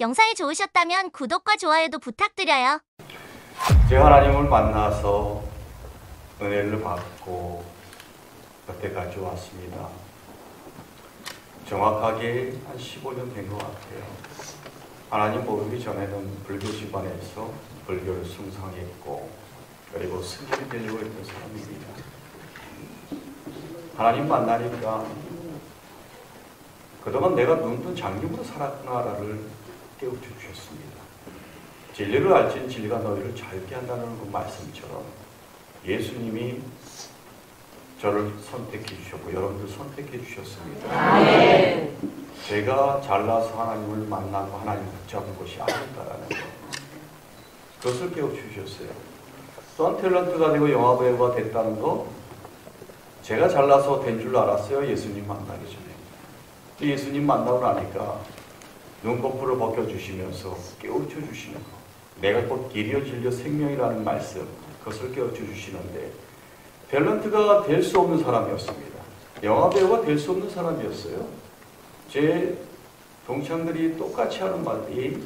영상이 좋으셨다면 구독과 좋아요도 부탁드려요. 제가 하나님을 만나서 은혜를 받고 여태까지 왔습니다. 정확하게 한 15년 된 것 같아요. 하나님 모르기 전에는 불교 집안에서 불교를 숭상했고 그리고 스님이 되려고 했던 사람입니다. 하나님 만나니까 그동안 내가 눈뜬 장님으로 살았구나를 깨우쳐 주셨습니다. 진리를 알지는 진리가 너희를 자유케 한다는 그 말씀처럼 예수님이 저를 선택해 주셨고 여러분들 선택해 주셨습니다. 제가 잘나서 하나님을 만나고 하나님 붙잡은 것이 아닐까라는 것. 그것을 깨우쳐 주셨어요. 또한 탤런트가 되고 영화배우가 됐다는 거 제가 잘나서 된 줄 알았어요. 예수님 만나기 전에. 또 예수님 만나고 나니까 눈꺼풀을 벗겨주시면서 깨우쳐 주시는 거. 내가 곧 길이요 진리요 생명이라는 말씀 그것을 깨우쳐 주시는데 탤런트가 될 수 없는 사람이었습니다. 영화배우가 될 수 없는 사람이었어요. 제 동창들이 똑같이 하는 말이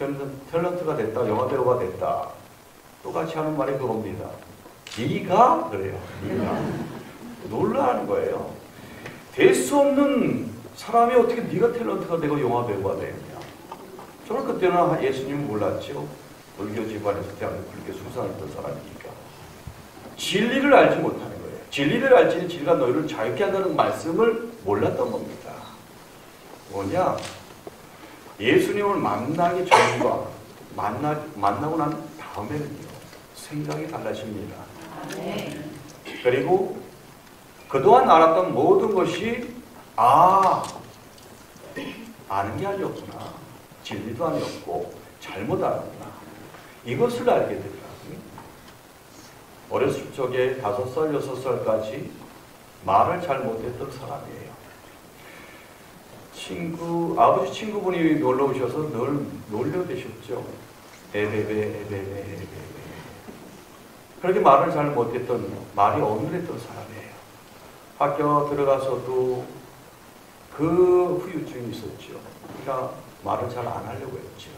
탤런트가 됐다, 영화배우가 됐다. 똑같이 하는 말이 그겁니다. 네가 그래요. 네가 놀라는 거예요. 될 수 없는 사람이 어떻게 네가 탤런트가 되고 영화배우가 되느냐. 저는 그때는 예수님 몰랐죠. 불교 집안에서 대한민국 불교 수상했던 사람이니까. 진리를 알지 못하는 거예요. 진리를 알지는 진리가 너희를 자유케 한다는 말씀을 몰랐던 겁니다. 뭐냐? 예수님을 만나기 전과 만나, 만나고 난 다음에는요, 생각이 달라집니다. 그리고 그동안 알았던 모든 것이, 아, 아는 게 아니었구나. 진리도 아니었고, 잘못 알았구나. 이것을 알게 되더라고요. 어렸을 적에 다섯 살, 여섯 살까지 말을 잘 못했던 사람이에요. 친구, 아버지 친구분이 놀러 오셔서 늘 놀려대셨죠. 에베베, 에베베, 에베베. 그렇게 말을 잘 못했던, 말이 어눌했던 사람이에요. 학교 들어가서도 그 후유증이 있었죠. 그러니까 말을 잘 안 하려고 했죠.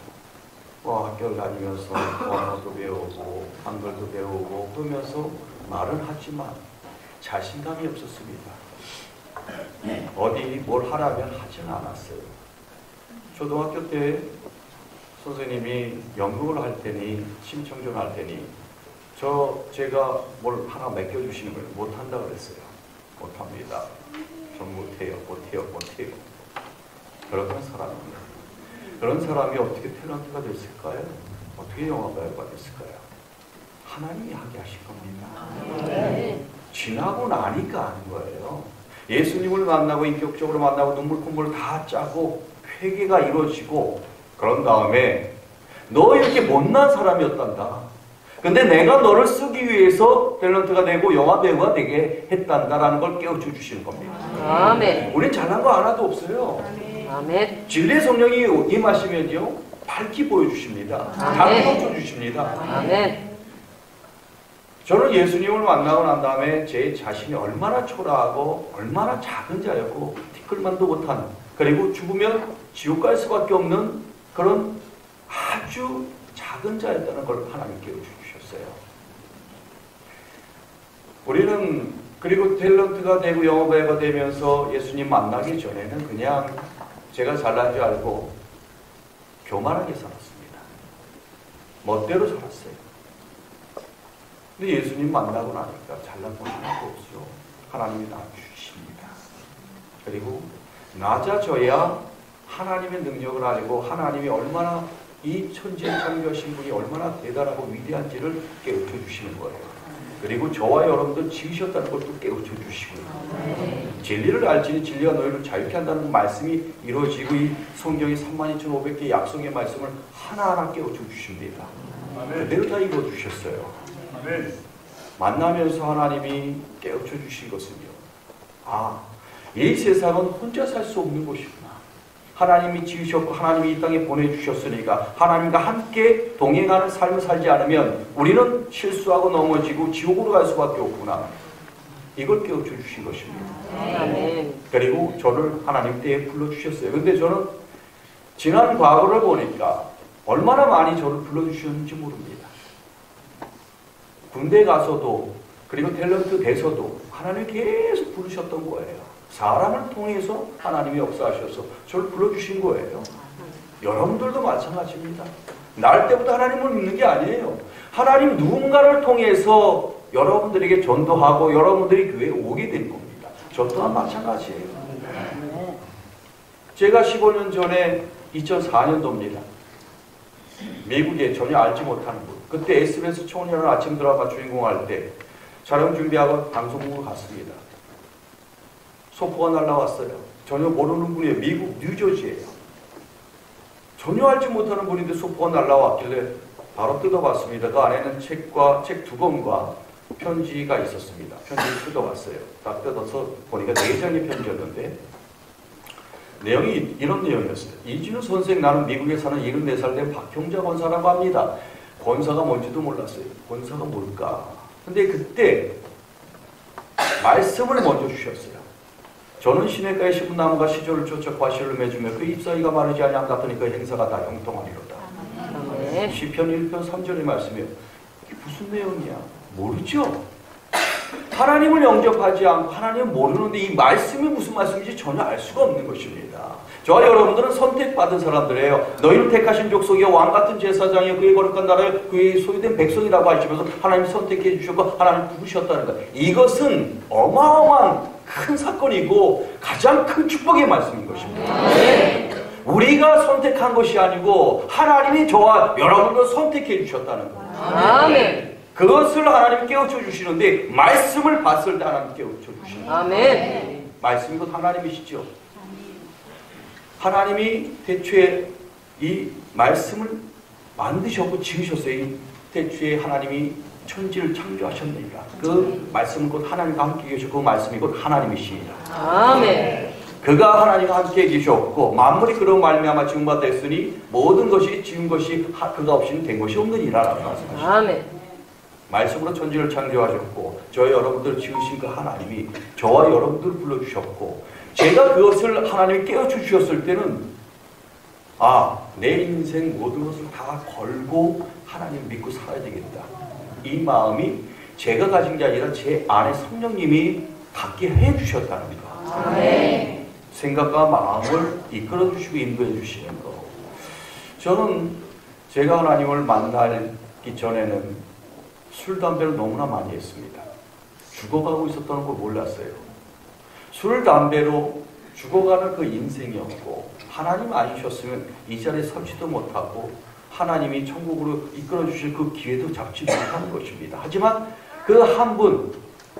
뭐 학교를 다니면서 언어도 배우고 한글도 배우고 그러면서 말은 하지만 자신감이 없었습니다. 어디 뭘 하라면 하지는 않았어요. 초등학교 때 선생님이 연극을 할 테니 심청전 할 테니 저 제가 뭘 하나 맡겨주시는 거예요. 못한다 그랬어요. 못합니다. 전 못해요. 못해요. 못해요. 그러던 사람입니다. 그런 사람이 어떻게 탤런트가 됐을까요? 어떻게 영화배우가 됐을까요? 하나님이 하게 하신 겁니다. 지나고 나니까 아는 거예요. 예수님을 만나고 인격적으로 만나고 눈물 콧물 다 짜고 회개가 이루어지고 그런 다음에 너 이렇게 못난 사람이었단다. 근데 내가 너를 쓰기 위해서 탤런트가 되고 영화 배우가 되게 했단다라는 걸 깨우쳐 주시는 겁니다. 아멘. 우린 잘난 거 하나도 없어요. 아멘. 진리의 성령이 임하시면요 밝히 보여주십니다. 다 아멘. 가르쳐 주십니다. 아멘. 저는 예수님을 만나고 난 다음에 제 자신이 얼마나 초라하고 얼마나 작은 자였고 티끌만도 못한 그리고 죽으면 지옥 갈 수밖에 없는 그런 아주 작은 자였다는 걸 하나님께 주셨어요. 우리는 그리고 탤런트가 되고 영어배우가 되면서 예수님 만나기 전에는 그냥 제가 잘난 줄 알고 교만하게 살았습니다. 멋대로 살았어요. 근데 예수님 만나고 나니까 잘난 거 하나도 없죠. 하나님이 다 주십니다. 그리고 낮아져야 하나님의 능력을 알고 하나님이 얼마나 이 천지에 창조하신 분이 얼마나 대단하고 위대한지를 깨우쳐 주시는 거예요. 그리고 저와 여러분들 지으셨다는 것도 깨우쳐 주시고요. 진리를 알지니 진리가 너희를 자유케 한다는 말씀이 이루어지고 이 성경이 32,500개 약속의 말씀을 하나하나 깨우쳐 주십니다. 그대로 다 이루어 주셨어요. 만나면서 하나님이 깨우쳐 주신 것은요. 아, 이 세상은 혼자 살 수 없는 곳이구나. 하나님이 지으셨고 하나님이 이 땅에 보내주셨으니까 하나님과 함께 동행하는 삶을 살지 않으면 우리는 실수하고 넘어지고 지옥으로 갈 수밖에 없구나. 이걸 깨우쳐 주신 것입니다. 그리고 저를 하나님 때에 불러주셨어요. 근데 저는 지난 과거를 보니까 얼마나 많이 저를 불러주셨는지 모릅니다. 군대 가서도 그리고 탤런트 돼서도 하나님 계속 부르셨던 거예요. 사람을 통해서 하나님이 역사하셔서 저를 불러주신 거예요. 여러분들도 마찬가지입니다. 날 때부터 하나님을 믿는 게 아니에요. 하나님 누군가를 통해서 여러분들에게 전도하고 여러분들이 교회에 오게 된 겁니다. 저 또한 마찬가지예요. 제가 15년 전에 2004년도입니다. 미국에 전혀 알지 못하는 분. 그때 SBS 청년을 아침 드라마 주인공 할 때 촬영 준비하고 방송국으로 갔습니다. 소포가 날라왔어요. 전혀 모르는 분이에요. 미국 뉴저지예요. 전혀 알지 못하는 분인데 소포가 날라왔길래 바로 뜯어봤습니다. 그 안에는 책과 책 두 권과 편지가 있었습니다. 편지를 뜯어봤어요. 딱 뜯어서 보니까 네 장의 편지였는데 내용이 이런 내용이었어요. 이진우 선생 나는 미국에 사는 74살 된 박형자 권사라고 합니다. 권사가 뭔지도 몰랐어요. 권사가 뭘까? 근데 그때 말씀을 먼저 주셨어요. 저는 시내가의 시분나무가 시조를 쫓아 과실을 맺으며 그 잎사귀가 마르지 아니함 같으니 그 행사가 다 형통하리로다. 아멘. 시편 1편 3절의 말씀이에요. 이게 무슨 내용이야? 모르죠? 하나님을 영접하지 않고 하나님을 모르는데 이 말씀이 무슨 말씀인지 전혀 알 수가 없는 것입니다. 저와 여러분들은 선택받은 사람들이에요. 너희를 택하신 족속이여 왕같은 제사장이여 그의 거룩한 나라여 그의 소유된 백성이라고 하시면서 하나님 선택해 주셨고 하나님 부르셨다는 것. 이것은 어마어마한 큰 사건이고 가장 큰 축복의 말씀인 것입니다. 우리가 선택한 것이 아니고 하나님이 저와 여러분을 선택해 주셨다는 것. 아멘. 그것을 하나님 깨우쳐 주시는데 말씀을 봤을 때 하나님 깨우쳐 거예요. 아멘. 말씀이 곧 하나님이시죠. 하나님이 대초에 이 말씀을 만드셨고 지으셨어요. 이 대초에 하나님이 천지를 창조하셨느니라. 그 말씀은 곧 하나님과 함께 계셨고 그 말씀이 곧 하나님이시니라. 아멘. 그가 하나님과 함께 계셨고 만물이 그로 말미암아 됐으니 모든 것이 지은 것이 하- 그가 없이는 된 것이 없느니라라고 말씀하십니다. 아멘. 말씀으로 천지를 창조하셨고 저희 여러분들 지으신 그 하나님이 저와 여러분들을 불러주셨고 제가 그것을 하나님이 깨우쳐 주셨을 때는 아 내 인생 모든 것을 다 걸고 하나님 믿고 살아야 되겠다 이 마음이 제가 가진 게 아니라 제 안에 성령님이 갖게 해 주셨다는 거 아멘. 생각과 마음을 이끌어 주시고 인도해 주시는 거. 저는 제가 하나님을 만나기 전에는 술, 담배를 너무나 많이 했습니다. 죽어가고 있었다는 걸 몰랐어요. 술, 담배로 죽어가는 그 인생이었고, 하나님 아니셨으면 이 자리에 서지도 못하고, 하나님이 천국으로 이끌어 주실 그 기회도 잡지 못하는 것입니다. 하지만 그 한 분,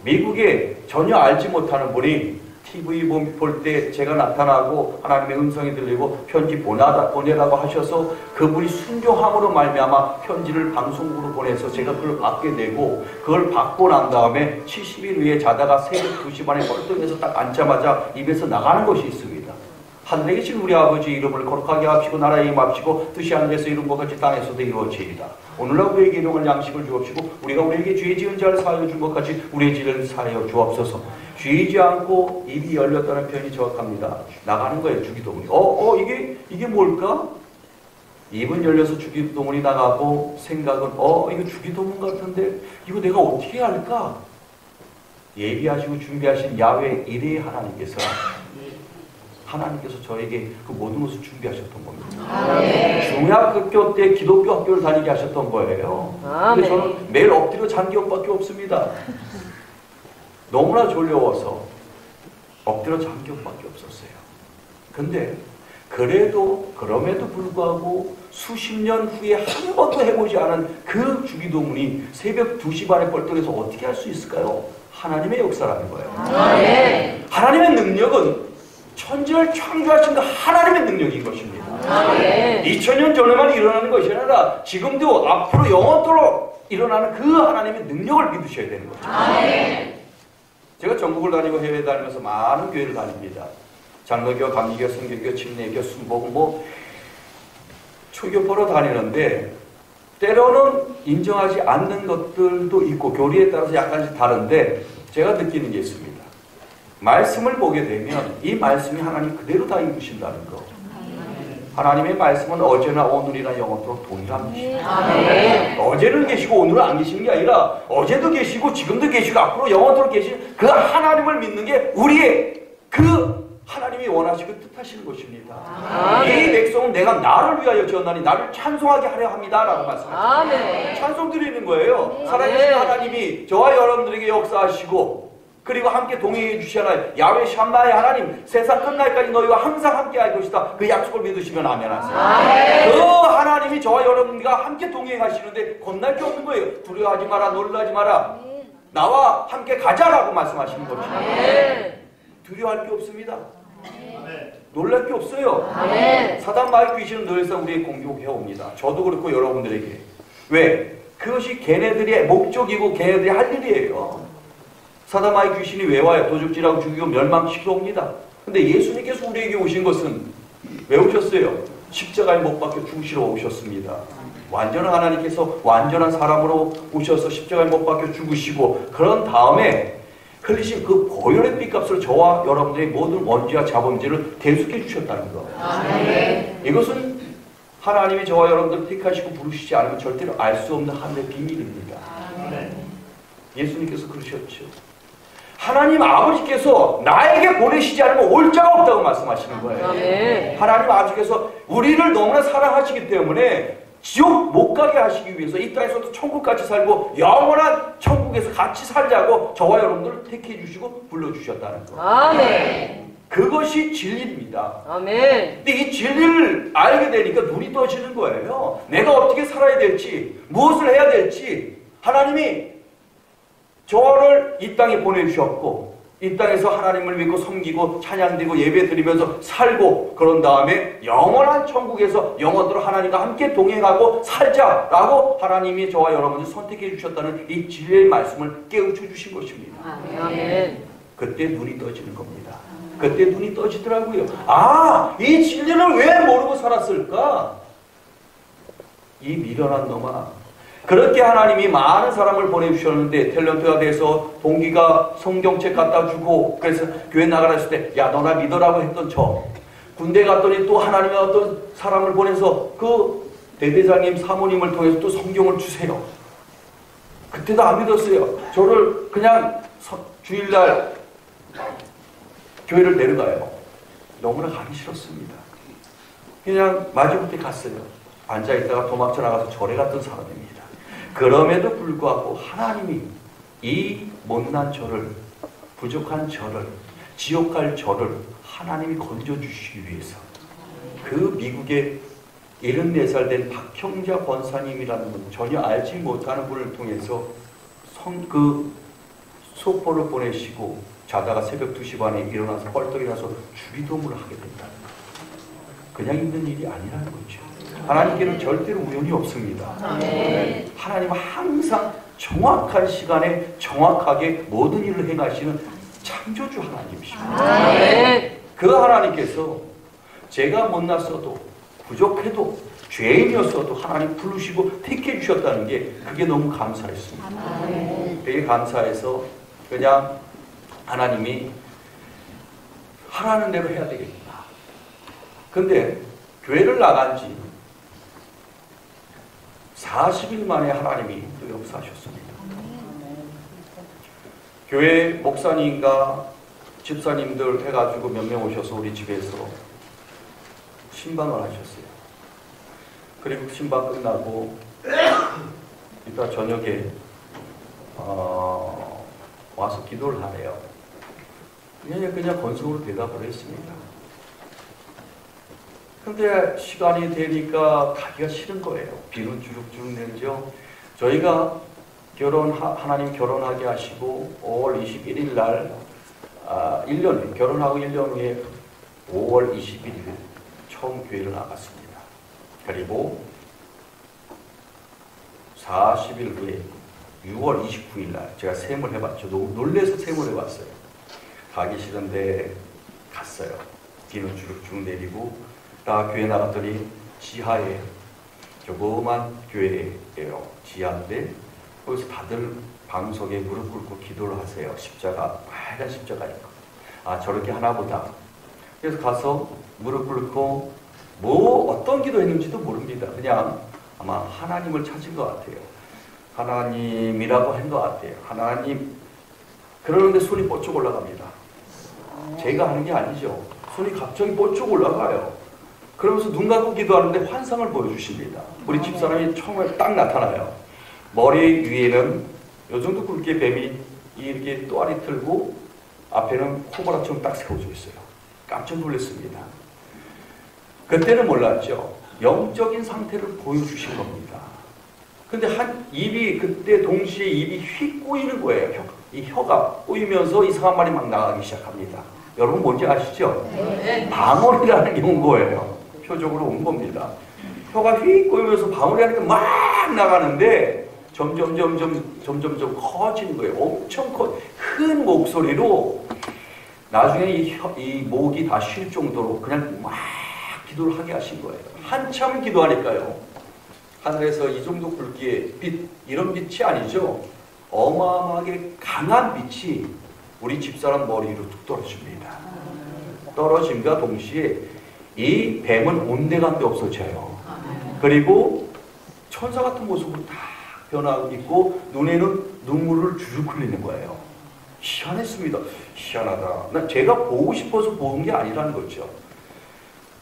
미국에 전혀 알지 못하는 분이 TV 볼 때 제가 나타나고 하나님의 음성이 들리고 편지 보내라, 보내라고 하셔서 그분이 순종함으로 말미암아 편지를 방송국으로 보내서 제가 그걸 받게 되고 그걸 받고 난 다음에 70일 후에 자다가 새벽 2시 반에 뻘떡에서 딱 앉자마자 입에서 나가는 것이 있습니다. 하늘에 계신 우리 아버지 이름을 거룩하게 합시고 나라에 임합시고 뜻이 하늘에서 이룬 것 같이 땅에서도 이루어지이다. 오늘날 우리에게 일용할 양식을 주옵시고 우리가 우리에게 죄 지은 자를 사하여 준 것 같이 우리의 죄를 사하여 주옵소서. 쥐지 않고 입이 열렸다는 표현이 정확합니다. 나가는 거예요 주기도문이. 어, 어 이게 이게 뭘까? 입은 열려서 주기도문이 나가고 생각은 어 이거 주기도문 같은데 이거 내가 어떻게 할까? 예비하시고 준비하신 야외 일의 하나님께서 하나님께서 저에게 그 모든 것을 준비하셨던 겁니다. 중학교 때 기독교 학교를 다니게 하셨던 거예요. 근데 아멘. 저는 매일 엎드려 잔 기억밖에 없습니다. 너무나 졸려워서 엎드려 잔 기억밖에 없었어요. 근데 그래도 그럼에도 불구하고 수십 년 후에 한 번도 해보지 않은 그 주기도문이 새벽 2시 반에 뻘떡해서 어떻게 할 수 있을까요? 하나님의 역사라는 거예요. 아멘. 하나님의 능력은 천지를 창조하신 그 하나님의 능력인 것입니다. 아멘. 2000년 전에만 일어나는 것이 아니라 지금도 앞으로 영원토록 일어나는 그 하나님의 능력을 믿으셔야 되는 거죠. 제가 전국을 다니고 해외 다니면서 많은 교회를 다닙니다. 장로교, 감리교, 성교교, 침례교, 순복 뭐 초교포로 다니는데 때로는 인정하지 않는 것들도 있고 교리에 따라서 약간씩 다른데 제가 느끼는 게 있습니다. 말씀을 보게 되면 이 말씀이 하나님 그대로 다 입으신다는 거. 하나님의 말씀은 어제나 오늘이나 영원토록 동일합니다. 아멘. 어제는 계시고 오늘은 안 계시는 게 아니라 어제도 계시고 지금도 계시고 앞으로 영원토록 계신 그 하나님을 믿는 게 우리의 그 하나님이 원하시고 뜻하시는 것입니다. 아멘. 이 백성은 내가 나를 위하여 지었나니 나를 찬송하게 하려 합니다라고 말씀하셨습니다. 아멘. 찬송 드리는 거예요. 살아계신 네. 하나님이 저와 여러분들에게 역사하시고 그리고 함께 동행해 주시잖아요. 야외 샴바의 하나님 세상 끝날까지 너희와 항상 함께 할 것이다. 그 약속을 믿으시면 아멘 하세요. 아멘. 그 하나님이 저와 여러분과 함께 동행하시는데 겁날 게 없는 거예요. 두려워하지 마라, 놀라지 마라. 나와 함께 가자라고 말씀하시는 거죠. 아멘. 두려워할 게 없습니다. 놀랄 게 없어요. 아멘. 사단 마귀 귀신은 늘상 우리에게 공격해 옵니다. 저도 그렇고 여러분들에게. 왜? 그것이 걔네들의 목적이고 걔네들이 할 일이에요. 사단 마귀 귀신이 왜 와요? 도둑질하고 죽이고 멸망시켜 옵니다. 근데 예수님께서 우리에게 오신 것은 왜 오셨어요? 십자가에 못 박혀 죽으시러 오셨습니다. 완전한 하나님께서 완전한 사람으로 오셔서 십자가에 못 박혀 죽으시고 그런 다음에 흘리신 그 보혈의 핏값으로 저와 여러분들의 모든 원죄와 자범죄를 대속해 주셨다는 거. 아멘. 이것은 하나님이 저와 여러분들 택하시고 부르시지 않으면 절대로 알 수 없는 하늘의 비밀입니다. 예수님께서 그러셨죠. 하나님 아버지께서 나에게 보내시지 않으면 올 자가 없다고 말씀하시는 거예요. 아멘. 하나님 아버지께서 우리를 너무나 사랑하시기 때문에 지옥 못 가게 하시기 위해서 이 땅에서도 천국 같이 살고 영원한 천국에서 같이 살자고 저와 여러분들을 택해 주시고 불러 주셨다는 거. 아멘. 그것이 진리입니다. 아멘. 근데 이 진리를 알게 되니까 눈이 떠지는 거예요. 내가 어떻게 살아야 될지, 무엇을 해야 될지 하나님이 저를 이 땅에 보내주셨고 이 땅에서 하나님을 믿고 섬기고 찬양드리고 예배 드리면서 살고 그런 다음에 영원한 천국에서 영원으로 하나님과 함께 동행하고 살자라고 하나님이 저와 여러분을 선택해 주셨다는 이 진리의 말씀을 깨우쳐 주신 것입니다. 아멘. 그때 눈이 떠지는 겁니다. 그때 눈이 떠지더라고요. 아, 이 진리를 왜 모르고 살았을까? 이 미련한 놈아. 그렇게 하나님이 많은 사람을 보내주셨는데 탤런트가 돼서 동기가 성경책 갖다 주고 그래서 교회 나가라 했을 때 야 너나 믿어라고 했던 저 군대 갔더니 또 하나님의 어떤 사람을 보내서 그 대대장님 사모님을 통해서 또 성경을 주세요. 그때도 안 믿었어요. 저를 그냥 서- 주일날 교회를 내려가요. 너무나 가기 싫었습니다. 그냥 마지못해 갔어요. 앉아있다가 도망쳐 나가서 절에 갔던 사람입니다. 그럼에도 불구하고 하나님이 이 못난 저를, 부족한 저를, 지옥 갈 저를 하나님이 건져주시기 위해서 그 미국의 74살 된 박형자 권사님이라는 분, 전혀 알지 못하는 분을 통해서 성, 그 소포를 보내시고 자다가 새벽 2시 반에 일어나서 뻘떡 일어나서 주기도문을 하게 된다는 거. 그냥 있는 일이 아니라는 거죠. 하나님께는 절대로 우연이 없습니다. 아멘. 하나님은 항상 정확한 시간에 정확하게 모든 일을 행하시는 창조주 하나님이십니다. 아멘. 그 하나님께서 제가 못났어도 부족해도 죄인이었어도 하나님 부르시고 택해 주셨다는 게 그게 너무 감사했습니다. 되게 감사해서 그냥 하나님이 하라는 대로 해야 되겠구나. 근데 교회를 나간 지 40일 만에 하나님이 또 역사하셨습니다. 교회 목사님과 집사님들 해가지고 몇 명 오셔서 우리 집에서 신방을 하셨어요. 그리고 신방 끝나고 이따 저녁에 어, 와서 기도를 하래요. 그냥 그냥 건성으로 대답을 했습니다. 근데 시간이 되니까 가기가 싫은 거예요. 비는 주룩주룩 내리죠. 저희가 결혼 하- 하나님 결혼하게 하시고 5월 21일 날 아, 1년 후에, 결혼하고 1년 후에 5월 21일 처음 교회를 나갔습니다. 그리고 40일 후에 6월 29일 날 제가 셈을 해봤죠. 놀래서 셈을 해봤어요. 가기 싫은데 갔어요. 비는 주룩주룩 내리고 나 교회 나갔더니 지하에 조그만 교회예요. 지하인데 거기서 다들 방석에 무릎 꿇고 기도를 하세요. 십자가 빨간 십자가 있고 아 저렇게 하나보다. 그래서 가서 무릎 꿇고 뭐 어떤 기도했는지도 모릅니다. 그냥 아마 하나님을 찾은 것 같아요. 하나님이라고 한 것 같아요. 하나님 그러는데 손이 뻗쩍 올라갑니다. 제가 하는 게 아니죠. 손이 갑자기 뻗쩍 올라가요. 그러면서 눈 감고 기도하는데 환상을 보여주십니다. 우리 집사람이 처음에 딱 나타나요. 머리 위에는 요 정도 굵기의 뱀이 이렇게 또아리 틀고 앞에는 코바라처럼 딱 세워져 있어요. 깜짝 놀랐습니다. 그때는 몰랐죠. 영적인 상태를 보여주신 겁니다. 근데 한 입이 그때 동시에 입이 휙 꼬이는 거예요. 혀, 이 혀가 꼬이면서 이상한 말이 막 나가기 시작합니다. 여러분 뭔지 아시죠? 방언이라는 게 온 거예요. 표적으로 온 겁니다. 혀가 휙 꼬이면서 방언이라는 게막 나가는데 점점 점점 점점 점 커지는 거예요. 엄청 커, 큰 목소리로 나중에 이, 혀, 이 목이 다 쉴 정도로 그냥 막 기도를 하게 하신 거예요. 한참 기도하니까요. 하늘에서 이 정도 굵기의 빛, 이런 빛이 아니죠. 어마어마하게 강한 빛이 우리 집사람 머리 위로 툭 떨어집니다. 떨어짐과 동시에 이 뱀은 온데간데 없어져요. 그리고 천사 같은 모습으로 다 변하고 있고 눈에는 눈물을 주르륵 흘리는 거예요. 희한했습니다. 희한하다. 난 제가 보고 싶어서 본게 아니라는 거죠.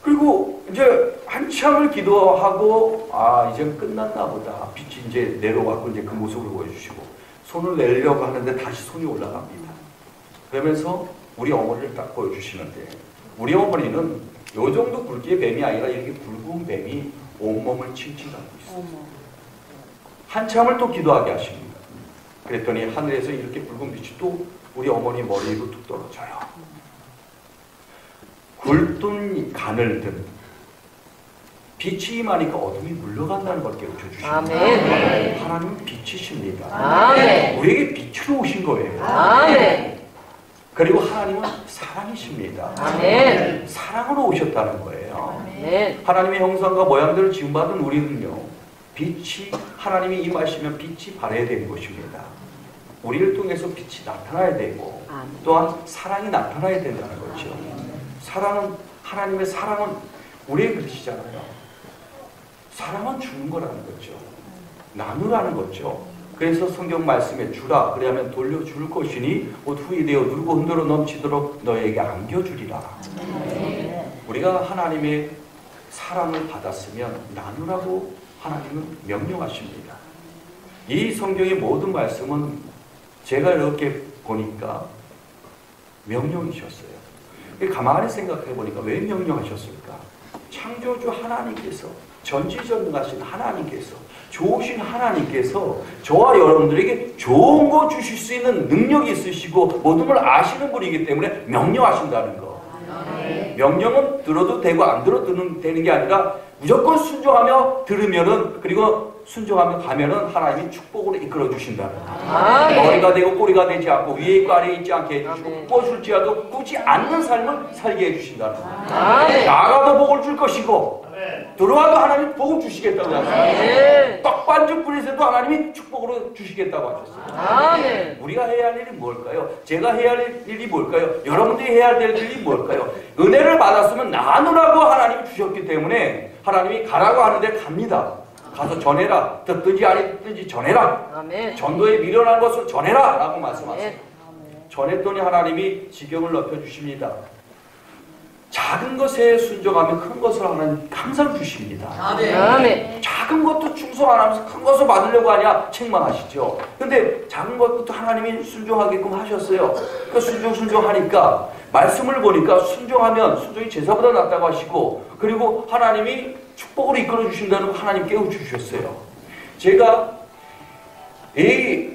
그리고 이제 한참을 기도하고 아 이제 끝났나 보다. 빛이 이제 내려왔고 이제 그 모습을 보여주시고 손을 내려고 하는데 다시 손이 올라갑니다. 그러면서 우리 어머니를 딱 보여주시는데 우리 어머니는 요 정도 굵기의 뱀이 아니라 이렇게 굵은 뱀이 온몸을 칭칭하고 있어요. 한참을 또 기도하게 하십니다. 그랬더니 하늘에서 이렇게 붉은 빛이 또 우리 어머니 머리 위로 툭 떨어져요. 굴뚝 간을 든 빛이 임하니까 어둠이 물러간다는 걸 깨우쳐 주십니다. 아멘. 하나님은 빛이십니다. 아멘. 우리에게 빛으로 오신 거예요. 아멘. 그리고 하나님은 사랑이십니다. 아멘. 사랑으로 오셨다는 거예요. 아멘. 하나님의 형상과 모양대로 지음받은 우리는요, 빛이, 하나님이 임하시면 빛이 발해야 되는 것입니다. 우리를 통해서 빛이 나타나야 되고. 또한 사랑이 나타나야 된다는 거죠. 사랑은, 하나님의 사랑은 우리의 그릇이잖아요. 사랑은 주는 거라는 거죠. 나누라는 거죠. 그래서 성경 말씀에 주라 그러면 돌려줄 것이니 곧 후이 되어 누르고 흔들어 넘치도록 너에게 안겨주리라. 우리가 하나님의 사랑을 받았으면 나누라고 하나님은 명령하십니다. 이 성경의 모든 말씀은 제가 이렇게 보니까 명령이셨어요. 가만히 생각해 보니까 왜 명령하셨을까? 창조주 하나님께서 전지전능하신 하나님께서 좋으신 하나님께서 저와 여러분들에게 좋은 거 주실 수 있는 능력이 있으시고 모든 걸 아시는 분이기 때문에 명령하신다는 거. 명령은 들어도 되고 안 들어도 되는- 게 아니라 무조건 순종하며 들으면은 그리고 순종하며 가면은 하나님이 축복으로 이끌어 주신다는 거. 머리가 되고 꼬리가 되지 않고 위에 있고 아래에 있지 않게 해주시고 아멘. 꿔줄지라도 꾸지 않는 삶을 살게 해주신다는 거. 아멘. 나가도 복을 줄 것이고 들어와도 하나님 복을 주시겠다고 하셨어요. 아멘. 떡반죽 뿌리세도 하나님이 축복으로 주시겠다고 하셨어요. 아멘. 우리가 해야 할 일이 뭘까요? 제가 해야 할 일이 뭘까요? 여러분들이 해야 될 일이 뭘까요? 은혜를 받았으면 나누라고 하나님이 주셨기 때문에 하나님이 가라고 하는데 갑니다. 가서 전해라. 듣든지 안 듣든지 전해라. 전도에 미련한 것을 전해라. 라고 말씀하세요. 아멘. 전했더니 하나님이 지경을 넓혀주십니다. 작은 것에 순종하면 큰 것을 하나님 항상 주십니다. 아멘. 작은 것도 충성 안 하면서 큰 것을 받으려고 하냐 책망하시죠. 근데 작은 것부터 하나님이 순종하게끔 하셨어요. 그 순종 순종하니까 말씀을 보니까 순종하면 순종이 제사보다 낫다고 하시고 그리고 하나님이 축복으로 이끌어 주신다는 거 하나님 깨워 주셨어요. 제가 이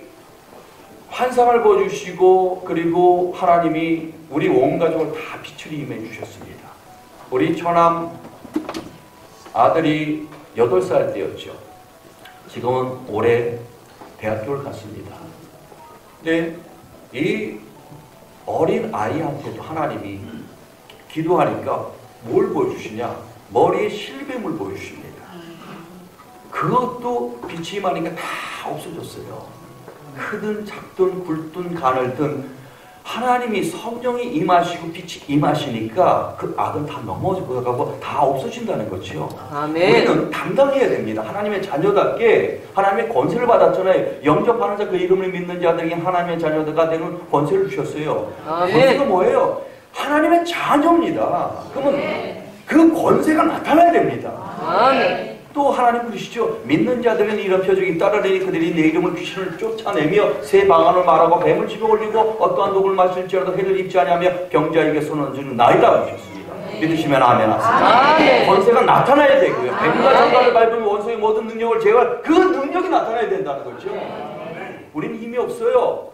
환상을 보여주시고 그리고 하나님이 우리 온 가족을 다 빛을 임해 주셨습니다. 우리 처남 아들이 8살 때였죠. 지금은 올해 대학교를 갔습니다. 근데 이 어린 아이한테도 하나님이 기도하니까 뭘 보여주시냐? 머리에 실뱀을 보여주십니다. 그것도 빛이 임하니까 다 없어졌어요. 크든 작든 굵든 가늘든 하나님이 성령이 임하시고 빛이 임하시니까 그 악은 다 넘어가고 다 없어진다는 거죠. 아멘. 우리는 당당해야 됩니다. 하나님의 자녀답게 하나님의 권세를 받았잖아요. 영접하는 자 그 이름을 믿는 자들에게 하나님의 자녀가 되는 권세를 주셨어요. 아멘. 권세가 뭐예요? 하나님의 자녀입니다. 그러면 그 권세가 나타나야 됩니다. 아멘. 또 하나님 그러시죠. 믿는 자들은 이런 표적이 따르니 그들이 내 이름을 귀신을 쫓아내며 새 방언을 말하고 뱀을 집에 올리고 어떠한 독을 마실지라도 해를 입지 아니하며 병자에게 손을 얹는 나이다 그러셨습니다. 믿으시면 아멘 하세요. 권세가 나타나야 되고요. 뱀과 장관을 밟으면 원수의 모든 능력을 제거할 그 능력이 나타나야 된다는 거죠. 우리는 힘이 없어요.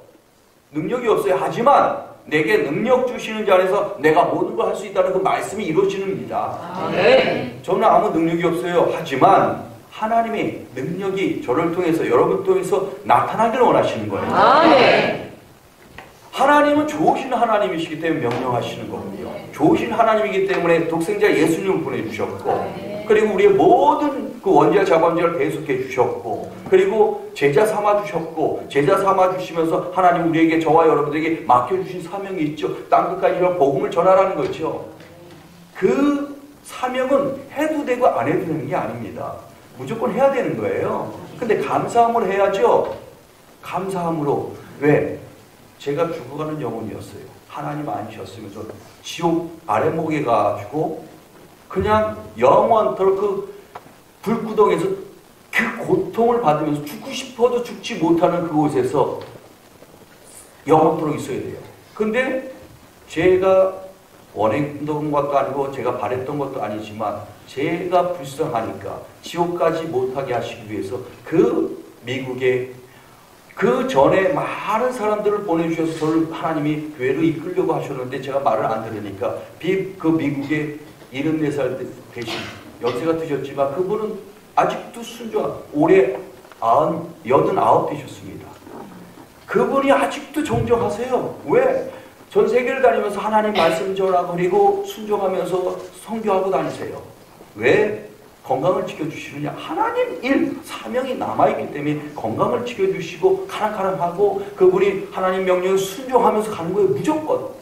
능력이 없어요. 하지만 내게 능력 주시는 자 안에서 내가 모든 걸 할 수 있다는 그 말씀이 이루어지는입니다. 아멘. 저는 아무 능력이 없어요. 하지만 하나님의 능력이 저를 통해서 여러분 통해서 나타나기를 원하시는 거예요. 아멘. 하나님은 좋으신 하나님이시기 때문에 명령하시는 거고요. 좋으신 하나님이기 때문에 독생자 예수님을 보내주셨고, 그리고 우리의 모든 그 원죄와 자범죄를 대속해 주셨고, 그리고 제자 삼아 주셨고, 제자 삼아 주시면서 하나님 우리에게 저와 여러분들에게 맡겨 주신 사명이 있죠. 땅 끝까지 이런 복음을 전하라는 거죠. 그 사명은 해도 되고 안 해도 되는 게 아닙니다. 무조건 해야 되는 거예요. 근데 감사함을 해야죠. 감사함으로. 왜? 제가 죽어가는 영혼이었어요. 하나님 아니셨으면 저 지옥 아래목에 가가지고 그냥 영원토록 그 불구덩에서 그 고통을 받으면서 죽고 싶어도 죽지 못하는 그곳에서 영원토록 있어야 돼요. 근데 제가 원했던 것도 아니고 제가 바랬던 것도 아니지만 제가 불쌍하니까 지옥까지 못하게 하시기 위해서 그 미국에 그 전에 많은 사람들을 보내주셔서 저를 하나님이 교회로 이끌려고 하셨는데 제가 말을 안 들으니까 비, 그 미국에 74살 되신 연세가 드셨지만 그분은 아직도 순조한 올해 89 되셨습니다. 그분이 아직도 정정하세요. 왜? 전 세계를 다니면서 하나님 말씀 전하고 순종하면서 성교하고 다니세요. 왜? 건강을 지켜주시느냐? 하나님 일, 사명이 남아있기 때문에 건강을 지켜주시고 카랑카랑하고 그분이 하나님 명령에 순종하면서 가는 거예요. 무조건.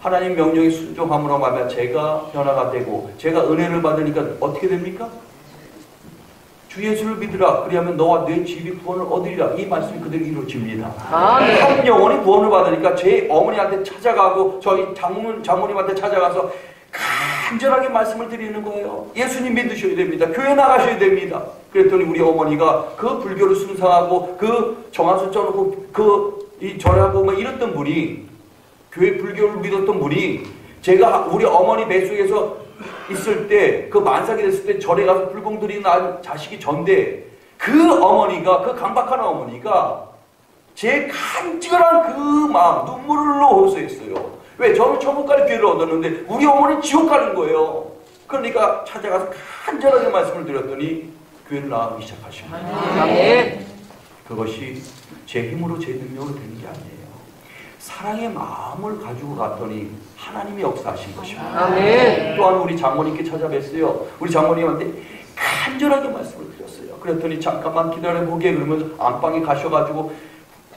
하나님 명령에 순종함으로 말하면 제가 변화가 되고 제가 은혜를 받으니까 어떻게 됩니까? 주 예수를 믿으라. 그리하면 너와 내 집이 구원을 얻으리라. 이 말씀이 그대로 이루어집니다. 한 영혼이 구원을 받으니까 제 어머니한테 찾아가고 저희 장모님, 장모님한테 찾아가서 간절하게 말씀을 드리는 거예요. 예수님 믿으셔야 됩니다. 교회 나가셔야 됩니다. 그랬더니 우리 어머니가 그 불교를 순상하고 그 정한수 쪄놓고 그 이 절하고 막 이랬던 분이 교회 불교를 믿었던 분이 제가 우리 어머니 뱃속에서 있을 때 그 만삭이 됐을 때 절에 가서 불공들이 낳은 자식이 전데 그 어머니가 그 강박한 어머니가 제 간절한 그 마음 눈물로 호소했어요. 왜? 저는 천국 갈 기회를 얻었는데 우리 어머니는 지옥 가는 거예요. 그러니까 찾아가서 간절하게 말씀을 드렸더니 교회를 나가기 시작하신 거예요. 아멘. 그것이 제 힘으로 제 능력으로 되는 게 아니에요. 사랑의 마음을 가지고 갔더니 하나님이 역사하신 것입니다. 아멘. 또한 우리 장모님께 찾아뵀어요. 우리 장모님한테 간절하게 말씀을 드렸어요. 그랬더니 잠깐만 기다려보게 그러면서 안방에 가셔가지고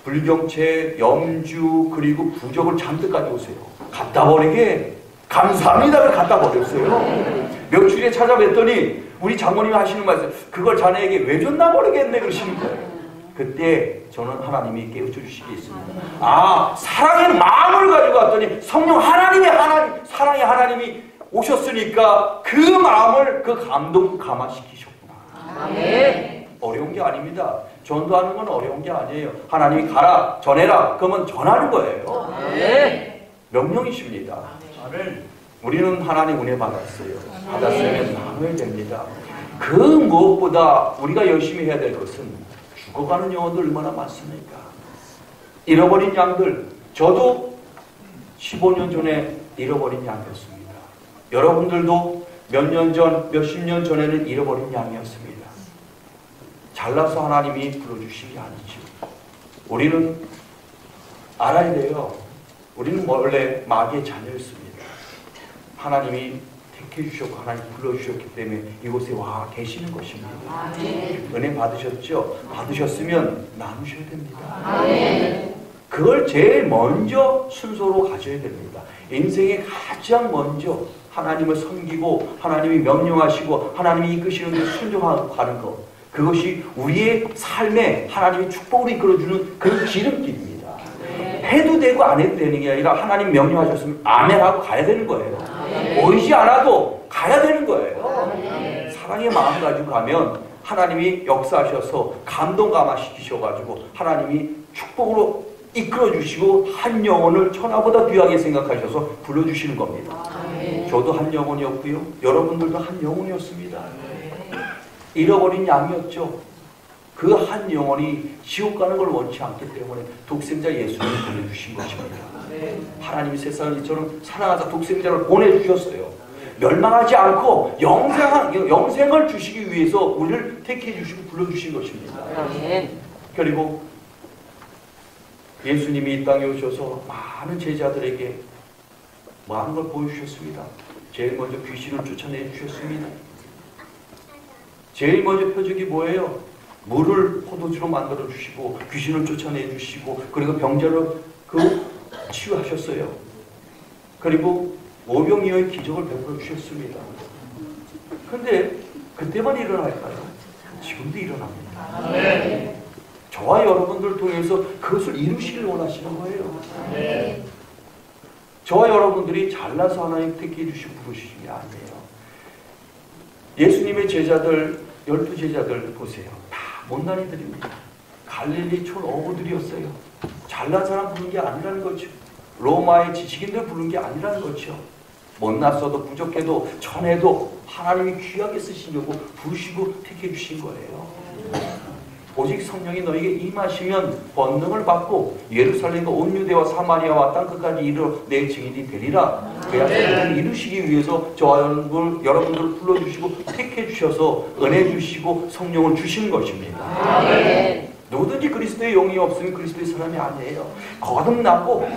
불경채, 염주 그리고 부적을 잔뜩 가져오세요. 갖다 버리게 감사합니다를 갖다 버렸어요. 며칠에 찾아뵀더니 우리 장모님이 하시는 말씀 그걸 자네에게 왜 줬나 모르겠네 그러시는 거예요. 그때 저는 하나님이 깨우쳐 주시겠습니다. 아 사랑의 마음을 가지고 왔더니 성령 하나님의 하나님 사랑의 하나님이 오셨으니까 그 마음을 그 감동 감화시키셨구나. 아멘. 어려운 게 아닙니다. 전도하는 건 어려운 게 아니에요. 하나님이 가라 전해라 그러면 전하는 거예요. 아멘. 명령이십니다. 우리는 하나님 은혜 받았어요. 받았으면 나눠야 됩니다. 그 무엇보다 우리가 열심히 해야 될 것은 죽어가는 영혼들 얼마나 많습니까? 잃어버린 양들. 저도 15년 전에 잃어버린 양이었습니다. 여러분들도 몇 년 전, 몇십 년 전에는 잃어버린 양이었습니다. 잘나서 하나님이 불러주신 게 아니죠. 우리는 알아야 돼요. 우리는 원래 마귀의 자녀였습니다. 하나님이 택해 주셨고 하나님 불러 주셨기 때문에 이곳에 와 계시는 것입니다. 은혜 받으셨죠? 받으셨으면 나누셔야 됩니다. 그걸 제일 먼저 순서로 가져야 됩니다. 인생에 가장 먼저 하나님을 섬기고 하나님이 명령하시고 하나님이 이끄시는 데 순종하는 것. 그것이 우리의 삶에 하나님의 축복으로 이끌어주는 그런 기름길입니다. 해도 되고 안 해도 되는 게 아니라 하나님 명령하셨으면 아멘 하고 가야 되는 거예요. 보이지 않아도 가야 되는 거예요. 사랑의 마음 가지고 가면 하나님이 역사하셔서 감동 감화시키셔가지고 하나님이 축복으로 이끌어 주시고 한 영혼을 천하보다 귀하게 생각하셔서 불러 주시는 겁니다. 저도 한 영혼이었고요. 여러분들도 한 영혼이었습니다. 잃어버린 양이었죠. 그 한 영혼이 지옥 가는 걸 원치 않기 때문에 독생자 예수님을 보내주신 것입니다. 하나님이 세상을 이처럼 사랑하사 독생자를 보내주셨어요. 멸망하지 않고 영생, 영생을 주시기 위해서 우리를 택해 주시고 불러주신 것입니다. 그리고 예수님이 이 땅에 오셔서 많은 제자들에게 많은 걸 보여주셨습니다. 제일 먼저 귀신을 쫓아내 주셨습니다. 제일 먼저 표적이 뭐예요? 물을 포도주로 만들어 주시고 귀신을 쫓아내 주시고 그리고 병자를 그 치유하셨어요. 그리고 오병이어의 기적을 베풀어 주셨습니다. 근데 그때만 일어날까요? 지금도 일어납니다. 저와 여러분들 통해서 그것을 이루시길 원하시는 거예요. 저와 여러분들이 잘나서 하나님 주시고 부르시는 게 아니에요. 예수님의 제자들, 열두 제자들 보세요. 다 못난이들입니다. 갈릴리 촌 어부들이었어요. 잘난 사람 부른 게 아니라는 거죠. 로마의 지식인들 부른 게 아니라는 거죠. 못났어도 부족해도 천해도 하나님이 귀하게 쓰시려고 부르시고 택해 주신 거예요. 오직 성령이 너에게 임하시면 권능을 받고 예루살렘과 온 유대와 사마리아와 땅 끝까지 이르러 내 증인이 되리라. 그 약속을 이루시기 위해서 저와 여러분, 여러분들을 불러주시고 택해 주셔서 은혜 주시고 성령을 주신 것입니다. 아멘. 누구든지 그리스도의 영이 없으면 그리스도의 사람이 아니에요. 거듭나고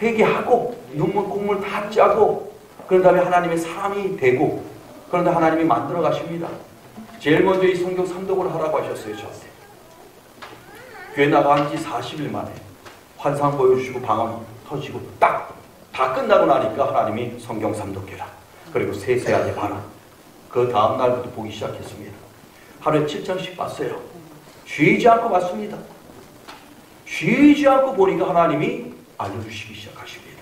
회개하고 눈물 콧물 다 짜고 그런 다음에 하나님의 사람이 되고 그런데 하나님이 만들어 가십니다. 제일 먼저 이 성경 삼독을 하라고 하셨어요 저한테. 교회 나간 지 40일 만에 환상 보여주시고 방언 터지고 딱 다 끝나고 나니까 하나님이 성경 삼독해라. 그리고 세세하게 봐라. 그 다음 날부터 보기 시작했습니다. 하루에 7장씩 봤어요. 쉬지 않고 봤습니다. 쉬지 않고 보니까 하나님이 알려주시기 시작하십니다.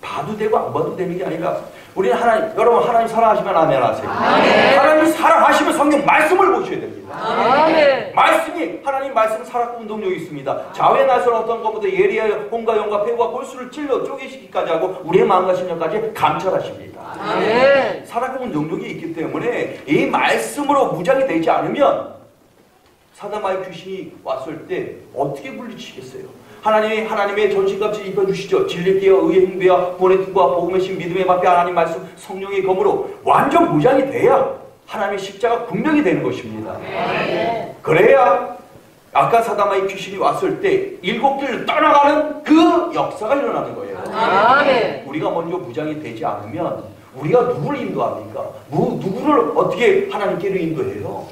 봐도 되고 안 봐도 되는 게 아니라 우리는 하나님, 여러분 하나님 사랑하시면 아멘 하세요. 하나님 사랑하시면 성경 말씀을 보셔야 됩니다. 아멘. 말씀이 하나님 말씀 살았고 운동력이 있습니다. 자외 나설 어떤 것보다 예리하여 홍과 영과 폐와 골수를 찔러 쪼개시기까지 하고 우리의 마음과 심령까지 감찰하십니다. 아멘. 능력이 있기 때문에 이 말씀으로 무장이 되지 않으면 사다마의 귀신이 왔을 때 어떻게 물리치겠어요? 하나님이 하나님의 전신값을 입혀주시죠. 진리기와 의의 행배와 본의 뜻과 복음의 신 믿음의 앞에 하나님 말씀 성령의 검으로 완전 무장이 돼야 하나님의 십자가 분명히 되는 것입니다. 그래야 아까 사다마의 귀신이 왔을 때 일곱 길을 떠나가는 그 역사가 일어나는 거예요. 아멘. 우리가 먼저 무장이 되지 않으면 우리가 누구를 인도합니까? 누, 누구를 어떻게 하나님께로 인도해요?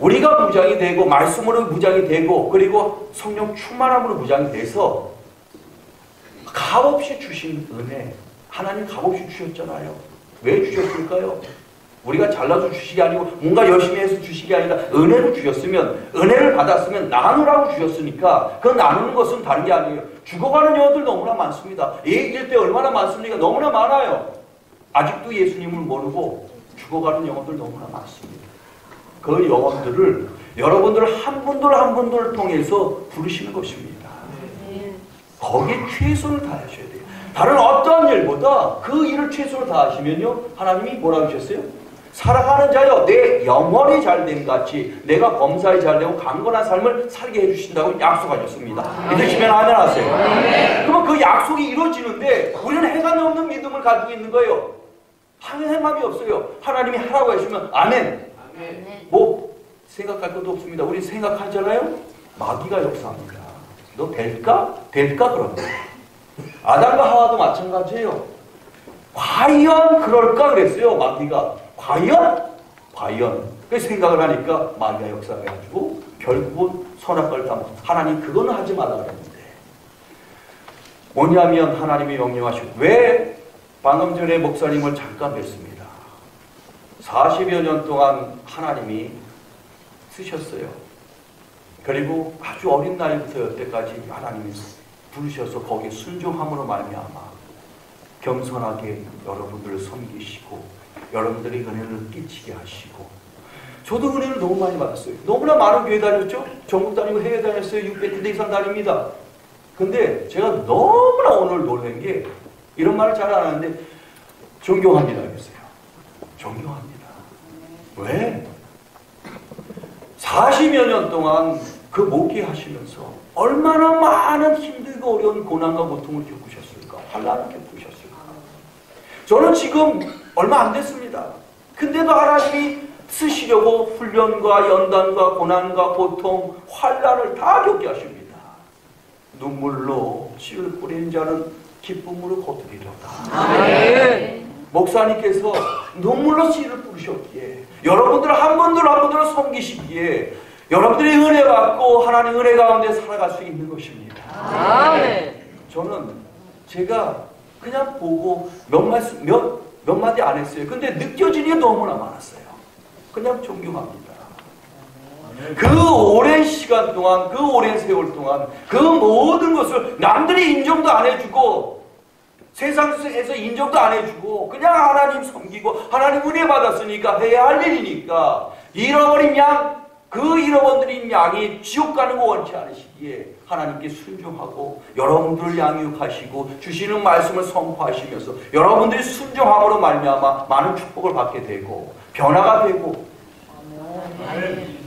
우리가 무장이 되고 말씀으로 무장이 되고 그리고 성령 충만함으로 무장이 돼서 값없이 주신 은혜 하나님 값없이 주셨잖아요. 왜 주셨을까요? 우리가 잘라서 주시기 아니고 뭔가 열심히 해서 주시기 아니라 은혜로 주셨으면 은혜를 받았으면 나누라고 주셨으니까 그 나누는 것은 다른 게 아니에요. 죽어가는 영혼들 너무나 많습니다. 얘기할 때 얼마나 많습니까? 너무나 많아요. 아직도 예수님을 모르고 죽어가는 영혼들 너무나 많습니다. 그 영혼들을 여러분들 한 분들 한 분들을 통해서 부르시는 것입니다. 거기에 최선을 다하셔야 돼요. 다른 어떠한 일보다 그 일을 최선을 다하시면요. 하나님이 뭐라고 하셨어요? 사랑하는 자여 내 영혼이 잘된 같이 내가 범사에 잘되고 강건한 삶을 살게 해주신다고 약속하셨습니다. 믿으시면 아멘 하세요. 그러면 그 약속이 이루어지는데 우리는 해가 넘는 믿음을 가지고 있는 거예요. 하는 행함이 없어요. 하나님이 하라고 하시면 아멘. 뭐 생각할 것도 없습니다. 우리 생각하잖아요. 마귀가 역사합니다. 너 될까? 될까 그러면 아담과 하와도 마찬가지예요. 과연 그럴까 그랬어요. 마귀가 과연 과연 그 생각을 하니까 마귀가 역사해가지고 결국은 선악과를 따먹 하나님 그거는 하지 말라 그랬는데 뭐냐면 하나님이 명령하시고 왜 방금 전에 목사님을 잠깐 뵀습니다. 40여 년 동안 하나님이 쓰셨어요. 그리고 아주 어린 나이부터 여태까지 하나님이 부르셔서 거기에 순종함으로 말미암아 겸손하게 여러분들을 섬기시고 여러분들의 은혜를 끼치게 하시고 저도 은혜를 너무 많이 받았어요. 너무나 많은 교회 다녔죠. 전국 다니고 해외 다녔어요. 600군데 이상 다닙니다. 근데 제가 너무나 오늘 놀란 게 이런 말을 잘 안 하는데 존경합니다 그랬어요. 존경합니다. 왜? 40여 년 동안 그 목회하시면서 얼마나 많은 힘들고 어려운 고난과 고통을 겪으셨을까? 환란을 겪으셨을까? 저는 지금 얼마 안 됐습니다. 근데도 하나님이 쓰시려고 훈련과 연단과 고난과 고통, 환란을 다 겪게 하십니다. 눈물로 씨를 뿌린 자는 기쁨으로 거두리로다. 아멘. 목사님께서 눈물로 씨를 뿌리셨기에 여러분들 한 분들 한 분들을 섬기시기에 여러분들이 은혜 받고 하나님 은혜 가운데 살아갈 수 있는 것입니다. 아멘. 저는 제가 그냥 보고 몇 말씀 몇, 몇 마디 안 했어요. 근데 느껴지는 게 너무나 많았어요. 그냥 존경합니다. 그 오랜 시간 동안, 그 오랜 세월 동안 그 모든 것을 남들이 인정도 안 해주고 세상에서 인정도 안 해주고 그냥 하나님 섬기고 하나님 은혜 받았으니까 해야 할 일이니까 잃어버린 양, 그 잃어버린 양이 지옥 가는 거 원치 않으시기에 하나님께 순종하고 여러분들을 양육하시고 주시는 말씀을 선포하시면서 여러분들이 순종함으로 말미암아 많은 축복을 받게 되고 변화가 되고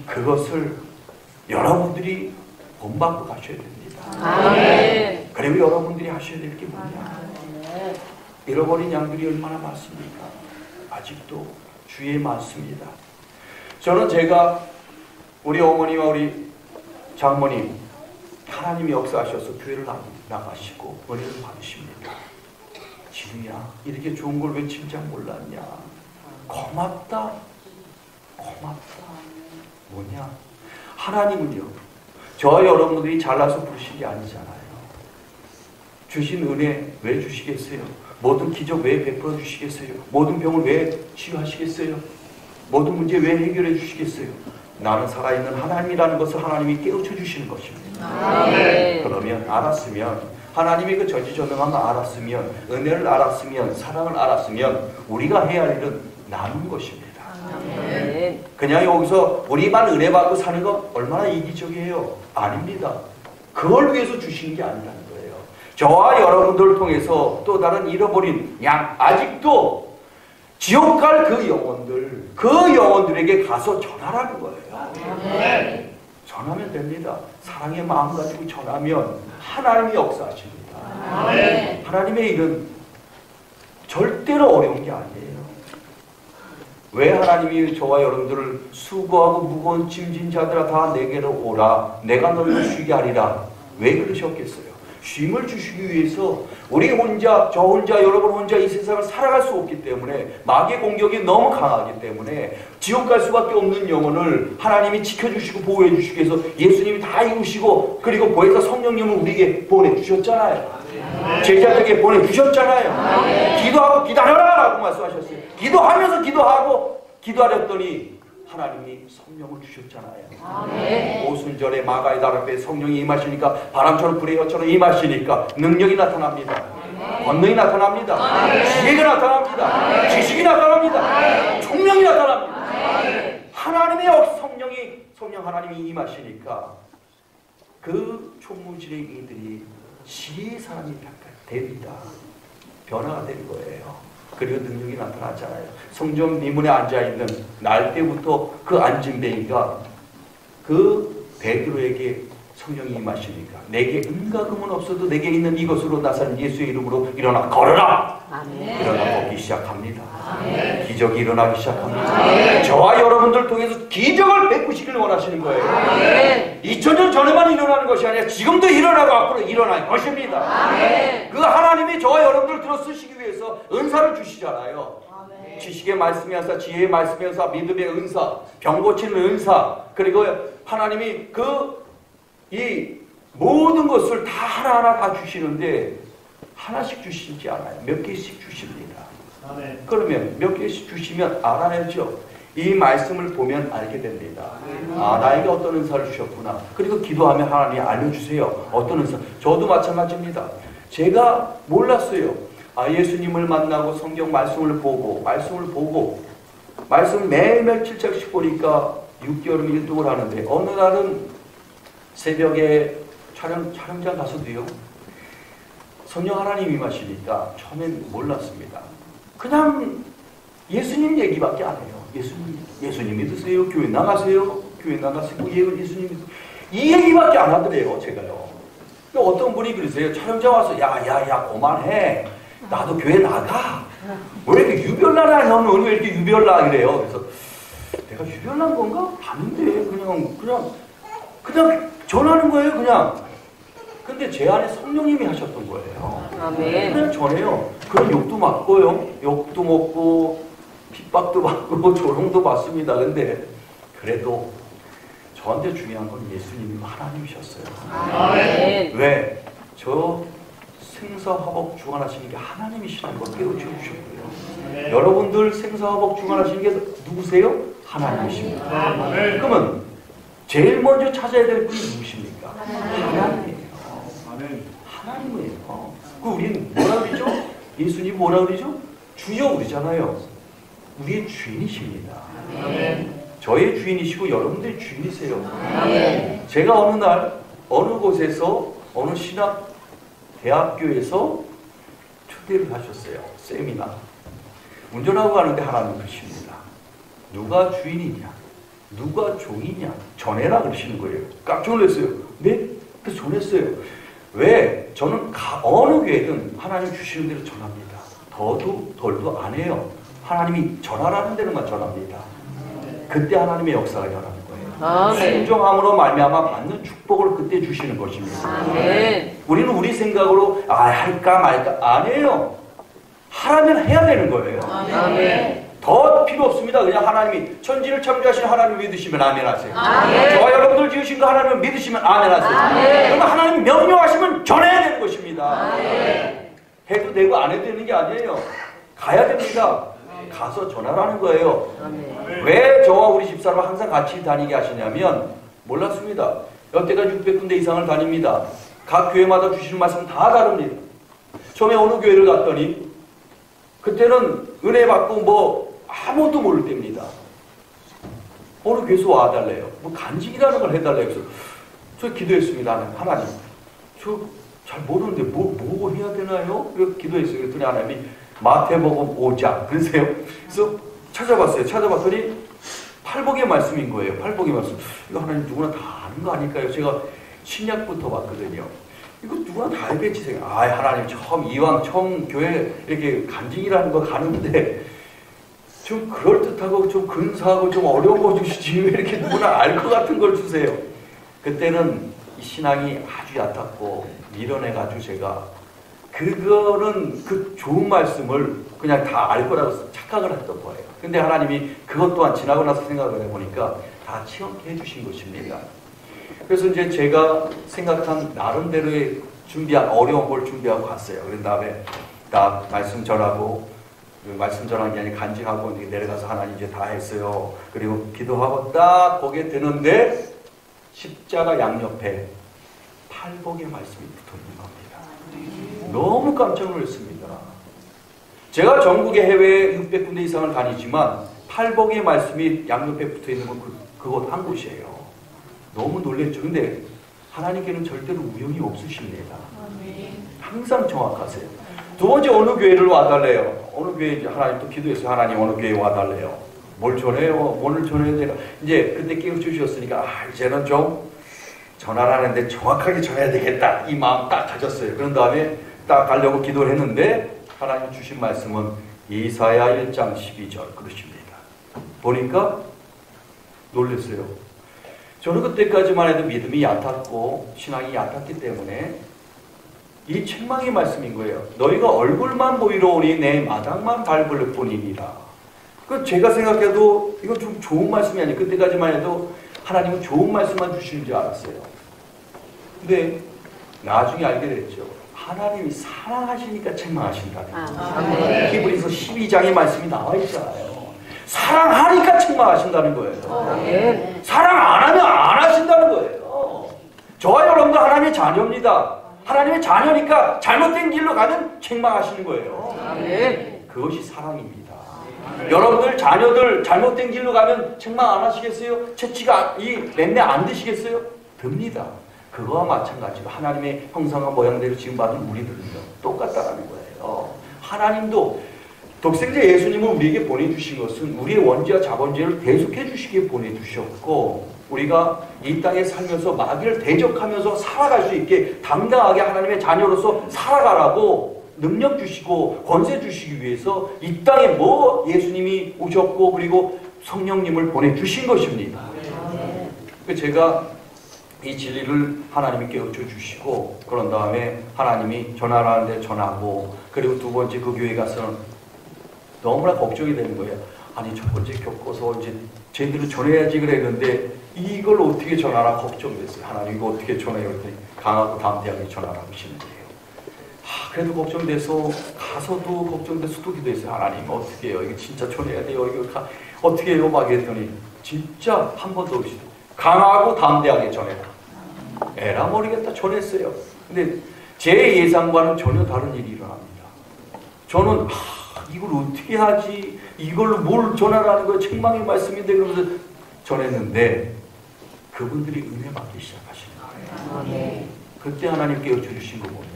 그것을 여러분들이 본받고 가셔야 됩니다. 그리고 여러분들이 하셔야 될 게 뭐냐? 잃어버린 양들이 얼마나 많습니까? 아직도 주위에 많습니다. 저는 제가 우리 어머니와 우리 장모님 하나님이 역사하셔서 교회를 나- 나가시고 은혜를 받으십니다. 지루야 이렇게 좋은 걸 왜 진작 몰랐냐? 고맙다. 고맙다. 뭐냐? 하나님은요. 저와 여러분들이 잘나서 부르신 게 아니잖아요. 주신 은혜 왜 주시겠어요? 모든 기적 왜 베풀어 주시겠어요? 모든 병을 왜 치유하시겠어요? 모든 문제 왜 해결해 주시겠어요? 나는 살아있는 하나님이라는 것을 하나님이 깨우쳐 주시는 것입니다. 아멘. 그러면 알았으면 하나님의 그 전지전능함을 알았으면 은혜를 알았으면 사랑을 알았으면 우리가 해야 할 일은 나눈 것입니다. 아멘. 그냥 여기서 우리만 은혜 받고 사는 건 얼마나 이기적이에요? 아닙니다. 그걸 위해서 주시는 게 아니라는 거예요. 저와 여러분들을 통해서 또 다른 잃어버린 양, 아직도 지옥 갈 그 영혼들, 그 영혼들에게 가서 전하라는 거예요. 전하면 됩니다. 사랑의 마음 가지고 전하면 하나님이 역사하십니다. 하나님의 일은 절대로 어려운 게 아니에요. 왜 하나님이 저와 여러분들을 수고하고 무거운 짐진 자들아 다 내게로 오라 내가 너희를 쉬게 하리라 왜 그러셨겠어요? 쉼을 주시기 위해서 우리 혼자 저 혼자 여러분 혼자 이 세상을 살아갈 수 없기 때문에 마귀의 공격이 너무 강하기 때문에 지옥 갈 수밖에 없는 영혼을 하나님이 지켜주시고 보호해 주시기 위해서 예수님이 다 이루시고 그리고 보혜사 성령님을 우리에게 보내주셨잖아요. 제자들에게 보내주셨잖아요. 기도하고 기다려라 라고 말씀하셨어요. 기도하면서 기도하고 기도하렸더니 하나님이 성령을 주셨잖아요. 오순절에 마가의 다락에 성령이 임하시니까 바람처럼 불의 여처럼 임하시니까 능력이 나타납니다. 권능이 나타납니다. 지혜가 나타납니다. 지식이 나타납니다. 총명이 나타납니다. 하나님의 역- 성령이 성령 하나님이 임하시니까 그 총무실의 이들이 지혜의 사람이 됩니다. 변화가 된 거예요. 그리고 능력이 나타났잖아요. 성전 미문에 앉아 있는 날 때부터 그 앉은 뱅이가 그 베드로에게 성령이 임하시니까 내게 은가금은 없어도 내게 있는 이것으로 나선 예수의 이름으로 일어나 걸어라. 아멘. 일어나 걷기 시작합니다. 기적이 일어나기 시작합니다. 저와 여러분들 통해서 기적을 베푸시길 원하시는 거예요. 아멘. 2000년 전에만 일어나는 것이 아니라 지금도 일어나고 앞으로 일어날 것입니다. 아멘. 그 하나님이 저와 여러분들 들어 쓰시기 위해서 은사를 주시잖아요. 지식의 말씀이 하사 지혜의 말씀이 하사 믿음의 은사 병 고치는 은사 그리고 하나님이 그 이 모든 것을 다 하나하나 다 주시는데 하나씩 주시지 않아요. 몇 개씩 주십니다. 아멘. 그러면 몇 개씩 주시면 알아내죠. 이 말씀을 보면 알게 됩니다. 아, 나에게 어떤 은사를 주셨구나. 그리고 기도하면 하나님이 알려주세요. 어떤 은사. 저도 마찬가지입니다. 제가 몰랐어요. 아, 예수님을 만나고 성경 말씀을 보고, 말씀을 보고, 말씀 매일매일 칠짝씩 보니까 6개월이면 1독을 하는데, 어느 날은 새벽에 촬영, 촬영장 가서도요, 성령 하나님 임하시니까 처음엔 몰랐습니다. 그냥 예수님 얘기밖에 안 해요. 예수님, 예수님 믿으세요. 교회 나가세요. 교회 나가시고 예, 예수님 믿으세요. 이 얘기밖에 안 하더래요. 제가요. 또 어떤 분이 그러세요. 촬영장 와서 야, 야, 야, 그만해. 나도 교회 나가. 왜 이렇게 유별나라 너는 왜 이렇게 유별나 그래요. 그래서 내가 유별난 건가? 아닌데 그냥 그냥 그냥 전하는 거예요. 그냥. 근데 제 안에 성령님이 하셨던 거예요. 아멘. 그냥 전해요. 그런 욕도 맞고요. 욕도 먹고 핍박도 받고 조롱도 받습니다. 근데 그래도 저한테 중요한 건 예수님이 하나님이셨어요. 아멘. 왜? 저 생사화복 주관하시는 게 하나님이시라는 걸 깨우쳐 주셨고요. 아멘. 여러분들 생사화복 주관하시는 게 누구세요? 하나님이십니다. 아멘. 그러면 제일 먼저 찾아야 될 분이 누구십니까? 하나님이에요. 아멘. 하나님이에요. 그 우리는 뭐라 그러죠? 예수님 뭐라 그러죠? 주여 그러잖아요. 우리의 주인이십니다. 저의 주인이시고 여러분들의 주인이세요. 제가 어느 날 어느 곳에서 어느 신학 대학교에서 초대를 하셨어요. 세미나. 운전하고 가는데 하나님 그러십니다. 누가 주인이냐? 누가 종이냐? 전해라 그러시는 거예요. 깜짝 놀랐어요. 네? 그래서 전했어요. 왜? 저는 가- 어느 교회든 하나님 주시는 대로 전합니다. 더도 덜도 안 해요. 하나님이 전하라는 대로만 전합니다. 그때 하나님의 역사가 일어나는 거예요. 아멘. 순종함으로 말미암아 받는 축복을 그때 주시는 것입니다. 아멘. 우리는 우리 생각으로 아 할까 말까 아니에요. 하라면 해야 되는 거예요. 아멘. 더 필요 없습니다. 그냥 하나님이 천지를 창조하신 하나님 믿으시면 아멘 하세요. 아멘. 저와 여러분들 지으신 거 하나님 믿으시면 아멘 하세요. 아멘. 그러면 하나님 명령하시면 전해야 되는 것입니다. 해도 되고 안 해도 되는 게 아니에요. 가야 됩니다. 가서 전하라는 거예요. 왜 저와 우리 집사람 항상 같이 다니게 하시냐면 몰랐습니다. 여태까지 600군데 이상을 다닙니다. 각 교회마다 주시는 말씀 다 다릅니다. 처음에 어느 교회를 갔더니 그때는 은혜 받고 뭐 아무것도 모를 때입니다. 어느 교회에서 와달래요. 뭐 간직이라는 걸 해달래요. 그래서 저 기도했습니다. 하나님, 저 잘 모르는데 뭐, 뭐 해야 되나요? 기도했어요. 그랬더니 하나님이 마태복음 5장 그러세요. 그래서 찾아봤어요. 찾아봤더니 팔복의 말씀인 거예요. 팔복의 말씀. 이거 하나님 누구나 다 아는 거 아닐까요? 제가 신약부터 봤거든요. 이거 누구나 다 알겠지. 아 하나님 처음 이왕 처음 교회 이렇게 간증이라는 거 가는데 좀 그럴 듯하고 좀 근사하고 좀 어려운 거 주시지 왜 이렇게 누구나 알 것 같은 걸 주세요. 그때는 이 신앙이 아주 얕았고 밀어내가지고 제가 그거는 그 좋은 말씀을 그냥 다 알 거라고 착각을 했던 거예요. 근데 하나님이 그것 또한 지나고 나서 생각을 해보니까 다 치엄게 해주신 것입니다. 그래서 이제 제가 생각한 나름대로의 준비한 어려운 걸 준비하고 갔어요. 그런 다음에 다 말씀 전하고 그 말씀 게 아니라 간증하고 내려가서 하나님 이제 다 했어요. 그리고 기도하고 딱 거기에 드는데 십자가 양옆에 팔복의 말씀이 붙어 있는 겁니다. 너무 깜짝 놀랐습니다. 제가 전국의 해외 600군데 이상을 다니지만 팔복의 말씀이 양옆에 붙어 있는 건 그, 그곳 한 곳이에요. 너무 놀랬죠. 근데 하나님께는 절대로 우연이 없으십니다. 항상 정확하세요. 두 번째 어느 교회를 와달래요. 어느 교회 하나님 또 기도했어요. 하나님 어느 교회 와달래요. 뭘 전해요? 오늘 전해야 되나? 이제 근데 깨우쳐 주셨으니까 아 이제는 좀 전화하는데 정확하게 전해야 되겠다. 이 마음 딱 가졌어요. 그런 다음에 딱 가려고 기도를 했는데 하나님 주신 말씀은 이사야 1장 12절 그러십니다. 보니까 놀랐어요. 저는 그때까지만 해도 믿음이 얕았고 신앙이 얕았기 때문에 이 책망의 말씀인 거예요. 너희가 얼굴만 보이러 오니 내 마당만 밟을 뿐이니라. 그 제가 생각해도 이거 좀 좋은 말씀이 아니에요. 그때까지만 해도 하나님은 좋은 말씀만 주시는 줄 알았어요. 근데 나중에 알게 됐죠. 하나님이 사랑하시니까 책망하신다는 거예요. 아멘. 히브리서 12장의 말씀이 나와 있잖아요. 사랑하니까 책망하신다는 거예요. 아멘. 사랑 안 하면 안 하신다는 거예요. 저와 여러분도 하나님의 자녀입니다. 하나님의 자녀니까 잘못된 길로 가면 책망하시는 거예요. 아멘. 그것이 사랑입니다. 여러분들 자녀들 잘못된 길로 가면 책망 안 하시겠어요? 채찍 안- 이 맴매 안 드시겠어요? 듭니다. 그거와 마찬가지로 하나님의 형상과 모양대로 지금 받은 우리들은요 똑같다라는 거예요. 하나님도 독생자 예수님을 우리에게 보내주신 것은 우리의 원죄와 자본죄를 대속해 주시기에 보내주셨고 우리가 이 땅에 살면서 마귀를 대적하면서 살아갈 수 있게 당당하게 하나님의 자녀로서 살아가라고 능력 주시고 권세 주시기 위해서 이 땅에 뭐 예수님이 오셨고 그리고 성령님을 보내주신 것입니다. 그 제가 이 진리를 하나님이 깨우쳐 주시고 그런 다음에 하나님이 전하라는데 전하고 그리고 두 번째 그 교회 가서는 너무나 걱정이 되는 거예요. 아니 첫 번째 겪어서 이제 제대로 전해야지 그랬는데 이걸 어떻게 전하라 걱정됐어요. 하나님 이거 어떻게 전해요? 그랬더니 강하고 담대하게 전하라 하시는 거예요. 아, 그래도 걱정돼서 가서도 걱정돼서 또 기도했어요. 하나님 어떻게 해요? 이거 진짜 전해야 돼요. 이거 가, 어떻게 해요? 막 했더니 진짜 한 번도 없이 강하고 담대하게 전해라. 에라 모르겠다 전했어요. 근데 제 예상과는 전혀 다른 일이 일어납니다. 저는 아, 이걸 어떻게 하지? 이걸로 뭘 전하라는 거야? 책망의 말씀인데 그러면서 전했는데 그분들이 은혜 받기 시작하시는 거예요. 아멘. 그때 하나님 깨우쳐 주신 거 뭐냐?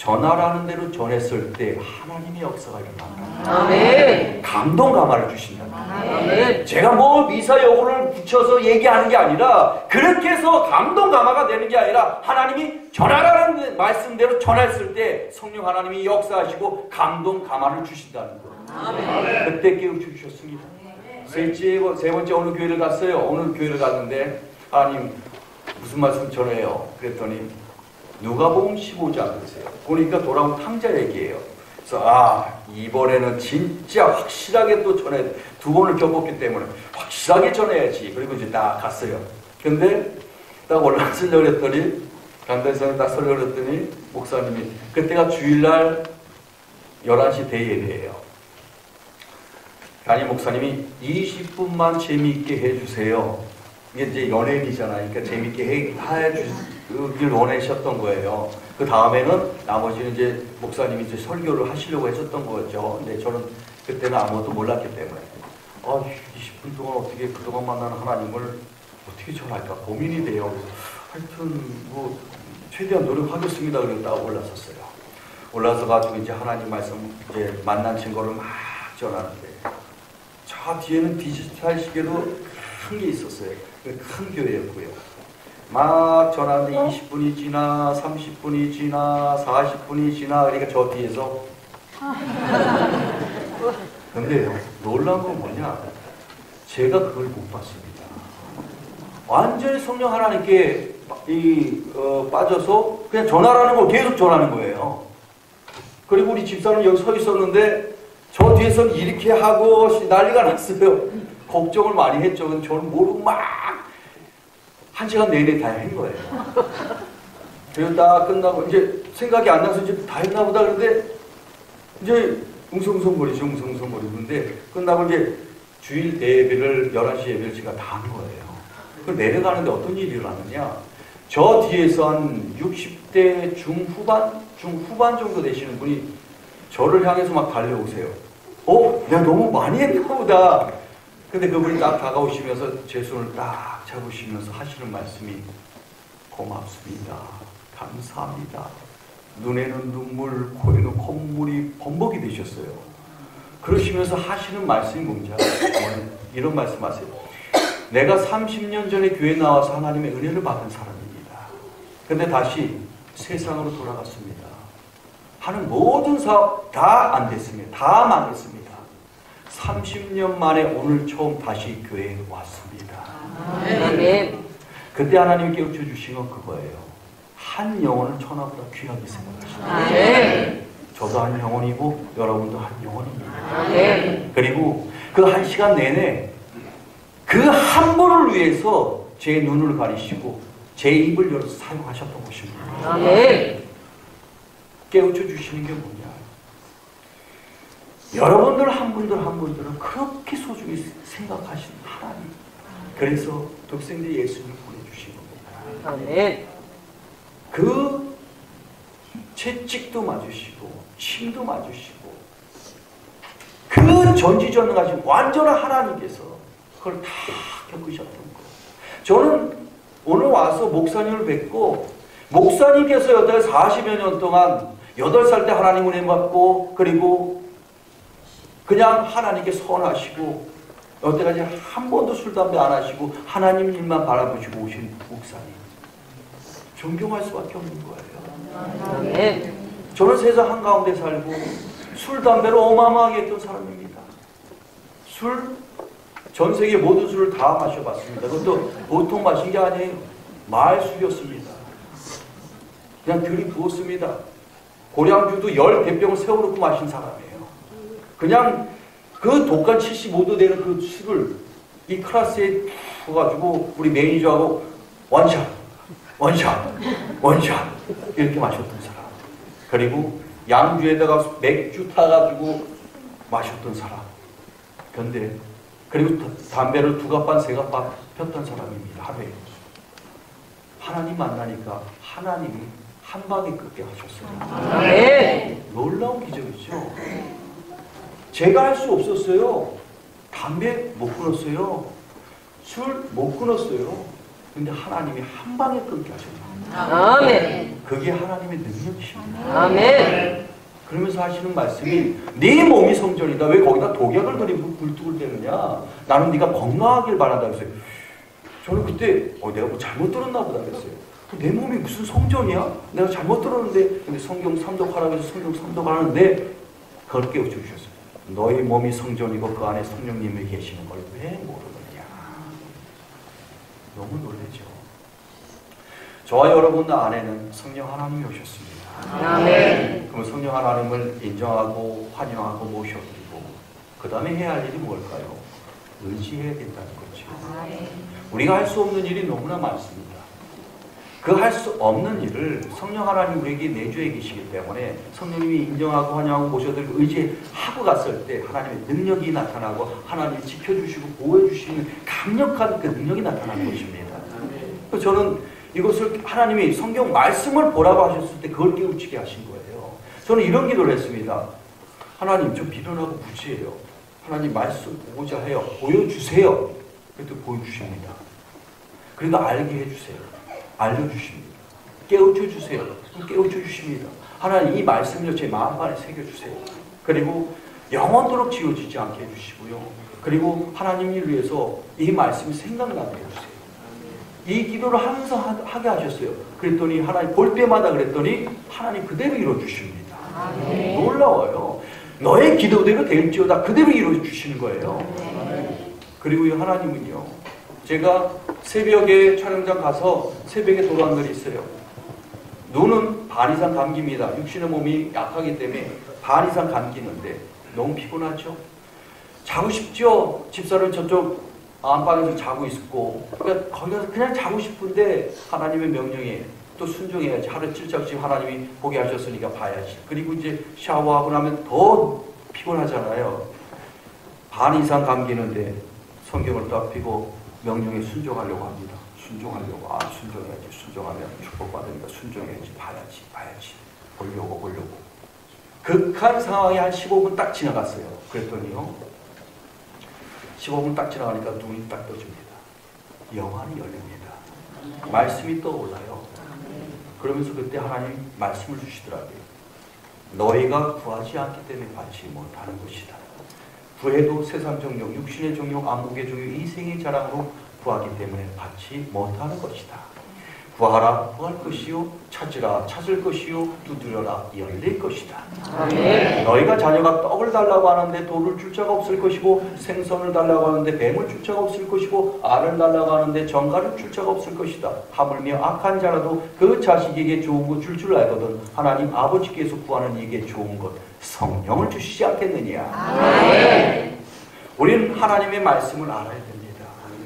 전하라는 대로 전했을 때 하나님의 역사가 일어난다. 아멘. 감동 감화를 주신다. 아멘. 제가 뭐 미사 여구를 붙여서 얘기하는 게 아니라 그렇게 해서 감동 감화가 되는 게 아니라 하나님이 전하라는 말씀대로 전했을 때 성령 하나님이 역사하시고 감동 감화를 주신다는 거예요. 그때 깨우쳐 주셨습니다. 셋째, 세 번째 어느 교회를 갔어요. 어느 교회를 갔는데 하나님 무슨 말씀 전해요? 그랬더니 누가복음 15장 그러세요. 보니까 돌아온 탕자 얘기예요. 그래서 아 이번에는 진짜 확실하게 또 전해 두 번을 겪었기 때문에 확실하게 전해야지. 그리고 이제 딱 갔어요. 근데 딱 올라서려고 그랬더니 강단성에 딱 서려고 그랬더니 목사님이 그때가 주일날 11시 대예배예요. 담임 목사님이 20분만 재미있게 해주세요. 이게 이제 연예인이잖아요. 그러니까 재밌게 해, 해주 길 원하셨던 거예요. 그 다음에는 나머지는 이제 목사님이 이제 설교를 하시려고 하셨던 거죠. 근데 저는 그때는 아무것도 몰랐기 때문에. 아, 20분 동안 어떻게 그동안 만난 하나님을 어떻게 전할까 고민이 돼요. 하여튼 뭐 최대한 노력하겠습니다. 딱 올라섰어요. 올라서 가지고 이제 하나님 말씀 이제 만난 증거를 막 전하는데 저 뒤에는 디지털 시계도 큰 게 있었어요. 그큰 교회였고요. 막 전하는데 20분이 지나, 30분이 지나, 40분이 지나, 그러니까 저 뒤에서. 근데 놀라운 건 뭐냐? 제가 그걸 못 봤습니다. 완전히 성령 하나님께 이, 어, 빠져서 그냥 전하라는 걸 계속 전하는 거예요. 그리고 우리 집사는 여기 서 있었는데 저 뒤에서는 이렇게 하고 난리가 났어요. 걱정을 많이 했죠. 저는 모르고 막 한 시간 내내 다 한 거예요. 그리고 딱 끝나고 이제 생각이 안 나서 이제 다 했나 보다 그런데 이제 웅성웅성거리죠. 웅성웅성거리는데 끝나고 이제 주일 대예배를 11시 예배를 제가 다 한 거예요. 그 내려가는데 어떤 일이 일어나느냐. 저 뒤에서 한 60대 중후반? 중후반 정도 되시는 분이 저를 향해서 막 달려오세요. 어? 내가 너무 많이 했나 보다. 근데 그분이 딱 다가오시면서 제 손을 딱 잡으시면서 하시는 말씀이 고맙습니다. 감사합니다. 눈에는 눈물, 코에는 콧물이 범벅이 되셨어요. 그러시면서 하시는 말씀이 뭔지 알아요? 이런 말씀 하세요. 내가 30년 전에 교회 나와서 하나님의 은혜를 받은 사람입니다. 근데 다시 세상으로 돌아갔습니다. 하는 모든 사업 다 안 됐습니다. 다 망했습니다. 30년 만에 오늘 처음 다시 교회에 왔습니다. 아멘. 그때 하나님이 깨우쳐 주신 건 그거예요. 한 영혼을 천하보다 귀하게 생각하시다. 아멘. 저도 한 영혼이고 여러분도 한 영혼입니다. 아멘. 그리고 그 한 시간 내내 그한 분을 위해서 제 눈을 가리시고 제 입을 열어서 사용하셨던 것입니다. 깨우쳐 주시는 게 뭐냐? 여러분들 한 분들 한 분들은 그렇게 소중히 생각하신 하나님. 그래서 독생자 예수님을 보내주신 겁니다. 아멘. 그 채찍도 맞으시고 침도 맞으시고 그 전지전능하신 완전한 하나님께서 그걸 다 겪으셨던 거. 저는 오늘 와서 목사님을 뵙고 목사님께서 여태 40여 년 동안 8살 때 하나님 은혜 받고 그리고 그냥 하나님께 선하시고 여태까지 한 번도 술 담배 안 하시고 하나님 일만 바라보시고 오신 목사님 존경할 수밖에 없는 거예요. 아멘. 저는 세상 한가운데 살고 술, 담배를 어마어마하게 했던 사람입니다. 술, 전 세계 모든 술을 다 마셔봤습니다. 그것도 보통 마신 게 아니에요. 말 술이었습니다. 그냥 들이부었습니다. 고량주도 열 대병 세워놓고 마신 사람이에요. 그냥 그 독한 75도 되는 그 술을 이 글라스에 부어가지고 우리 매니저하고 원샷, 원샷, 원샷 이렇게 마셨던 사람. 그리고 양주에다가 맥주 타가지고 마셨던 사람. 근데 그리고 담배를 두 갑반 세 갑반 폈던 사람입니다. 하루에. 하나님 만나니까 하나님이 한 방에 끄게 하셨어요. 아멘. 놀라운 기적이죠. 제가 할 수 없었어요. 담배 못 끊었어요. 술 못 끊었어요. 근데 하나님이 한 방에 끊게 하셨어요. 아멘. 그게 하나님의 능력이십니다. 아멘. 그러면서 하시는 말씀이 네 몸이 성전이다. 왜 거기다 독약을 들이고 굴뚝을 대느냐? 나는 네가 건강하길 바란다 그랬어요. 저는 그때 어, 내가 뭐 잘못 들었나 보다 그랬어요. 내 몸이 무슨 성전이야? 내가 잘못 들었는데 근데 성경 삼독하라고 해서 성경 삼독하는데 그걸 깨우쳐 주셨어요. 너희 몸이 성전이고 그 안에 성령님이 계시는 걸 왜 모르느냐? 너무 놀라죠. 저와 여러분 안에는 성령 하나님이 오셨습니다. 아멘. 그럼 성령 하나님을 인정하고 환영하고 모셔드리고 그 다음에 해야 할 일이 뭘까요? 의지해야 된다는 거죠. 우리가 할 수 없는 일이 너무나 많습니다. 그 할 수 없는 일을 성령 하나님 우리에게 내주해 계시기 때문에 성령님이 인정하고 환영하고 모셔드리고 의지하고 갔을 때 하나님의 능력이 나타나고 하나님이 지켜주시고 보호해 주시는 강력한 그 능력이 나타나는 것입니다. 저는 이것을 하나님이 성경 말씀을 보라고 하셨을 때 그걸 깨우치게 하신 거예요. 저는 이런 기도를 했습니다. 하나님 좀 비련하고 무지해요. 하나님 말씀 보고자 해요. 보여주세요. 그래도 보여주십니다. 그리고 알게 해주세요. 알려주십니다. 깨우쳐 주세요. 깨우쳐 주십니다. 하나님 이 말씀을 제 마음 안에 새겨주세요. 그리고 영원토록 지워지지 않게 해주시고요. 그리고 하나님을 위해서 이 말씀이 생각나게 해주세요. 이 기도를 하면서 하- 하게 하셨어요. 그랬더니 하나님 볼 때마다 그랬더니 하나님 그대로 이루어주십니다. 놀라워요. 너의 기도대로 될지어다 그대로 이루어주시는 거예요. 그리고 이 하나님은요. 제가 새벽에 촬영장 가서 새벽에 돌아온 날이 있어요. 눈은 반 이상 감깁니다. 육신의 몸이 약하기 때문에 반 이상 감기는데 너무 피곤하죠? 자고 싶죠? 집사는 저쪽 안방에서 자고 있고 그러니까 거기 가서 그냥 자고 싶은데 하나님의 명령에 또 순종해야지 하루 찔짝씩 하나님이 보게 하셨으니까 봐야지 그리고 이제 샤워하고 나면 더 피곤하잖아요 반 이상 감기는데 성경을 딱 펴고 명령에 순종하려고 합니다 순종하려고 아 순종해야지 순종하면 축복받으니까 순종해야지 봐야지 봐야지 보려고 보려고 극한 상황이 한 15분 딱 지나갔어요 그랬더니요 15분 딱 지나가니까 눈이 딱 떠집니다. 영안이 열립니다. 말씀이 떠올라요. 그러면서 그때 하나님 말씀을 주시더라고요. 너희가 구하지 않기 때문에 받지 못하는 것이다. 구해도 세상 정욕, 육신의 정욕, 안목의 정욕, 이 생의 자랑으로 구하기 때문에 받지 못하는 것이다. 구하라 구할 것이요 찾으라 찾을 것이요 두드려라 열릴 것이다. 아멘. 너희가 자녀가 떡을 달라고 하는데 돌을 줄 자가 없을 것이고 생선을 달라고 하는데 뱀을 줄 자가 없을 것이고 알을 달라고 하는데 정갈을 줄 자가 없을 것이다. 하물며 악한 자라도 그 자식에게 좋은 것줄줄 알거든 하나님 아버지께서 구하는 이게 좋은 것 성령을 주시지 않겠느냐. 우리는 하나님의 말씀을 알아야 됩니다.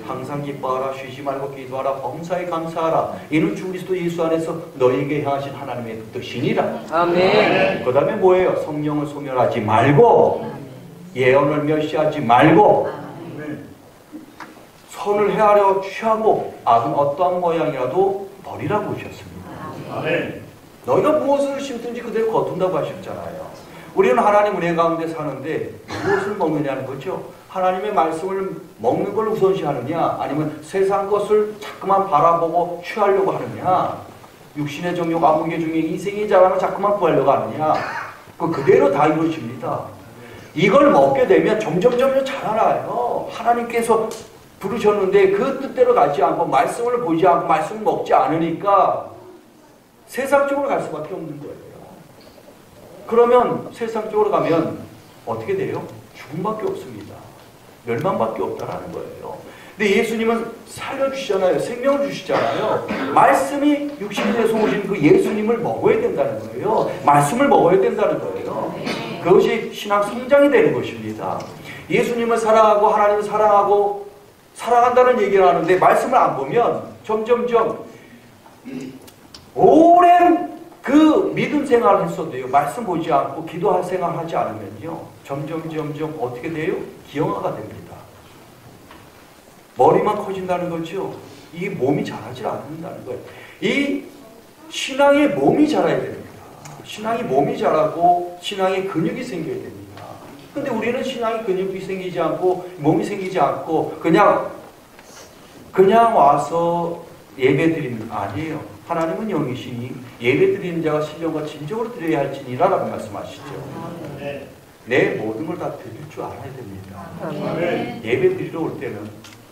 항상 기뻐하라 쉬지 말고 기도하라 범사에 감사하라 이는 주 그리스도 예수 안에서 너에게 향하신 하나님의 뜻이니라. 아멘. 그 다음에 뭐예요? 성령을 소멸하지 말고 예언을 멸시하지 말고. 선을 헤아려 취하고 악은 어떠한 모양이라도 버리라고 하셨습니다. 아멘. 너희가 무엇을 심든지 그대로 거둔다고 하셨잖아요. 우리는 하나님 은혜 가운데 사는데 무엇을 먹느냐는 거죠. 하나님의 말씀을 먹는 걸 우선시 하느냐 아니면 세상 것을 자꾸만 바라보고 취하려고 하느냐 육신의 정욕 아무개 중에 인생이 자라면 자꾸만 구하려고 하느냐 그 그대로 다 이루어집니다. 이걸 먹게 되면 점점 점점 자라나요. 하나님께서 부르셨는데 그 뜻대로 가지 않고 말씀을 보지 않고 말씀을 먹지 않으니까 세상 쪽으로 갈 수밖에 없는 거예요. 그러면 세상 쪽으로 가면 어떻게 돼요? 죽음밖에 없습니다. 멸망밖에 없다라는 거예요. 근데 예수님은 살려주시잖아요. 생명을 주시잖아요. 말씀이 육신이 돼서 오신 그 예수님을 먹어야 된다는 거예요. 말씀을 먹어야 된다는 거예요. 그것이 신앙 성장이 되는 것입니다. 예수님을 사랑하고 하나님을 사랑하고 사랑한다는 얘기를 하는데 말씀을 안 보면 점점점 오랜 그 믿음 생활을 했어도요. 말씀 보지 않고 기도할 생활을 하지 않으면요. 점점 점점 어떻게 돼요? 기형아가 됩니다. 머리만 커진다는 거죠. 이 몸이 자라지 않는다는 거예요. 이 신앙의 몸이 자라야 됩니다. 신앙이 몸이 자라고 신앙의 근육이 생겨야 됩니다. 근데 우리는 신앙의 근육이 생기지 않고 몸이 생기지 않고 그냥 그냥 와서 예배 드리는 아니에요. 하나님은 영이시니 예배 드리는 자가 신령과 진정으로 드려야 할지니라라고 말씀하시죠. 내 모든 걸 다 드릴 줄 알아야 됩니다. 예배 드리러 올 때는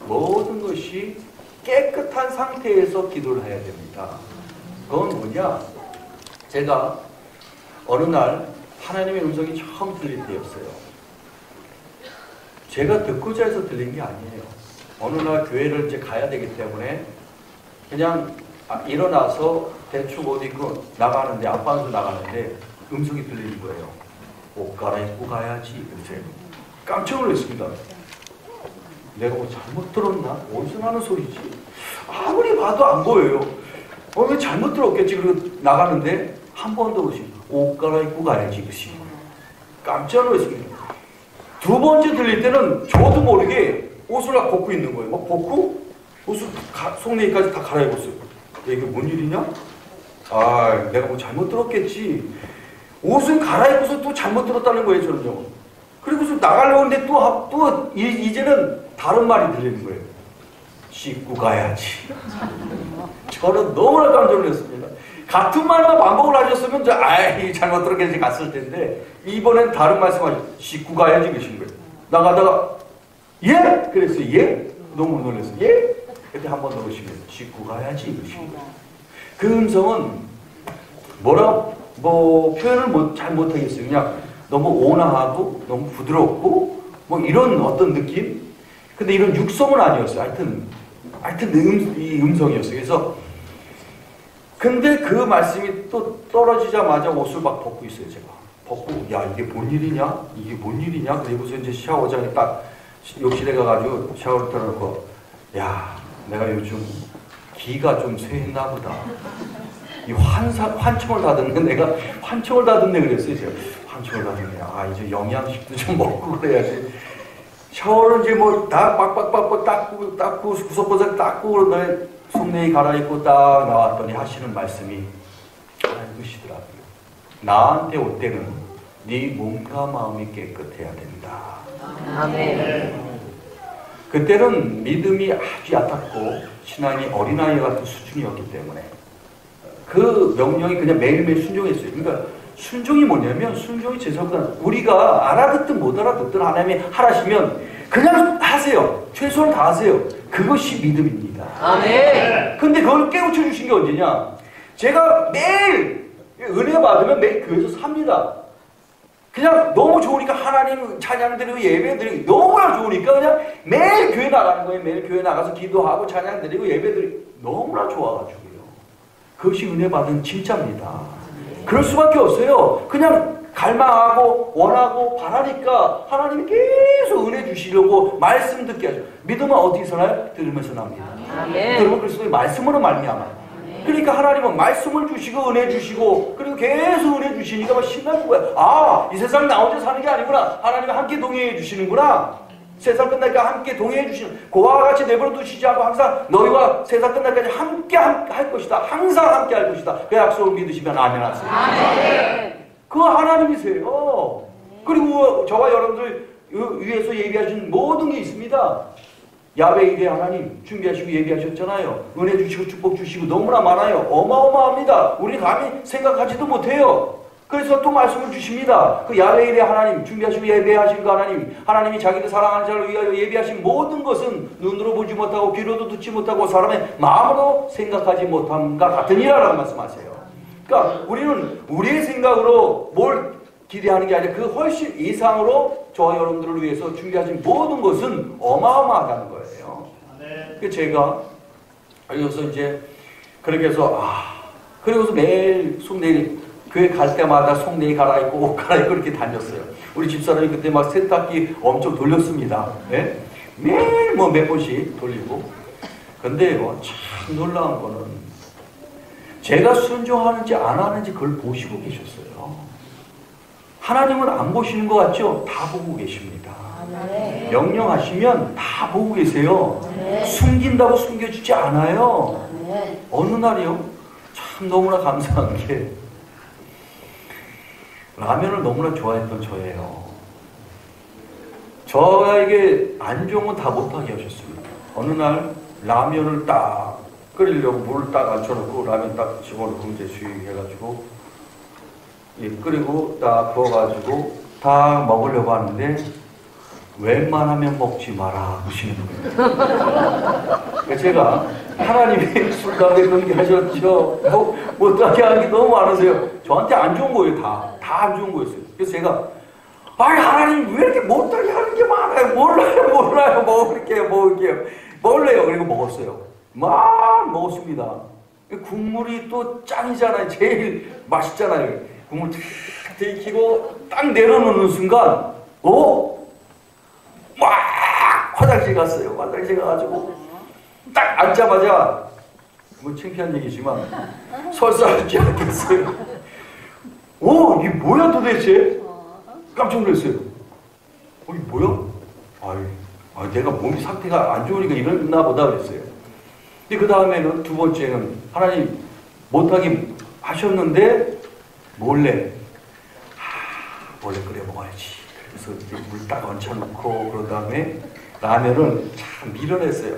모든 것이 깨끗한 상태에서 기도를 해야 됩니다. 그건 뭐냐? 제가 어느 날 하나님의 음성이 처음 들릴 때였어요. 제가 듣고자 해서 들린 게 아니에요. 어느 날 교회를 이제 가야 되기 때문에 그냥 아, 일어나서 대충 옷 입고 나가는데 앞방에서 나가는데 음성이 들리는 거예요. 옷 갈아입고 가야지. 그래서 깜짝 놀랐습니다. 내가 뭐 잘못 들었나? 어디서 나는 소리지? 아무리 봐도 안 보여요. 어, 왜 잘못 들었겠지? 그리고 나가는데 한 번 더 오시. 옷 갈아입고 가야지. 그시. 깜짝 놀랐습니다. 두 번째 들릴 때는 저도 모르게 옷을 막 벗고 있는 거예요. 막 벗고 옷을 가, 속내기까지 다 갈아입었어요. 야, 이게 뭔 일이냐? 아, 내가 뭐 잘못 들었겠지. 옷은 갈아입고서 또 잘못 들었다는 거예요, 저는요. 그리고서 나가려고 하는데 또, 하- 또, 이, 이제는 다른 말이 들리는 거예요. 씻고 가야지. 저는 너무나 깜짝 놀랐습니다. 같은 말만 반복을 하셨으면, 저, 아이, 잘못 들었겠지 갔을 텐데, 이번엔 다른 말씀 하셨 씻고 가야지 그러신 거예요. 나가다가, 예? 그랬어요. 예? 너무 놀랐어요. 예? 그때 한번더 오시면, 씻고 가야지 그러신 거예요. 그 음성은 뭐라 뭐 표현을 못, 잘 못하겠어요. 그냥 너무 온화하고 너무 부드럽고 뭐 이런 어떤 느낌? 근데 이런 육성은 아니었어요. 하여튼 하여튼 음, 이 음성이었어요. 그래서 근데 그 말씀이 또 떨어지자마자 옷을 막 벗고 있어요. 제가 벗고 야 이게 뭔 일이냐? 이게 뭔 일이냐? 그리고서 이제 샤워장에 딱 욕실에 가가지고 샤워를 틀어놓고 야 내가 요즘 기가 좀 쇠했나 보다. 이 환사, 환청을 다듬네. 내가 환청을 다듬네 그랬어요. 제가 환청을 다듬네. 아, 이제 영양식도 좀 먹고 그래야지. 샤워를 이제 뭐 다 빡빡빡빡 닦고, 닦고, 구석구석 닦고 그러더니 속내에 갈아입고 딱 나왔더니 하시는 말씀이 하나님 그시더라고요. 나한테 올 때는 네 몸과 마음이 깨끗해야 된다. 아멘. 그때는 믿음이 아주 얕았고 신앙이 어린아이 같은 수준이었기 때문에 그 명령이 그냥 매일매일 순종했어요. 그러니까 순종이 뭐냐면 순종이 제사보다 우리가 알아듣든 못 알아듣든 하나님이 하라시면 그냥 하세요. 최선을 다하세요. 그것이 믿음입니다. 아멘. 근데 그걸 깨우쳐 주신 게 언제냐? 제가 매일 은혜 받으면 매일 교회에서 삽니다. 그냥 너무 좋으니까 하나님 찬양 드리고 예배 드리고 너무나 좋으니까 그냥 매일 교회 나가는 거예요. 매일 교회 나가서 기도하고 찬양 드리고 예배 드리고 너무나 좋아가지고요. 그것이 은혜 받은 진짜입니다. 그럴 수밖에 없어요. 그냥 갈망하고 원하고 바라니까 하나님이 계속 은혜 주시려고 말씀 듣게 하죠. 믿음은 어디서 나요? 들으면서 납니다. 들으면 그리스도의 말씀으로 말미암아. 그러니까 하나님은 말씀을 주시고 은혜 주시고 그리고 계속 은혜 주시니까 막 신나는 거야. 아, 이 세상 나 혼자 사는 게 아니구나. 하나님이 함께 동행해 주시는구나. 세상 끝날까 함께 동행해 주시는 그와 같이 내버려 두시지 않고 항상 너희와 세상 끝날까지 함께 함- 할 것이다. 항상 함께 할 것이다. 그 약속을 믿으시면 아멘 하세요. 그 하나님이세요. 그리고 저와 여러분들 위해서 예비하신 모든 게 있습니다. 야베 이대 하나님 준비하시고 예비하셨잖아요. 은혜 주시고 축복 주시고 너무나 많아요. 어마어마합니다. 우리 감히 생각하지도 못해요. 그래서 또 말씀을 주십니다. 그 야베 이대 하나님 준비하시고 예비하신 그 하나님 하나님이 자기를 사랑하는 자를 위하여 예비하신 모든 것은 눈으로 보지 못하고 귀로도 듣지 못하고 사람의 마음으로 생각하지 못함과 같으니라라고 말씀하세요. 그러니까 우리는 우리의 생각으로 뭘 기대하는 게 아니라 그 훨씬 이상으로 저와 여러분들을 위해서 준비하신 모든 것은 어마어마하다는 거예요. 그 제가 그래서 이제 그렇게 해서 아 그리고서 매일 속내일 교회 갈 때마다 속내일 갈아입고 옷 갈아입고 이렇게 다녔어요. 우리 집사람이 그때 막 세탁기 엄청 돌렸습니다. 예? 매일 뭐 몇 번씩 돌리고. 근데 뭐참 놀라운 거는 제가 순종하는지 안 하는지 그걸 보시고 계셨어요. 하나님은 안 보시는 것 같죠? 다 보고 계십니다. 명령하시면 다 보고 계세요. 숨긴다고 숨겨주지 않아요. 어느 날이요? 참 너무나 감사한 게 라면을 너무나 좋아했던 저예요. 저에게 안 좋은 건 다 못하게 하셨습니다. 어느 날 라면을 딱 끓이려고 물을 딱 앉혀놓고 라면 딱 집어넣고 이제 수익해가지고 예, 끓이고 딱 부어가지고 다 먹으려고 하는데 웬만하면 먹지 마라 하시는 거예요. 그러니까 제가 하나님이 술 가운데 그런 게 하셨죠. 뭐, 못하게 하는 게 너무 많으세요. 저한테 안 좋은 거예요, 다. 다 안 좋은 거였어요. 그래서 제가, 아이, 하나님 왜 이렇게 못하게 하는 게 많아요? 몰라요, 몰라요. 먹을게요, 먹을게요. 먹을래요. 그리고 먹었어요. 막 먹었습니다. 국물이 또 짱이잖아요. 제일 맛있잖아요. 국물 탁 데이키고 딱 내려놓는 순간, 어? 막 화장실 갔어요. 화장실 가가지고 딱 앉자마자 뭐 창피한 얘기지만 설사하지 않겠어요. 오, 이게 뭐야 도대체? 깜짝 놀랐어요. 어, 이게 뭐야? 아이, 아, 내가 몸 상태가 안 좋으니까 이랬나 보다 그랬어요. 근데 그 다음에는 두 번째는 하나님 못하게 하셨는데 몰래 아, 몰래 끓여 먹어야지. 그래서 이제 물딱 얹혀놓고 그런 다음에 라면을 참 밀어냈어요.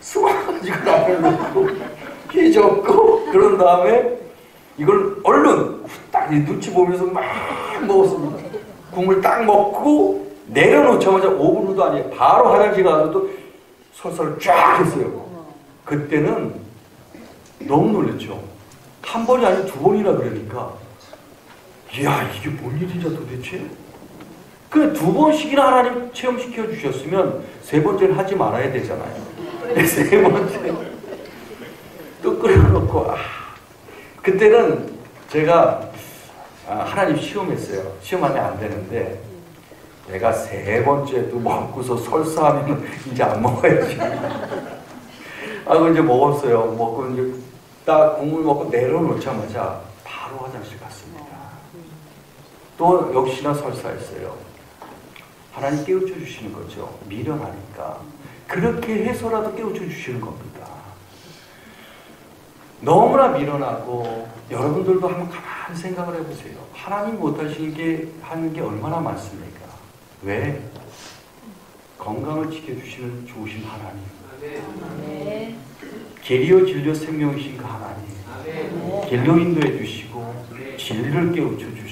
수고가지고 라면을 넣고 휘젓고 그런 다음에 이걸 얼른 딱 눈치 보면서 막 먹었습니다. 국물 딱 먹고 내려놓자마자 5분 후도 아니에요. 바로 화장실 가서 또 설설 쫙 했어요. 그때는 너무 놀랐죠. 한 번이 아니고 두 번이나 그러니까 이야 이게 뭔 일이냐 도대체? 그 두 번씩이나 하나님 체험시켜 주셨으면 세 번째는 하지 말아야 되잖아요. 세 번째 또 끓여놓고 아, 그때는 제가 아, 하나님 시험했어요. 시험하면 안 되는데 내가 세 번째 또 먹고서 설사하면 이제 안 먹어야지. 하고 이제 먹었어요. 먹고 이제 딱 국물 먹고 내려놓자마자 바로 화장실 갔습니다. 또 역시나 설사했어요. 하나님 깨우쳐 주시는 거죠. 미련하니까. 그렇게 해서라도 깨우쳐 주시는 겁니다. 너무나 미련하고 여러분들도 한번 가만히 생각을 해보세요. 하나님 못하시는 게 하는 게 얼마나 많습니까? 왜? 건강을 지켜주시는 좋으신 하나님. 계리어 진료 생명이신 그 하나님. 길로 인도해 주시고 진리를 깨우쳐 주시고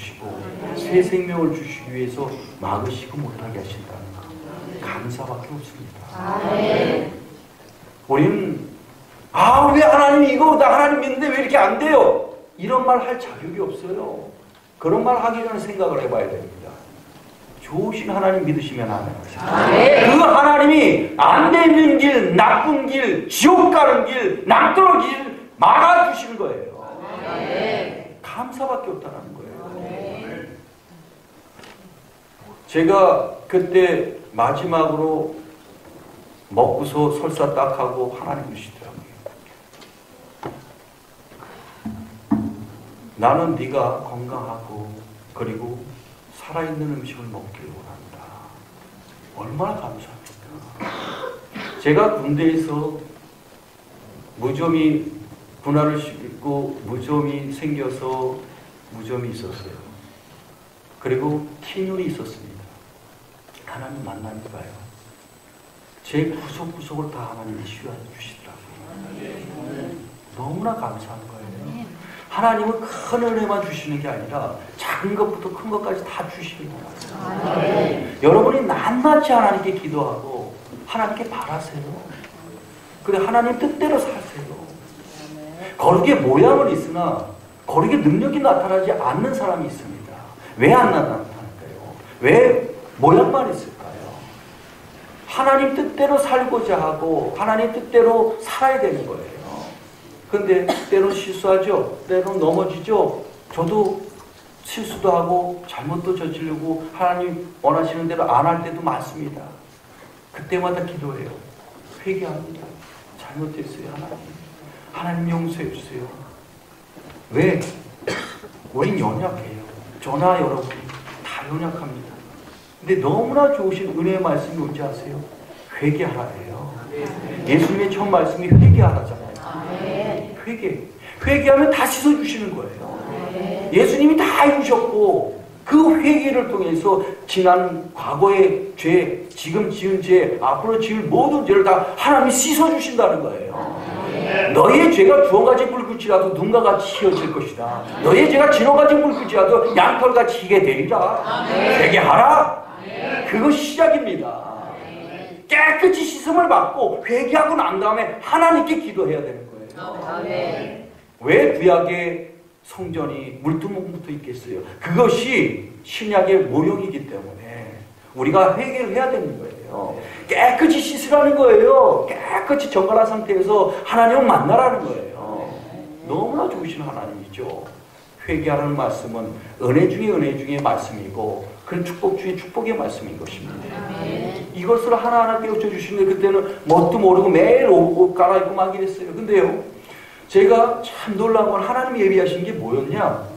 새 생명을 주시기 위해서 막으시고 못하게 하신다는 것 감사밖에 없습니다. 우리는 아왜 하나님 이거 나 하나님 믿는데 왜 이렇게 안 돼요? 이런 말 할 자격이 없어요. 그런 말 하기 전에 생각을 해봐야 됩니다. 좋으신 하나님 믿으시면 하나님. 그 하나님이 안 되는 길, 나쁜 길, 지옥 가는 길, 남도록 길 막아주시는 거예요. 감사밖에 없다는 거예요. 제가 그때 마지막으로 먹고서 설사 딱 하고 하나님 그러시더라고요. 나는 네가 건강하고 그리고 살아있는 음식을 먹기를 원한다. 얼마나 감사합니까? 제가 군대에서 무좀이 분할을 시키고 무좀이 생겨서 무좀이 있었어요. 그리고 티눈이 있었습니다. 하나님 만나니까요. 제 구석구석을 다 하나님이 씌워주시더라고요. 너무나 감사한 거예요. 하나님은 큰 은혜만 주시는 게 아니라 작은 것부터 큰 것까지 다 주시는 거예요. 여러분이 낱낱이 하나님께 기도하고 하나님께 바라세요. 그래 하나님 뜻대로 사세요. 거룩의 모양은 있으나 거룩의 능력이 나타나지 않는 사람이 있습니다. 왜 안 나타날까요? 왜 모양만 있을까요? 하나님 뜻대로 살고자 하고 하나님 뜻대로 살아야 되는 거예요. 근데 때론 실수하죠. 때론 넘어지죠. 저도 실수도 하고 잘못도 저지르고 하나님 원하시는 대로 안 할 때도 많습니다. 그때마다 기도해요. 회개합니다. 잘못했어요, 하나님. 하나님 용서해 주세요. 왜? 우린 연약해요. 저나 여러분 다 연약합니다. 근데 너무나 좋으신 은혜의 말씀이 뭔지 아세요? 회개하라예요. 예수님의 첫 말씀이 회개하라잖아요. 회개. 회개하면 다 씻어주시는 거예요. 예수님이 다 해주셨고 그 회개를 통해서 지난 과거의 죄, 지금 지은 죄, 앞으로 지을 모든 죄를 다 하나님이 씻어주신다는 거예요. 너희의 죄가 주어가지 물끝이라도 눈과 같이 희어질 것이다. 너희의 죄가 진어가지 물끝이라도 양털같이 희게 되리라. 회개하라. 그거 시작입니다. 깨끗이 씻음을 받고 회개하고 난 다음에 하나님께 기도해야 되는 거예요. 왜 구약의 성전이 물두멍부터 있겠어요? 그것이 신약의 모형이기 때문에 우리가 회개를 해야 되는 거예요. 깨끗이 씻으라는 거예요. 깨끗이 정갈한 상태에서 하나님을 만나라는 거예요. 너무나 좋으신 하나님이죠. 회개하라는 말씀은 은혜 중에 은혜 중에 말씀이고 그런 축복 중에 축복의 말씀인 것입니다. 이것을 하나하나 깨우쳐 주시는데 그때는 뭣도 모르고 매일 옷, 옷 갈아입고 막 이랬어요. 근데요, 제가 참 놀라운 건 하나님이 예비하신 게 뭐였냐?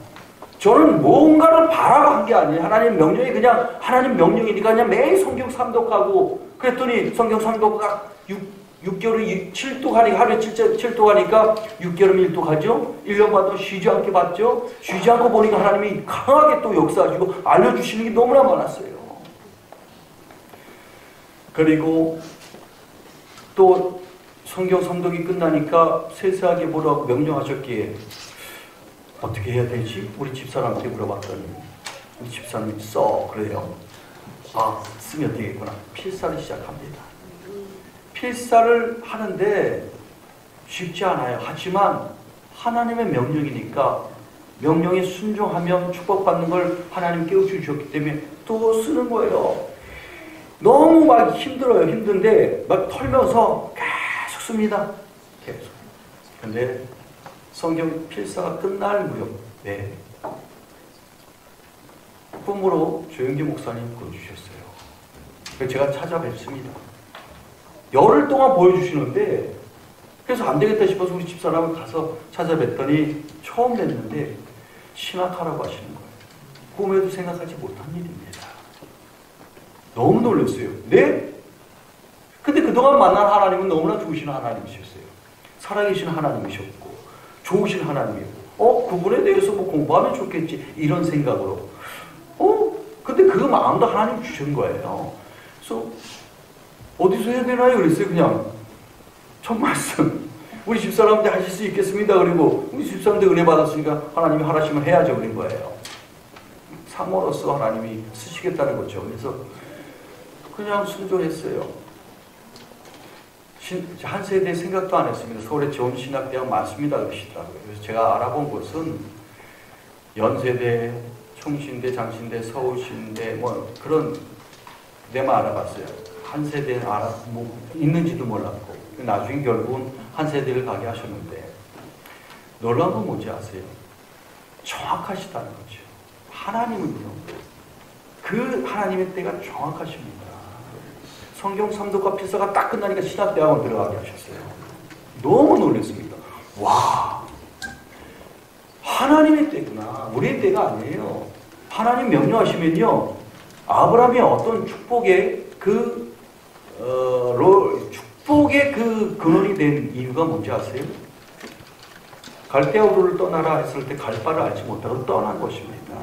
저는 뭔가를 바라고 한게 아니에요. 하나님 명령이 그냥 하나님 명령이니까 그냥 매일 성경 삼독하고 그랬더니 성경 삼독가 6, 6개월에 7도 하니까 하루에 7, 7도 하니까 6개월이면 1도 가죠. 1년 반도 쉬지 않게 봤죠. 쉬지 않고 보니까 하나님이 강하게 또 역사하시고 알려주시는 게 너무나 많았어요. 그리고 또 성경 선독이 끝나니까 세세하게 보라고 명령하셨기에 어떻게 해야 되지? 우리 집사람한테 물어봤더니 우리 집사람이 써 그래요. 아 쓰면 되겠구나. 필사를 시작합니다. 필사를 하는데 쉽지 않아요. 하지만 하나님의 명령이니까 명령에 순종하면 축복받는 걸 하나님 깨우쳐 주셨기 때문에 또 쓰는 거예요. 너무 막 힘들어요. 힘든데 막 털면서 계속 씁니다. 계속. 근데 성경 필사가 끝날 무렵 네. 꿈으로 조영기 목사님 보여주셨어요. 제가 찾아뵙습니다. 열흘 동안 보여주시는데 그래서 안 되겠다 싶어서 우리 집사람을 가서 찾아뵀더니 처음 뵀는데 신학하라고 하시는 거예요. 꿈에도 생각하지 못한 일입니다. 너무 놀랐어요. 네? 근데 그동안 만난 하나님은 너무나 좋으신 하나님이셨어요. 살아계신 하나님이셨고, 좋으신 하나님이고, 어, 그분에 대해서 뭐 공부하면 좋겠지. 이런 생각으로. 어, 근데 그 마음도 하나님 주신 거예요. 그래서, 어디서 해야 되나요? 그랬어요. 그냥. 첫 말씀. 우리 집사람한테 하실 수 있겠습니다. 그리고 우리 집사람한테 은혜 받았으니까 하나님이 하라시면 해야죠. 그런 거예요. 사모로서 하나님이 쓰시겠다는 거죠. 그래서 그냥 순종했어요. 신- 한 세대 생각도 안 했습니다. 서울에 좋은 신학대학 많습니다. 그러시더라고요. 그래서 제가 알아본 곳은 연세대, 총신대, 장신대, 서울신대 뭐 그런 데만 알아봤어요. 한 세대는 알아, 뭐 있는지도 몰랐고 나중에 결국은 한 세대를 가게 하셨는데 놀라운 건 뭔지 아세요? 정확하시다는 거죠. 하나님은요. 그 하나님의 때가 정확하십니다. 성경 삼독과 필사가 딱 끝나니까 신학대학원 들어가게 하셨어요. 너무 놀랐습니다. 와, 하나님의 때구나. 우리의 때가 아니에요. 하나님 명령하시면요. 아브라함의 어떤 축복의 그, 어, 로, 축복의 그 근원이 된 이유가 뭔지 아세요? 갈대아우를 떠나라 했을 때 갈 바를 알지 못하고 떠난 것입니다.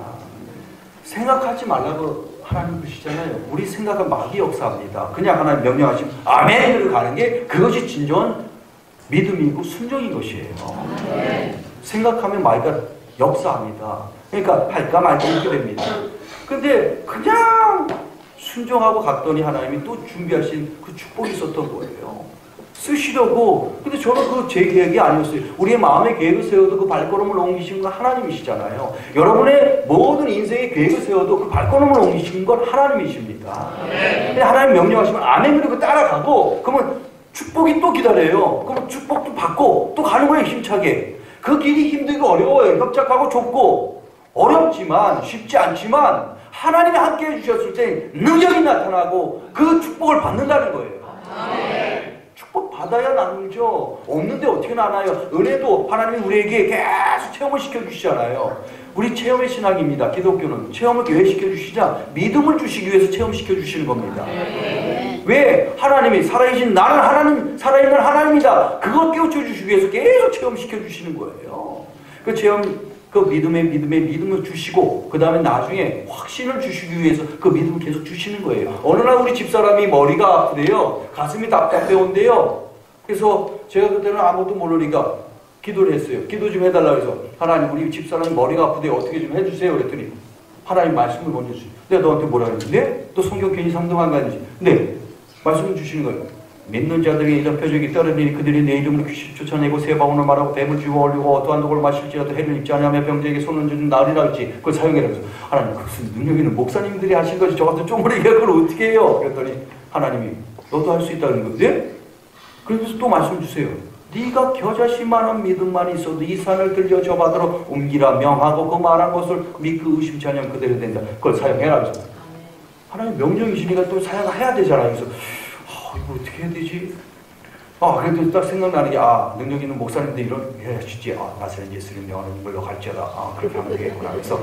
생각하지 말라고 하나님 그러시잖아요. 우리 생각은 마귀 역사입니다. 그냥 하나님 명령하시면 아멘으로 가는 게 그것이 진정한 믿음이고 순종인 것이에요. 생각하면 마귀가 역사합니다. 그러니까 할까 말까 이렇게 됩니다. 근데 그냥 순종하고 갔더니 하나님이 또 준비하신 그 축복이 있었던 거예요. 쓰시려고. 근데 저는 그 제 계획이 아니었어요. 우리의 마음의 계획을 세워도 그 발걸음을 옮기신 건 하나님이시잖아요. 여러분의 모든 인생의 계획을 세워도 그 발걸음을 옮기신 건 하나님이십니다. 근데 하나님 명령하시면 아멘 그리고 따라가고 그러면 축복이 또 기다려요. 그럼 축복도 받고 또 가는 거예요 힘차게. 그 길이 힘들고 어려워요. 협착하고 좁고 어렵지만 쉽지 않지만 하나님이 함께 해주셨을 때 능력이 나타나고 그 축복을 받는다는 거예요. 축복 받아야 나누죠. 없는데 어떻게 나눠요? 은혜도 하나님이 우리에게 계속 체험을 시켜주시잖아요. 우리 체험의 신학입니다. 기독교는 체험을 왜 시켜 주시냐? 믿음을 주시기 위해서 체험시켜 주시는 겁니다. 왜? 하나님이 살아계신 나는 하나님, 살아있는 하나님이다. 그것 깨우쳐 주시기 위해서 계속 체험시켜 주시는 거예요. 그 체험, 그 믿음의 믿음의 믿음을 주시고, 그 다음에 나중에 확신을 주시기 위해서 그 믿음을 계속 주시는 거예요. 어느 날 우리 집사람이 머리가 아프대요. 가슴이 답답해 온대요. 그래서 제가 그때는 아무것도 모르니까 기도를 했어요. 기도 좀 해달라고 해서 하나님 우리 집사람이 머리가 아프대 어떻게 좀 해주세요. 그랬더니 하나님 말씀을 먼저 주세요. 내가 너한테 뭐라 그랬지? 네? 또 성경 괜히 상동한 거 아니지? 네. 말씀을 주시는 거예요. 믿는 자들에게 이런 표적이 떨어지니 그들이 내 이름으로 귀신 쫓아내고 새 방언을 말하고 뱀을 쥐고 올리고 어떠한 독을 마실지라도 해를 입지 않으며 병자에게 손을 쥐는 나으리라 했지 그걸 사용해라 하나님 그것은 능력 있는 목사님들이 하신 거지 저 같은 쪼무리가 그걸 어떻게 해요? 그랬더니 하나님이 너도 할 수 있다는 거예요. 네? 그래서 또 말씀 주세요. 네가 겨자씨만한 믿음만 있어도 이 산을 들려 저 바다로 옮기라 명하고 그 말한 것을 믿고 의심치 않으면 그대로 된다. 그걸 사용해라. 하나님 명령이시니까 또 사용해야 되잖아요. 그래서 아, 이거 어떻게 해야 되지? 아, 그래도 딱 생각나는 게, 아, 능력 있는 목사님들 이런, 해 주지. 아, 나사렛 예수님 명하는 걸로 갈지어다. 아, 그렇게 하면 되겠구나. 그래서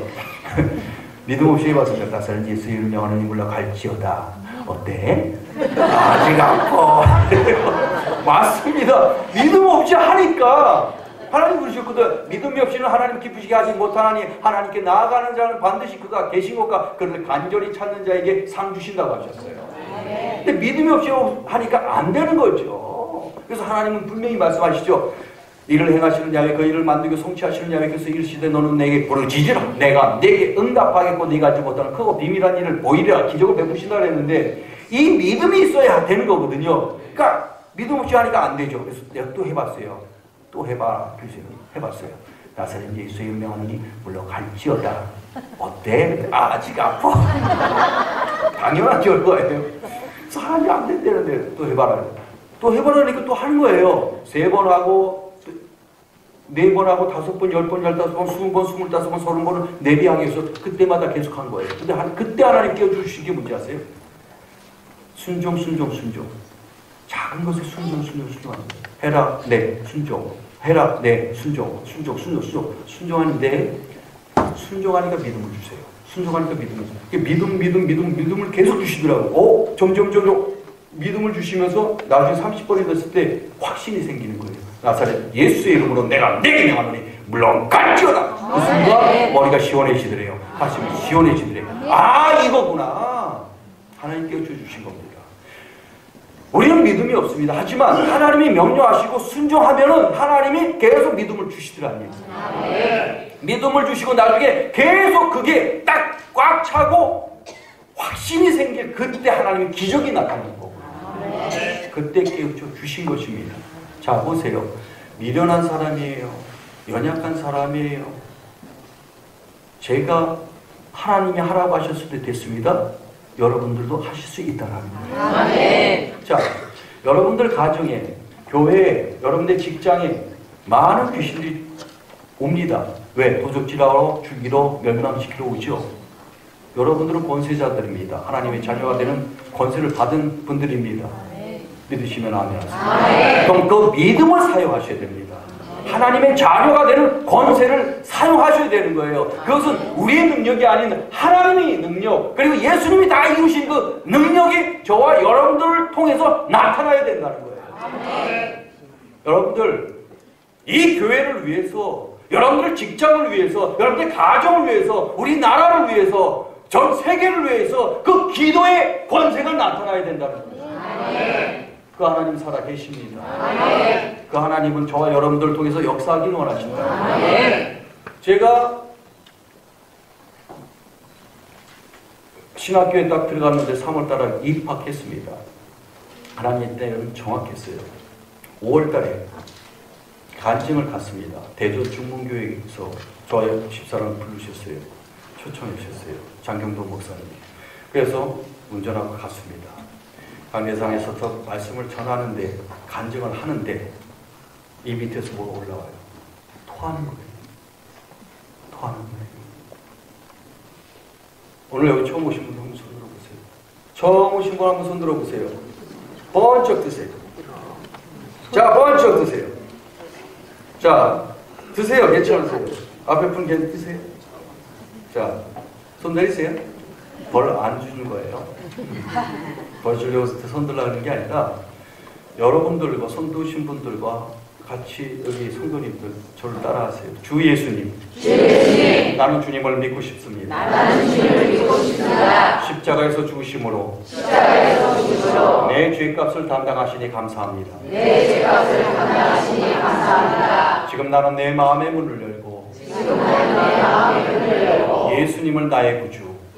믿음 없이 해봤습니다. 나사렛 예수님 명하는 걸로 갈지어다. 어때? 아직 아파. 맞습니다. 믿음 없이 하니까. 하나님 그러셨거든. 믿음이 없이는 하나님 기쁘시게 하지 못하나니 하나님께 나아가는 자는 반드시 그가 계신 것과 그를 간절히 찾는 자에게 상 주신다고 하셨어요. 근데 믿음이 없이 하니까 안 되는 거죠. 그래서 하나님은 분명히 말씀하시죠. 이를 행하시는 야외 그 일을 만들고 성취하시는 야외께서 이르시되 너는 내게 부르짖으라 내가 내게 응답하겠고 네가 알지 못하는 크고 비밀한 일을 보이리라 기적을 베푸신다 그랬는데 이 믿음이 있어야 되는 거거든요. 그러니까 믿음 없이 하니까 안 되죠. 그래서 내가 또 해봤어요. 또 해봐. 그래서 해봤어요. 나사렛 예수의 명하니 물러갈지어다. 어때? 아, 아직 아파. 당연한 결과예요. 하나님 안 된다는데 또 해봐라. 또 해보라니까 또 하는 거예요. 세 번 하고 네 번 하고 다섯 번, 열 번, 열다섯 번, 스무 번, 스물다섯 번, 서른 번을 내비하기 위해서 그때마다 계속 한 거예요. 근데 한- 그때 하나님 깨워주신 게 뭔지 아세요? 순종, 순종, 순종. 작은 것에 순종, 순종, 순종. 해라, 네, 순종. 해라, 네, 순종. 순종, 순종, 순종. 순종하는데 순종하니까 믿음을 주세요. 순종하니까 믿음을 주세요. 그 믿음, 믿음, 믿음, 믿음을 계속 주시더라고요. 어? 점점, 점점 믿음을 주시면서 나중에 30번이 됐을 때 확신이 생기는 거예요. 나사렛 예수의 이름으로 내가 내게 명하노니 물론 갈지어다. 그 순간 머리가 시원해지더래요. 가슴이 시원해지더래요. 아 이거구나. 하나님 깨우쳐 주신 겁니다. 우리는 믿음이 없습니다. 하지만 하나님이 명령하시고 순종하면은 하나님이 계속 믿음을 주시더라는 얘기예요. 믿음을 주시고 나중에 계속 그게 딱 꽉 차고 확신이 생길 그때 하나님의 기적이 나타나는 거고 그때 깨우쳐 주신 것입니다. 자 보세요. 미련한 사람이에요. 연약한 사람이에요. 제가 하나님이 하라고 하셨을 때 됐습니다. 여러분들도 하실 수 있다는 겁니다. 자, 여러분들 가정에, 교회에, 여러분들 직장에 많은 귀신들이 옵니다. 왜? 도적질하러, 죽이러, 멸망시키러 오죠. 여러분들은 권세자들입니다. 하나님의 자녀가 되는 권세를 받은 분들입니다. 믿으시면 아멘 하세요. 그럼 그 믿음을 사용하셔야 됩니다. 하나님의 자녀가 되는 권세를 사용하셔야 되는 거예요. 그것은 우리의 능력이 아닌 하나님의 능력, 그리고 예수님이 다 이루신 그 능력이 저와 여러분들을 통해서 나타나야 된다는 거예요. 여러분들, 이 교회를 위해서, 여러분들의 직장을 위해서, 여러분들의 가정을 위해서, 우리 나라를 위해서, 전 세계를 위해서 그 기도의 권세가 나타나야 된다는 거예요. 그 하나님 살아 계십니다. 그 하나님은 저와 여러분들을 통해서 역사하기를 원하신다. 제가 신학교에 딱 들어갔는데 3월달에 입학했습니다. 하나님 때는 정확했어요. 5월달에 간증을 갔습니다. 대전 중문교회에서 저의 집사람을 부르셨어요. 초청해 주셨어요. 장경도 목사님. 그래서 운전하고 갔습니다. 강대상에서 저 말씀을 전하는데 간증을 하는데 이 밑에서 뭐가 올라와요. 토하는 거예요. 토하는 거예요. 오늘 여기 처음 오신 분 한번 손 들어보세요. 처음 오신 분 한번 손 들어보세요. 번쩍 드세요. 자, 번쩍 드세요. 자, 드세요. 괜찮으세요. 앞에 분 괜찮 드세요. 자, 손 내리세요. 벌 안 주는 거예요. 벌 주려고 손 들라는 게 아니라 여러분들과 손 드신 분들과 같이 여기 성도님들 저를 따라하세요. 주 예수님. 나는 주님을 믿고 싶습니다. 십자가에서 죽으심으로 내 죄값을 담당하시니 감사합니다. 지금 나는 내 마음의 문을 열고 예수님을 나의 구주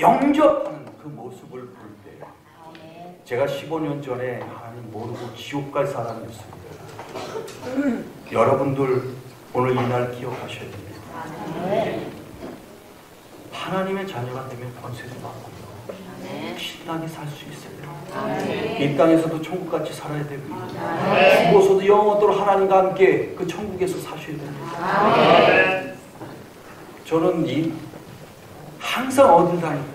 영접하는 그 모습을 볼 때. 제가 15년 전에 하나님 모르고 지옥 갈 사람이었습니다. 여러분들 오늘 이날 기억하셔야 됩니다. 하나님의 자녀가 되면 권세도 받고요. 신나게 살 수 있어요. 이 땅에서도 천국같이 살아야 되고요. 죽어서도 영원토록 하나님과 함께 그 천국에서 사셔야 됩니다. 저는 이 항상 어딜 다니든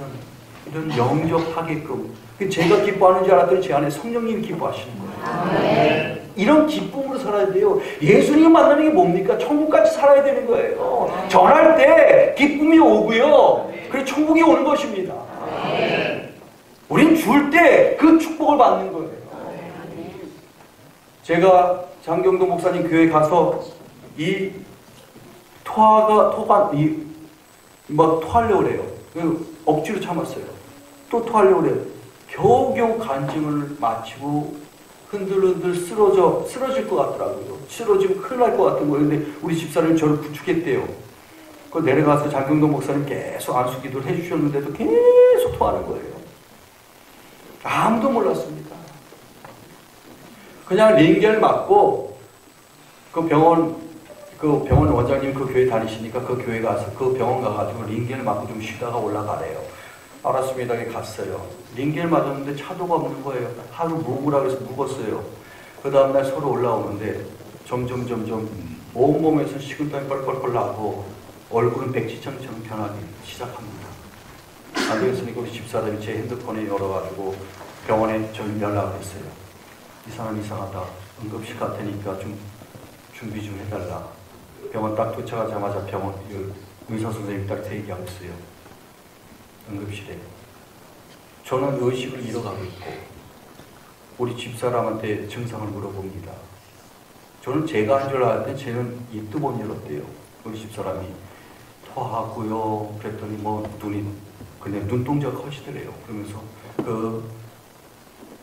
이런 영접하게끔 그 제가 기뻐하는 줄 알았더니 제 안에 성령님이 기뻐하시는 거예요. 이런 기쁨으로 살아야 돼요. 예수님 만나는 게 뭡니까? 천국까지 살아야 되는 거예요. 전할 때 기쁨이 오고요. 그리고 천국이 오는 것입니다. 우린 줄 때 그 축복을 받는 거예요. 제가 장경도 목사님 교회 가서 이 토하가 토가 이 막 토하려고 그래요. 그 억지로 참았어요. 또 토하려고 그래요. 겨우겨우 간증을 마치고 흔들흔들 쓰러져 쓰러질 것 같더라고요. 쓰러지면 큰일 날 것 같은 거예요. 근데 우리 집사람이 저를 부축했대요. 그 내려가서 장경도 목사님 계속 안수 기도를 해주셨는데도 계속 토하는 거예요. 아무도 몰랐습니다. 그냥 링겔 맞고 그 병원 그 병원 원장님 그 교회 다니시니까 그 교회 가서 그 병원 가가지고 링겔 맞고 좀 쉬다가 올라가래요. 알았습니다. 갔어요. 링겔 맞았는데 차도가 물 거예요. 하루 묵으라 그래서 묵었어요. 그 다음날 서로 올라오는데 점점 점점 온몸에서 식은땀이 뻘뻘뻘 나고 얼굴은 백지처럼 변하기 시작합니다. 안 되겠으니까 우리 집사람이 제 핸드폰에 열어가지고 병원에 저 연락을 했어요. 이 사람 이상하다. 응급실 갈 테니까 좀 준비 좀 해달라. 병원 딱 도착하자마자 병원 그 의사 선생님이 딱 대기하고 있어요. 응급실에. 저는 의식을 잃어가고 있고 우리 집사람한테 증상을 물어봅니다. 저는 제가 한 줄 알았더니 쟤는 입도 못 열었대요. 우리 집사람이 토하고요. 그랬더니 뭐 눈이 그냥 눈동자가 커지더래요. 그러면서 그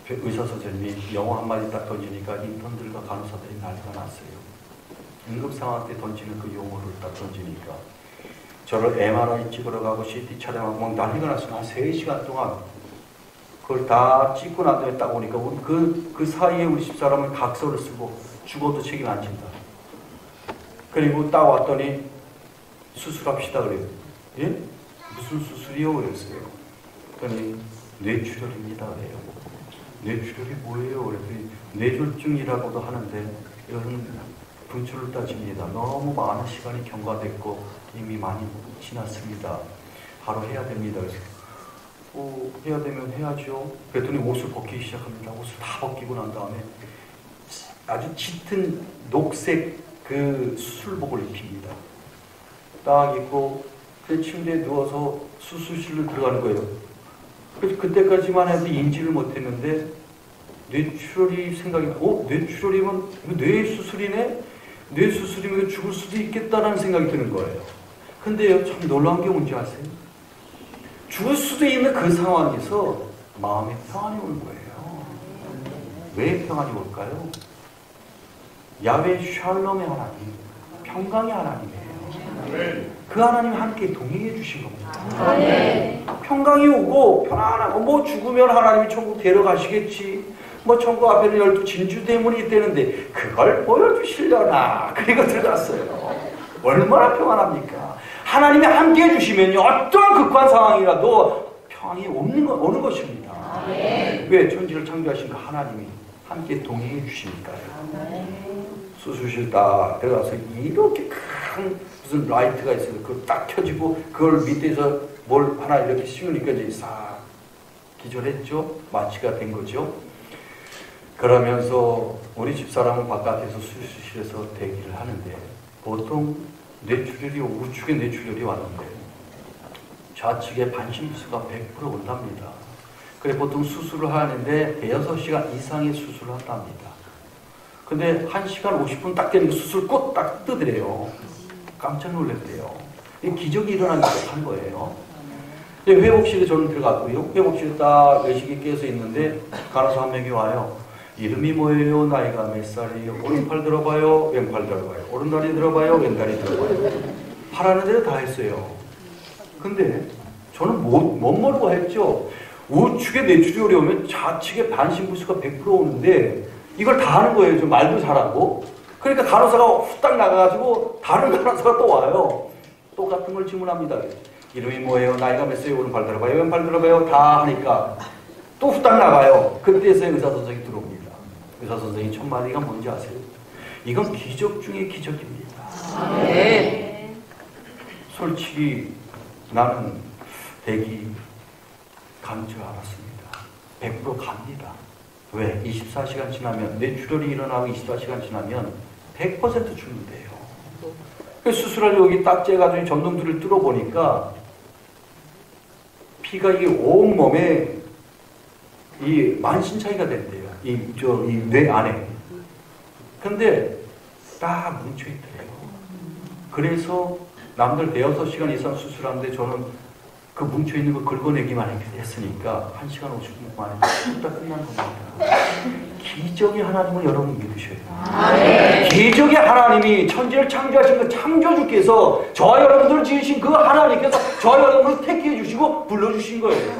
의사 선생님이 영어 한마디 딱 던지니까 인턴들과 간호사들이 난리가 났어요. 응급 상황 때 던지는 그 용어를 딱 던지니까 저를 MRI 찍으러 가고 CT 촬영하고 막 난리가 났어요. 한 3시간 동안. 그걸 다 찍고 난 다음에 딱 오니까 그, 그 사이에 우리 집사람은 각서를 쓰고 죽어도 책임 안 진다. 그리고 딱 왔더니 수술합시다 그래요. 예? 무슨 수술이요? 그랬어요. 그랬더니 뇌출혈입니다. 그래요. 뇌출혈이 뭐예요? 그랬더니 뇌졸중이라고도 하는데 이거는 분출을 따집니다. 너무 많은 시간이 경과됐고 이미 많이 지났습니다. 바로 해야 됩니다. 그래서 어, 해야 되면 해야죠. 그랬더니 옷을 벗기 시작합니다. 옷을 다 벗기고 난 다음에 아주 짙은 녹색 그 수술복을 입힙니다. 딱 입고 그 침대에 누워서 수술실로 들어가는 거예요. 그래서 그때까지만 해도 인지를 못했는데 뇌출혈이 생각이 어? 뇌출혈이면 이거 뇌수술이네? 뇌 수술이면 이거 죽을 수도 있겠다라는 생각이 드는 거예요. 근데요 참 놀라운 게 뭔지 아세요? 죽을 수도 있는 그 상황에서 마음에 평안이 오는 거예요. 왜 평안이 올까요? 야외 샬롬의 하나님, 평강의 하나님이에요. 그 하나님이 함께 동행해 주신 겁니다. 평강이 오고 편안하고 뭐 죽으면 하나님이 천국 데려가시겠지. 뭐 천국 앞에는 열두 진주 대문이 있다는데 그걸 보여주시려나. 그리고 들어갔어요. 얼마나 평안합니까? 하나님이 함께 해주시면요 어떠한 극한 상황이라도 평안이 오는, 거, 오는 것입니다. 왜 천지를 창조하신 그 하나님이 함께 동행해 주시니까요. 수술실 딱 들어가서 이렇게 큰 무슨 라이트가 있어요. 그걸 딱 켜지고 그걸 밑에서 뭘 하나 이렇게 씌우니까 이제 싹 기절했죠. 마취가 된 거죠. 그러면서 우리 집사람은 바깥에서 수술실에서 대기를 하는데 보통 뇌출혈이 우측에 뇌출혈이 왔는데 좌측에 반신부수가 100% 온답니다. 그래 보통 수술을 하는데 대여섯 시간 이상의 수술을 한답니다. 근데 1시간 50분 딱 되는 수술 꼭딱 뜨더래요. 깜짝 놀랐대요. 이 기적이 일어나기 시작한 거예요. 이제 회복실에 저는 들어갔고요. 회복실에 딱 의식이 깨서 있는데 간호사 한 명이 와요. 이름이 뭐예요? 나이가 몇 살이에요? 오른팔 들어봐요? 왼팔 들어봐요? 오른다리 들어봐요? 왼다리 들어봐요? 하라는 대로 다 했어요. 근데 저는 못, 못 모르고 했죠. 우측에 뇌출혈이 오면 좌측에 반신부수가 100% 오는데 이걸 다 하는 거예요. 저 말도 잘하고. 그러니까 간호사가 후딱 나가가지고 다른 간호사가 또 와요. 똑같은 걸 질문합니다. 이름이 뭐예요? 나이가 몇 살이에요? 오른팔 들어봐요? 왼팔 들어봐요? 다 하니까 또 후딱 나가요. 그때서야 의사 선생이 들어옵니다. 의사 선생이 첫 마디가 뭔지 아세요? 이건 기적 중의 기적입니다. 솔직히 나는 대기 간 줄 알았습니다. 100% 갑니다. 왜? 24시간 지나면 뇌출혈이 일어나고 24시간 지나면 100% 죽는데요. 그 수술을 여기 딱 재가지고 전동줄을 뚫어보니까 피가 이게 온 몸에 이 만신 차이가 된대요. 이 저 이 뇌 안에. 근데 딱 뭉쳐 있더래요. 그래서 남들 대여섯 시간 이상 수술하는데 저는 그 뭉쳐 있는 거 긁어내기만 했으니까 한 시간 50분 만에 다 끝난 겁니다. 기적의 하나님을 여러분 믿으셔야 돼요. 기적의 하나님이 천지를 창조하신 그 창조주께서 저와 여러분들을 지으신 그 하나님께서 저와 여러분을 택해 주시고 불러주신 거예요.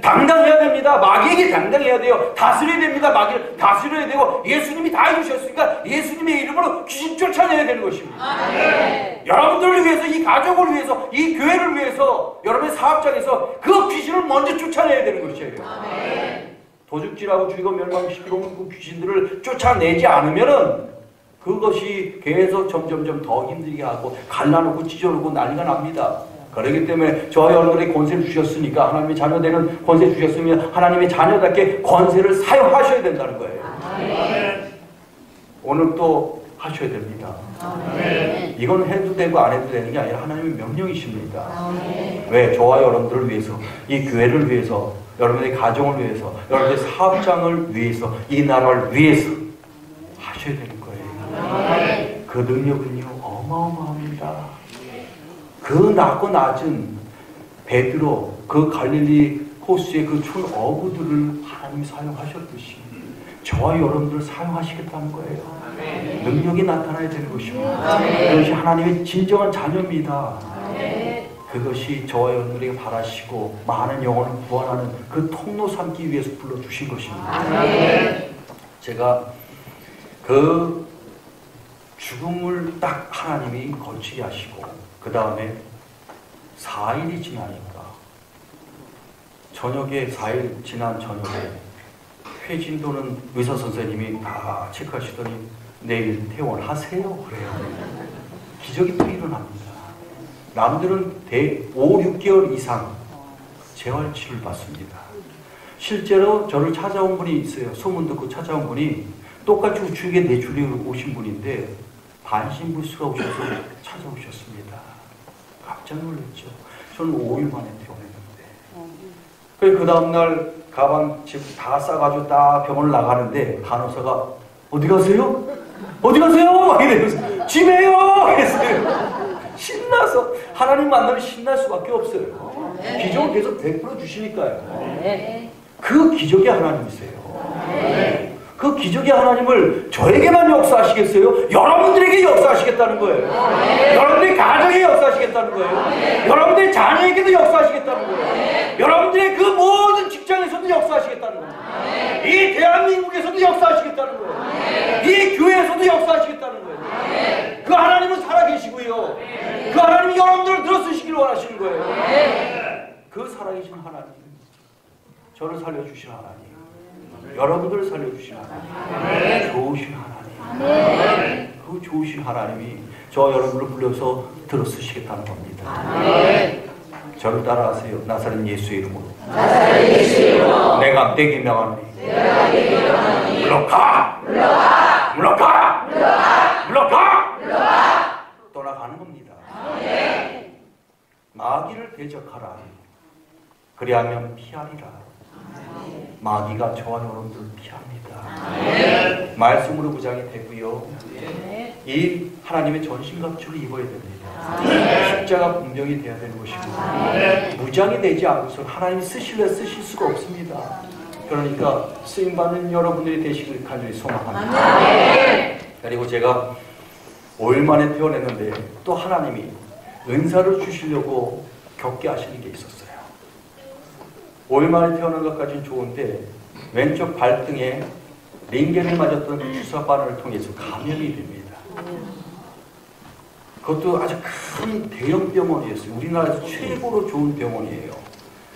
당당해야 됩니다. 마귀에게 당당해야 돼요. 다스려야 됩니다. 마귀를 다스려야 되고 예수님이 다 해주셨으니까 예수님의 이름으로 귀신 쫓아내야 되는 것입니다. 여러분들을 위해서 이 가족을 위해서 이 교회를 위해서 여러분의 사업장에서 그 귀신을 먼저 쫓아내야 되는 것이에요. 도둑질하고 죽이고 멸망시키고 그 귀신들을 쫓아내지 않으면은 그것이 계속 점점점 더 힘들게 하고 갈라놓고 찢어놓고 난리가 납니다. 그렇기 때문에 저와 여러분들이 권세를 주셨으니까 하나님의 자녀되는 권세 주셨으면 하나님의 자녀답게 권세를 사용하셔야 된다는 거예요. 오늘 또 하셔야 됩니다. 이건 해도 되고 안 해도 되는 게 아니라 하나님의 명령이십니다. 왜? 저와 여러분들을 위해서, 이 교회를 위해서, 여러분의 가정을 위해서, 여러분의 사업장을 위해서, 이 나라를 위해서 하셔야 되는 거예요. 그 능력은요, 어마어마합니다. 그 낮고 낮은 베드로, 그 갈릴리 호수의 그 촌 어부들을 하나님이 사용하셨듯이 저와 여러분들을 사용하시겠다는 거예요. 능력이 나타나야 되는 것입니다. 그것이 하나님의 진정한 자녀입니다. 그것이 저와 여러분들에게 바라시고 많은 영혼을 구원하는 그 통로 삼기 위해서 불러주신 것입니다. 제가 그 죽음을 딱 하나님이 걸치게 하시고 그 다음에 4일이 지나니까 저녁에 4일 지난 저녁에 회진도는 의사 선생님이 다 체크하시더니 내일 퇴원하세요 그래요. 기적이 또 일어납니다. 남들은 대 5, 6개월 이상 재활치료를 받습니다. 실제로 저를 찾아온 분이 있어요. 소문 듣고 찾아온 분이 똑같이 우측에 뇌출혈로 오신 분인데 반신불수가 오셔서 찾아오셨습니다. 깜짝 놀랐죠. 저는 5일 만에 퇴원했는데. 그 다음날 가방 집 다 싸가지고 딱 병원을 나가는데 간호사가 어디 가세요? 어디 가세요? 막 이래서 집에요! 그랬어요. 신나서 하나님 만나면 신날 수밖에 없어요. 기적을 계속 베풀어 주시니까요. 네. 그 기적의 하나님이세요. 그 기적의 하나님을 저에게만 역사하시겠어요? 여러분들에게 역사하시겠다는 거예요. 여러분들의 가정에 역사하시겠다는 거예요. 여러분들의 자녀에게도 역사하시겠다는 거예요. 여러분들의 그 모든 직장에서도 역사하시겠다는 거예요. 이 대한민국에서도 역사하시겠다는 거예요. 이 교회에서도 역사하시겠다는 거예요. 그 하나님은 살아계시고요. 그 하나님이 여러분들을 들어쓰시기를 원하시는 거예요. 그 살아계신 하나님, 저를 살려주신 하나님, 여러분들을 살려주신 하나님, 좋으신 하나님, 그 좋으신 하나님이 저 여러분을 불러서 들어쓰시겠다는 겁니다. 저를 따라하세요. 나사렛 예수의 이름으로. 내가 내게 명하노니. 물러가! 물러가! 물러가! 떠나가 는 겁니다. 마귀를 대적하라. 그리하면 피하리라. 마귀가 저와 여러분들을 피합니다. 말씀으로 무장이 되고요. 이 하나님의 전신갑주를 입어야 됩니다. 십자가 분명히 돼야 되는 것이고 무장이 되지 않고서 하나님이 쓰실래 쓰실 수가 없습니다. 그러니까 쓰임받는 여러분들이 되시길 간절히 소망합니다. 그리고 제가 5일 만에 태어났는데 또 하나님이 은사를 주시려고 겪게 하시는 게 있었어요. 5일 만에 태어난 것까지는 좋은데 왼쪽 발등에 링겐을 맞았던 그 주사 바늘을 통해서 감염이 됩니다. 그것도 아주 큰 대형 병원이었어요. 우리나라에서 최고로 좋은 병원이에요.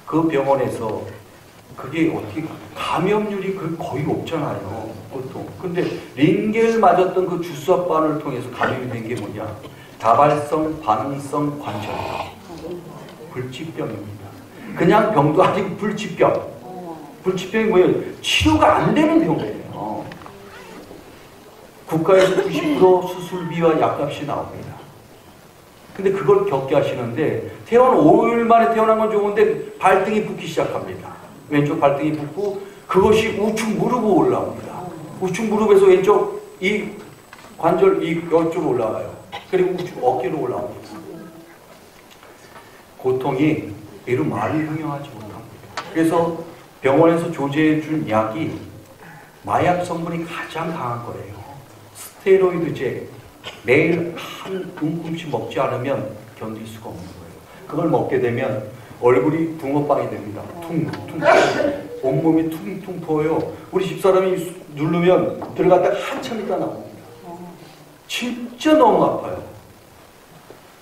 그 병원에서 그게 어떻게 감염률이 그 거의 없잖아요. 보통. 근데 링겔 맞았던 그 주사 바늘을 통해서 감염이 된 게 뭐냐? 다발성 반응성 관절 불치병입니다. 그냥 병도 아니고 불치병. 불치병이 뭐예요? 치료가 안 되는 병이에요. 국가에서 90% 수술비와 약값이 나옵니다. 근데 그걸 겪게 하시는데 태어난 5일 만에 태어난 건 좋은데 발등이 붓기 시작합니다. 왼쪽 발등이 붓고 그것이 우측 무릎으로 올라옵니다. 우측 무릎에서 왼쪽 이 관절 이 옆쪽으로 올라와요. 그리고 우측 어깨로 올라옵니다. 고통이 이루 말을 형용하지 못합니다. 그래서 병원에서 조제해 준 약이 마약 성분이 가장 강한 거예요. 스테로이드제 매일 한 움큼씩 먹지 않으면 견딜 수가 없는 거예요. 그걸 먹게 되면 얼굴이 붕어빵이 됩니다. 퉁퉁 온몸이 퉁퉁 부어요. 우리 집사람이 누르면 들어갔다 한참 있다 나옵니다. 진짜 너무 아파요.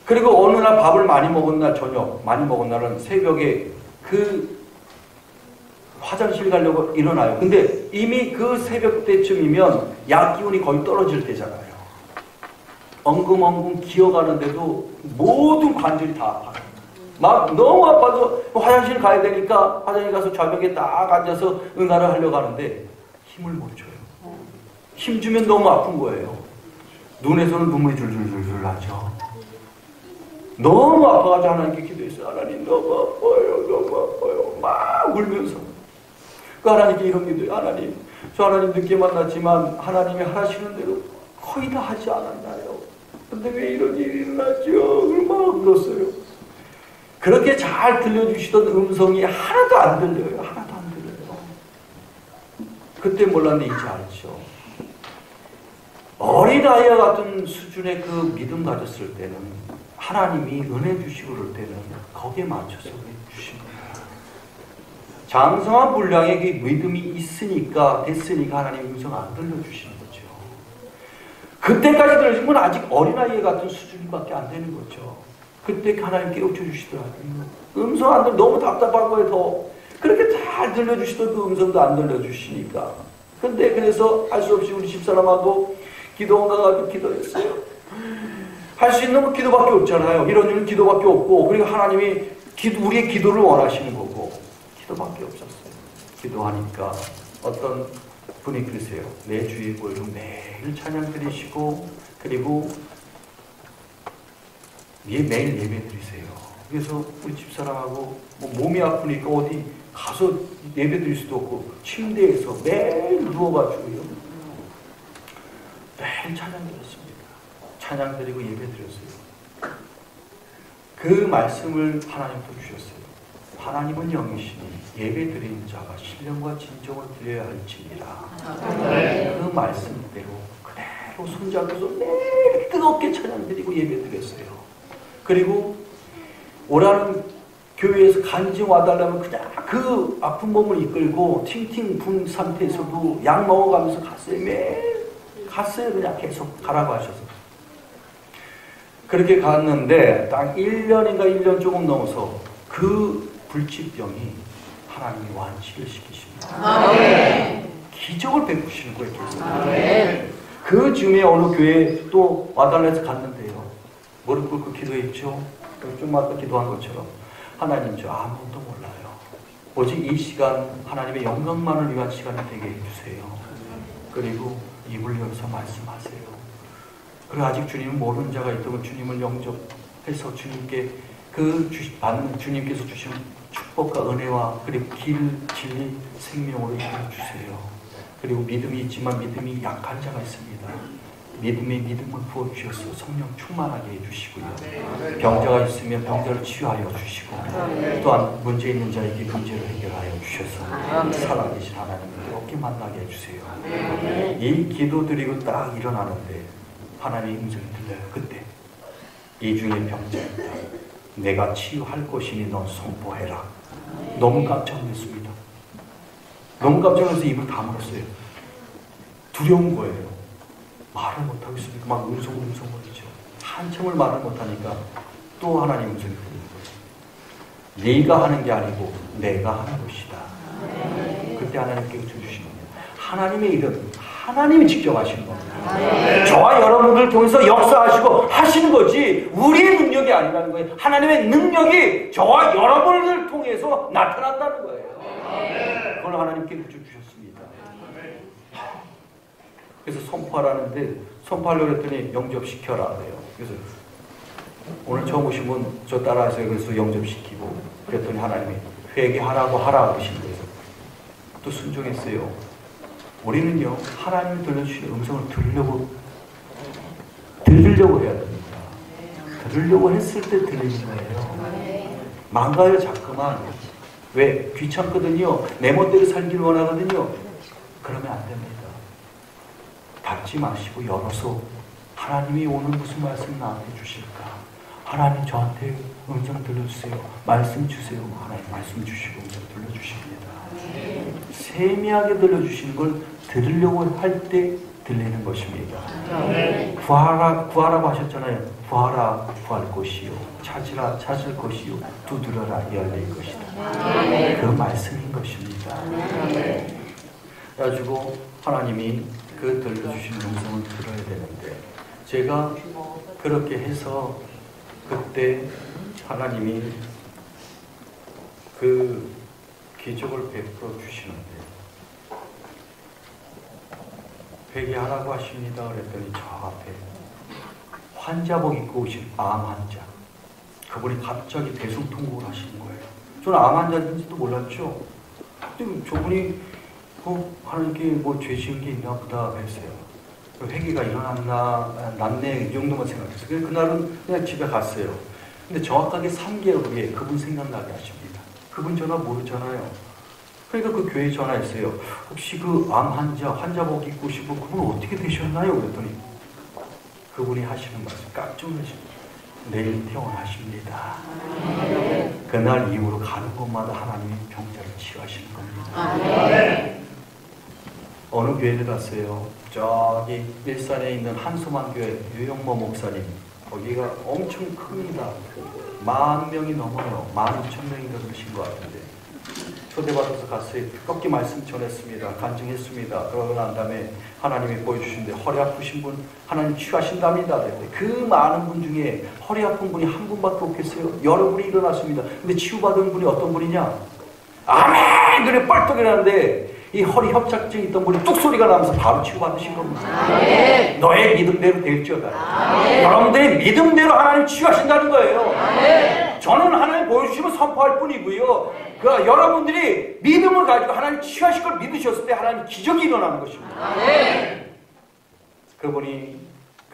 그리고 어느 날 밥을 많이 먹은 날 저녁 많이 먹은 날은 새벽에 그 화장실 가려고 일어나요. 근데 이미 그 새벽 때쯤이면 약 기운이 거의 떨어질 때잖아요. 엉금엉금 기어가는데도 모든 관절이 다 아파요. 막 너무 아파서 화장실 가야 되니까 화장실 가서 좌벽에 딱 앉아서 응가를 하려고 하는데 힘을 못 줘요. 힘 주면 너무 아픈 거예요. 눈에서는 눈물이 줄줄줄줄 나죠. 너무 아파가지고 하나님께 기도했어요. 하나님 너무 아파요. 너무 아파요. 막 울면서. 그 하나님께 이런 기도해요. 하나님, 저 하나님 늦게 만났지만 하나님이 하시는 대로 거의 다 하지 않았나요? 근데 왜 이런 일이 일어났죠? 얼마나 울었어요. 그렇게 잘 들려주시던 음성이 하나도 안 들려요. 하나도 안 들려요. 그때 몰랐는데 이제 알죠. 어린아이와 같은 수준의 그 믿음 가졌을 때는 하나님이 은혜 주시고 그럴 때는 거기에 맞춰서 주신. 장성한 분량에게 믿음이 있으니까 됐으니까 하나님 음성 안 들려주시는 거죠. 그때까지 들으신 건 아직 어린아이 같은 수준밖에 안 되는 거죠. 그때 하나님 깨우쳐 주시더라고요. 음성 안 들려 너무 답답한 거예요. 더 그렇게 잘 들려주시던 그 음성도 안 들려주시니까. 근데 그래서 할 수 없이 우리 집사람하고 기도원 가가지고 기도했어요. 할 수 있는 건 기도밖에 없잖아요. 이런 일은 기도밖에 없고 그리고 하나님이 기도, 우리의 기도를 원하시는 거고 기도밖에 없었어요. 기도하니까 어떤 분이 그러세요. 내 주의 보이로 매일 찬양 드리시고 그리고 예, 매일 예배 드리세요. 그래서 우리 집사람하고 뭐 몸이 아프니까 어디 가서 예배 드릴 수도 없고 침대에서 매일 누워가지고요. 매일 찬양 드렸습니다. 찬양 드리고 예배 드렸어요. 그 말씀을 하나님도 주셨어요. 하나님은 영이시니 예배 드리는 자가 신령과 진정을 드려야 할지니라. 그 말씀대로 그대로 손잡고서 매일 뜨겁게 찬양 드리고 예배 드렸어요. 그리고 오라는 교회에서 간증 와달라면 그냥 그 아픈 몸을 이끌고 팅팅 분 상태에서도 약 먹어가면서 갔어요. 매일 갔어요. 그냥 계속 가라고 하셔서. 그렇게 갔는데 딱 1년인가 1년 조금 넘어서 그 불치병이 하나님이 완치를 시키십니다. 기적을 베푸시는 거예요. 계속. 그 즈음에 어느 교회에 또 와달라서 갔는데요. 무릎 꿇고 기도했죠. 좀 아까 기도한 것처럼 하나님 저 아무것도 몰라요. 오직 이 시간 하나님의 영광만을 위한 시간이 되게 해주세요. 그리고 입을 열어서 말씀하세요. 그리고 아직 주님은 모르는 자가 있다면 주님을 영접해서 주님께 그 주, 받는 주님께서 주신 축복과 은혜와 그리고 길, 진리, 생명으로 주세요. 그리고 믿음이 있지만 믿음이 약한 자가 있습니다. 믿음의 믿음을 부어 주셔서 성령 충만하게 해주시고요. 병자가 있으면 병자를 치유하여 주시고 또한 문제 있는 자에게 문제를 해결하여 주셔서 살아계신 하나님을 어깨 만나게 해주세요. 이 기도 드리고 딱 일어나는데 하나님의 음성이 들려요. 그때 이 중에 병자였다. 내가 치유할 것이니 넌 선포해라. 너무 깜짝 놀랐습니다. 너무 깜짝 놀라서 입을 다물었어요. 두려운 거예요. 말을 못하고 있으니까 막 웅성웅성거리죠. 한참을 말을 못하니까 또 하나님 음성이 들리는 거예요. 네가 하는 게 아니고 내가 하는 것이다. 그때 하나님께 주신 겁니다. 하나님의 일은 하나님이 직접 하시는 겁니다. 저와 여러분들 통해서 역사하시고 하시는 거지 우리의 능력이 아니라는 거예요. 하나님의 능력이 저와 여러분을 통해서 나타난다는 거예요. 그걸 하나님께 주셨습니다. 그래서 선포하라는데 선포하려고 했더니 영접시켜라 그래요. 그래서 오늘 처음 오신 분 저 따라하세요. 그래서 영접시키고 그랬더니 하나님이 회개하라고 하라 그러신 거예요. 또 순종했어요. 우리는요 하나님이 들려주신 음성을 들으려고 들으려고 해야 됩니다. 들으려고 했을 때 들리는 거예요. 망가요 자꾸만 왜 귀찮거든요. 내 멋대로 살기를 원하거든요. 그러면 안 됩니다. 닫지 마시고 열어서 하나님이 오늘 무슨 말씀 나한테 주실까? 하나님 저한테 음성 들려주세요. 말씀 주세요. 하나님 말씀 주시고 음성 들려주십니다. 세미하게 들려주시는 걸 들으려고 할 때 들리는 것입니다. 구하라, 구하라고 하셨잖아요. 구하라, 구할 것이요. 찾으라, 찾을 것이요. 두드려라, 열릴 것이다. 그 말씀인 것입니다. 그래가지고 하나님이 그 들려주신 음성을 들어야 되는데 제가 그렇게 해서 그때 하나님이 그 기적을 베풀어 주시는데 회개하라고 하십니다. 그랬더니 저 앞에 환자복 입고 오신 암 환자 그분이 갑자기 대성 통곡을 하시는 거예요. 저는 암 환자인지도 몰랐죠. 근데 저분이 어, 하나님께 뭐죄 지은 게 있나 보다 했어요. 그 회개가 일어났나, 났네, 이 정도만 생각했어요. 그래서 그날은 그냥 집에 갔어요. 근데 정확하게 3개월 후에 그분 생각나게 하십니다. 그분 전화 모르잖아요. 그러니까 그 교회에 전화했어요. 혹시 그 암 환자, 환자복 입고 분, 그분 어떻게 되셨나요? 그랬더니 그분이 하시는 말씀 깜짝 놀라십니다. 내일 퇴원하십니다. 그날 이후로 가는 곳마다 하나님이 병자를 치유하시는 겁니다. 어느 교회를 갔어요? 저기 일산에 있는 한소만 교회 유영모 목사님 거기가 엄청 큽니다. 만 명이 넘어요. 만 이천 명인가 그러신 것 같은데 초대받아서 갔어요. 뜨겁게 말씀 전했습니다. 간증했습니다. 그러고 난 다음에 하나님이 보여주신데 허리 아프신 분 하나님. 그랬는데 그 많은 분 중에 허리 아픈 분이 한 분밖에 없겠어요. 여러 분이 일어났습니다. 근데 치유받은 분이 어떤 분이냐? 아멘! 그래 뻘떡 일어났는데 이 허리 협착증 있던 분이 뚝 소리가 나면서 바로 치유받으신 겁니다. 너의 믿음대로 될지어다. 여러분들의 믿음대로 하나님 치유하신다는 거예요. 저는 하나님 보여주시면 선포할 뿐이고요. 그 여러분들이 믿음을 가지고 하나님 치유하실 걸 믿으셨을 때 하나님 기적이 일어나는 것입니다. 그분이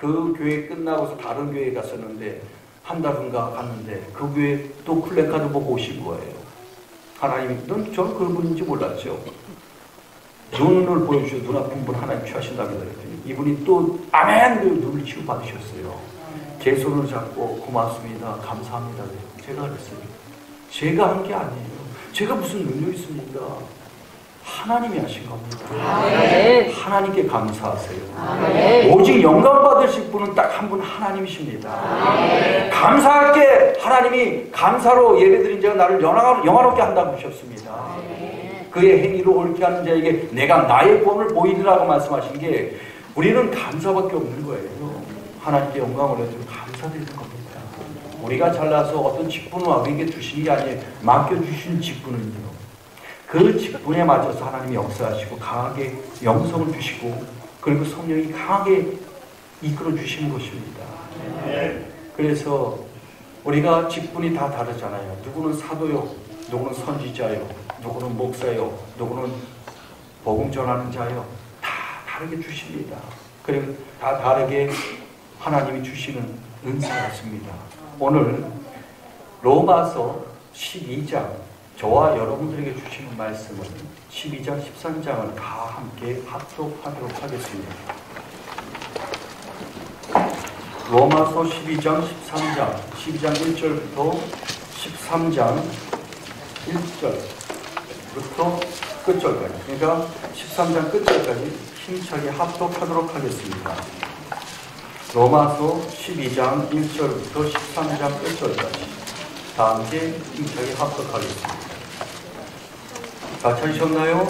그 교회 끝나고서 다른 교회에 갔었는데 한 달 후인가 갔는데 그 교회 또 플래카드 보고 오신 거예요. 하나님이 넌 저는 그분인지 몰랐죠. 눈을 보여주셔 눈 아픈 분 하나님 취하신다고 그랬더니 이분이 또 아멘 그 눈을 치유 받으셨어요. 제 손을 잡고 고맙습니다 감사합니다. 제가 그랬어요. 제가 한 게 아니에요. 제가 무슨 능력이 있습니까? 하나님이 하신 겁니다. 하나님께 감사하세요. 오직 영광 받으실 분은 딱 한 분 하나님이십니다. 감사할 게 하나님이 감사로 예배드린 자가 나를 영화- 영화롭게 한다고 하셨습니다. 그의 행위로 옳게 하는 자에게 내가 나의 구원을 보이리라고 말씀하신 게 우리는 감사밖에 없는 거예요. 하나님께 영광을 해주고 감사드리는 겁니다. 우리가 잘나서 어떤 직분을 우리에게 주신 게 아니에요. 맡겨주신 직분은요. 그 직분에 맞춰서 하나님이 역사하시고 강하게 영성을 주시고 그리고 성령이 강하게 이끌어 주시는 것입니다. 그래서 우리가 직분이 다 다르잖아요. 누구는 사도요, 누구는 선지자요, 누구는 목사요, 누구는 복음 전하는 자요. 다 다르게 주십니다. 그리고 다 다르게 하나님이 주시는 은사가 있습니다. 오늘 로마서 12장 저와 여러분들에게 주시는 말씀은 12장, 13장을 다 함께 합독하도록 하겠습니다. 로마서 12장, 13장, 12장 1절부터 13장 1절부터 끝절까지. 그러니까 13장 끝절까지 힘차게 합독하도록 하겠습니다. 로마서 12장 1절부터 13장 끝절까지 다 함께 힘차게 합독하겠습니다. 다 찾으셨나요?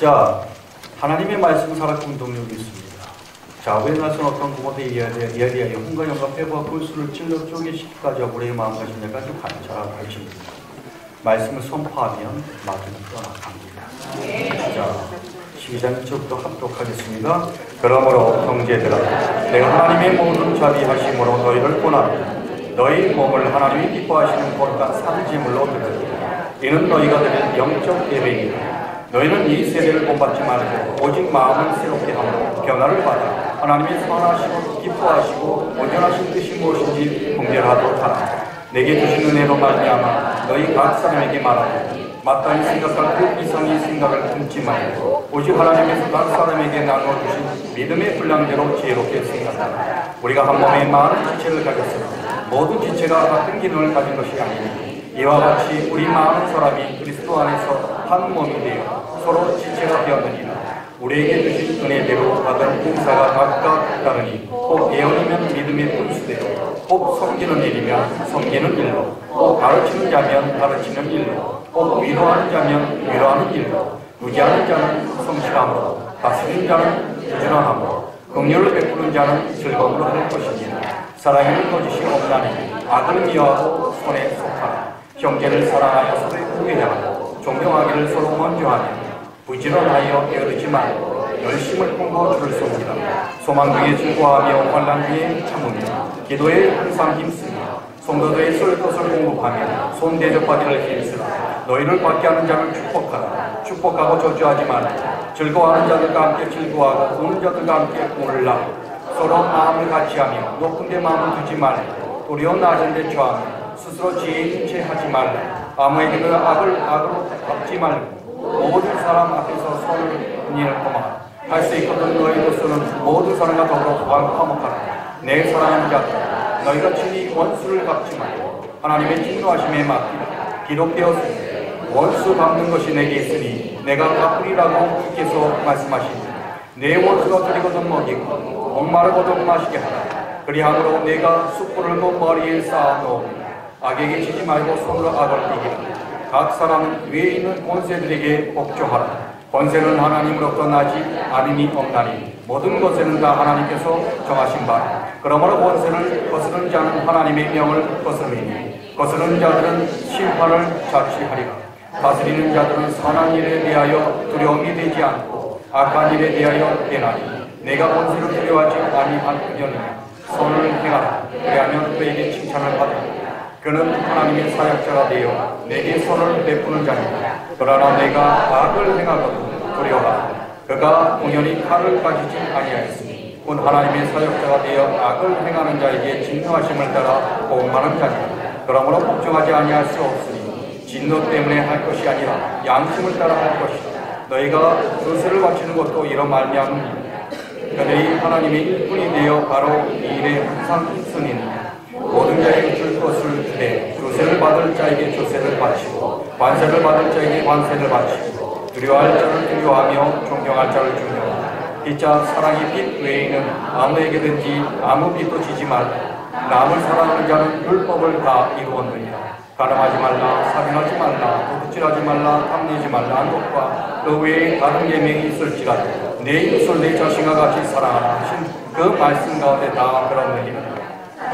자, 하나님의 말씀 살아 공동력이 있습니다. 자, 왜 나선 어떤 구원에 예리하여 hun가영과 폐부와 골수를 찔러 쪼개시기까지 우리의 마음가짐에까지 관찰하고 하십니다. 말씀을 선포하면 마귀는 떠나갑니다. 자, 12장 1절부터 합독하겠습니다. 그러므로 형제들아 내가 하나님의 모든 자비하심으로 너희를 권하노니 너희 몸을 하나님이 기뻐하시는 거룩한 산지물로 드리라 이는 너희가 드린 영적 예배이니 너희는 이 세대를 본받지 말고 오직 마음을 새롭게 하고 변화를 받아 하나님의 선하시고 기뻐하시고 온전하신 뜻이 무엇인지 분별하도록 하라 내게 주신 은혜로 말미암아 너희 각 사람에게 말하고 마땅히 생각할 그 이상의 생각을 품지 말고 오직 하나님께서 각 사람에게 나누어 주신 믿음의 분량대로 지혜롭게 생각하라. 우리가 한 몸에 많은 지체를 가졌으나 모든 지체가 같은 기능을 가진 것이 아니니 이와 같이 우리 많은 사람이 그리스도 안에서 한 몸이 되어 서로 지체가 되었느니라 우리에게 주신 은혜대로 받은 은사가 각각 다르니 혹 예언이면 믿음의 분수대로 혹 섬기는 일이면 섬기는 일로 혹 가르치는 자면 가르치는 일로 혹 위로하는 자면 위로하는 일로 무지하는 자는 성실함으로 다스리는 자는 부지런함으로 긍휼을 베푸는 자는 즐거움으로 할 것이니라 사랑에는 거짓이 없나니 악을 미워하고 손에 속하라. 형제를 사랑하여 서로 후회하고 존경하기를 서로 먼저 하며 부지런하여 게으르지 말고 열심을 품고 주를 섬기라. 소망 위에 즐거워하며 환란 위에 참으며 기도에 항상 힘쓰며 성도들의 쓸 것을 공급하며 손 대접받기를 힘쓰라. 너희를 받게 하는 자를 축복하라. 축복하고 저주하지 말라. 즐거워하는 자들과 함께 즐거워하고 우는 자들과 함께 울라. 서로 마음을 같이하며 높은 데 마음을 두지 말고 도리어 낮은 데 처하며 스스로 지혜인 채 하지 말라. 아무에게도 악을 악으로 갚지 말고 모든 사람 앞에서 손을 니를 고마라 할수 있거든 너희로서는 모든 사람과 더불어 화목하라. 내 사랑하는 자들 너희가 친히 원수를 갚지 말고 하나님의 진노하심에 맡기라. 기록되었으니 원수 갚는 것이 내게 있으니 내가 갚으리라고 주께서 말씀하시니 내 원수가 드리거든 먹이고 목마르거든 마시게 하라. 그리함으로 내가 숯불을 그 머리에 쌓아 놓으니 악에게 지지 말고 손으로 악을 이기라 각 사람은 위에 있는 권세들에게 복종하라. 권세는 하나님으로부터 나지 아님이 없나니 모든 것에는 다 하나님께서 정하신 바. 그러므로 권세를 거스르는 자는 하나님의 명을 거스르니 거스르는 자들은 심판을 자취하리라. 다스리는 자들은 선한 일에 대하여 두려움이 되지 않고 악한 일에 대하여 깨나니 내가 권세를 두려워하지 아니한 그녀는 선을 행하라. 그리하면 그에게 칭찬을 받으라 그는 하나님의 사역자가 되어 내게 선을 베푸는 자니라. 그러나 내가 악을 행하거든 두려워하라. 그가 공연히 칼을 가지지 아니하였으니 곧 하나님의 사역자가 되어 악을 행하는 자에게 진노하심을 따라 복음하는 자니라. 그러므로 걱정하지 아니할 수 없으니 진노 때문에 할 것이 아니라 양심을 따라 할 것이다 너희가 조세를 바치는 것도 이런 말미암음이니 그들이 하나님의 일꾼이 되어 바로 이 일에 항상 있으니라 모든 자에게 줄 것을 주되 조세를 받을 자에게 조세를 바치고 관세를 받을 자에게 관세를 바치고 두려워할 자를 두려워하며 존경할 자를 존경하라 이자 사랑의 빛 외에는 아무에게든지 아무 빛도 지지 말라 남을 사랑하는 자는 율법을 다 이루었느니라. 가늠하지 말라 살인하지 말라 도둑질하지 말라 탐내지 말라 한것과 그 외에 다른 예명이 있을지라도 내 이웃을 내 자신과 같이 사랑하라 하신 그 말씀 가운데 다 그렇느니라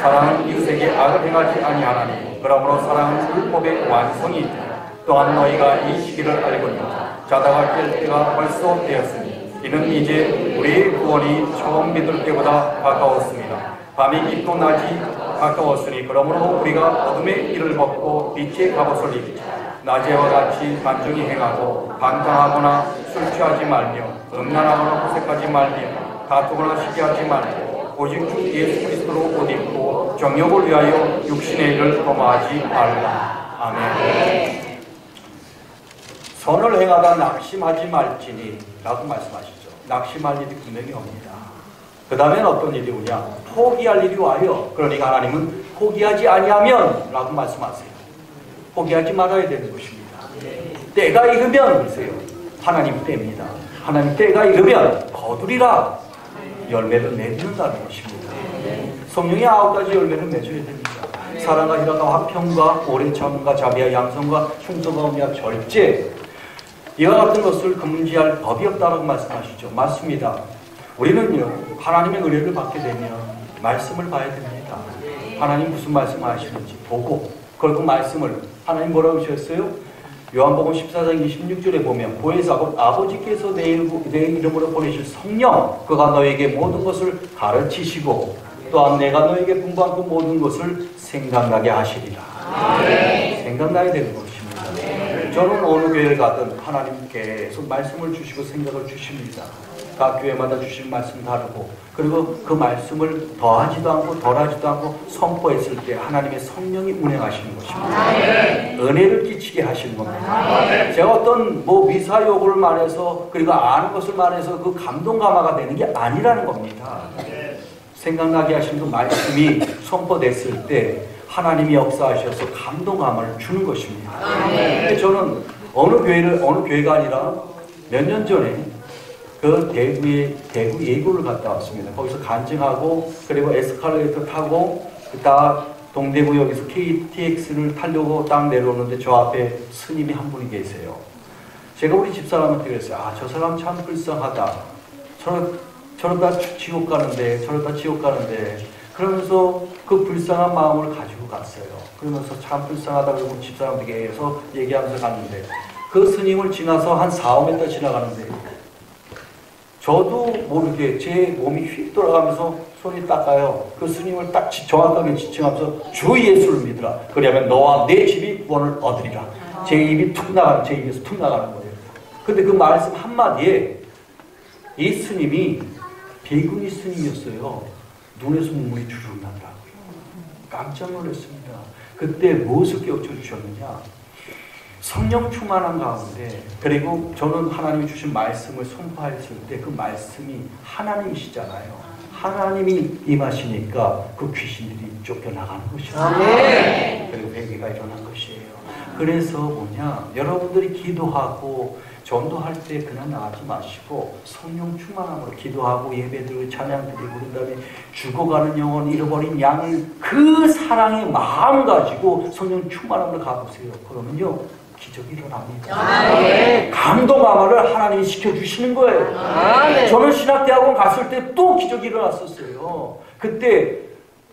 사랑은 이웃에게 악을 행하지 아니하나니 그러므로 사랑은 율법의 완성이. 또한 너희가 이 시기를 알거니와 자다가 깰 때가 벌써 되었으니 이는 이제 우리의 구원이 처음 믿을 때보다 가까웠습니다. 밤이 깊고 낮이 가까웠으니 그러므로 우리가 어둠의 일을 벗고 빛의 갑옷을 입자 낮에와 같이 반중히 행하고 반항하거나 술 취하지 말며 음란하거나 호색하지 말며 다투거나 시기하지 말고 오직 주 예수 그리스도로 옷 입고 정욕을 위하여 육신의 일을 범하지 말라. 아멘. 선을 행하다 낙심하지 말지니 라고 말씀하시죠. 낙심할 일이 분명히 옵니다. 그 다음엔 어떤 일이 오냐? 포기할 일이 와요. 그러니까 하나님은 포기하지 아니하면 라고 말씀하세요. 포기하지 말아야 되는 것입니다. 때가 그러세요. 하나님 때입니다. 하나님 때가 이르면 거두리라 열매를 맺는다는 것입니다. 성령의 아홉 가지 열매를 맺어야 됩니다. 사랑과 희락과 화평과 오랜 참과 자비와 양성과 흉성과 음미와 절제 이와 같은 것을 금지할 법이 없다고 말씀하시죠. 맞습니다. 우리는요 하나님의 은혜를 받게 되면 말씀을 봐야 됩니다. 하나님 무슨 말씀을 하시는지 보고 그리고 그 말씀을 하나님 뭐라고 하셨어요? 요한복음 14장 26절에 보면 보혜사 곧 아버지께서 내, 이름, 내 이름으로 보내실 성령 그가 너에게 모든 것을 가르치시고 또한 내가 너에게 분부한 그 모든 것을 생각나게 하시리라. 생각나야 되는 것입니다. 저는 어느 교회를 가든 하나님 계속 말씀을 주시고 생각을 주십니다. 각 교회마다 주신 말씀 다르고 그리고 그 말씀을 더하지도 않고 덜하지도 않고 선포했을 때 하나님의 성령이 운행하시는 것입니다. 은혜를 끼치게 하시는 겁니다. 제가 어떤 뭐 미사욕을 말해서 그리고 아는 것을 말해서 그 감동 감화가 되는 게 아니라는 겁니다. 생각나게 하신 그 말씀이 선포됐을 때 하나님이 역사하셔서 감동 감화를 주는 것입니다. 근데 저는 어느 교회를 어느 교회가 아니라 몇 년 전에 그 대구에 대구 예고를 갔다 왔습니다. 거기서 간증하고 그리고 에스컬레이터 타고 그다 동대구역에서 KTX를 타려고 딱 내려오는데 저 앞에 스님이 한 분이 계세요. 제가 우리 집사람한테 그랬어요. 아, 저 사람 참 불쌍하다. 저, 저러다 지옥 가는데, 저러다 지옥 가는데. 그러면서 그 불쌍한 마음을 가지고 갔어요. 그러면서 참 불쌍하다 그러고 집사람에게서 얘기하면서 갔는데 그 스님을 지나서 한 4, 5m 지나가는데 저도 모르게 제 몸이 휙 돌아가면서 손이 닦아요. 그 스님을 딱 지- 정확하게 지칭하면서 주 예수를 믿으라. 그러면 너와 내 집이 구원을 얻으리라. 제 입이 툭 나가는, 제 입에서 툭 나가는 거예요. 근데 그 말씀 한마디에 이 스님이 배군이 스님이었어요. 눈에서 눈물이 주르륵 난다고요. 깜짝 놀랐습니다. 그때 무엇을 깨우쳐 주셨느냐? 성령 충만한 가운데 그리고 저는 하나님이 주신 말씀을 선포했을 때그 말씀이 하나님이시잖아요. 하나님이 임하시니까 그 귀신들이 쫓겨나가는 것이에요. 아멘. 그리고 회개가 일어난 것이에요. 그래서 뭐냐, 여러분들이 기도하고 전도할 때 그냥 나가지 마시고 성령 충만함으로 기도하고 예배드리고 찬양드리고 그런 다음에 죽어가는 영혼 잃어버린 양을 그 사랑의 마음 가지고 성령 충만함으로 가보세요. 그러면요 기적이 일어납니다. 아멘. 감동함을 하나님이 시켜주시는 거예요. 아멘. 저는 신학대학원 갔을 때 또 기적이 일어났었어요. 그때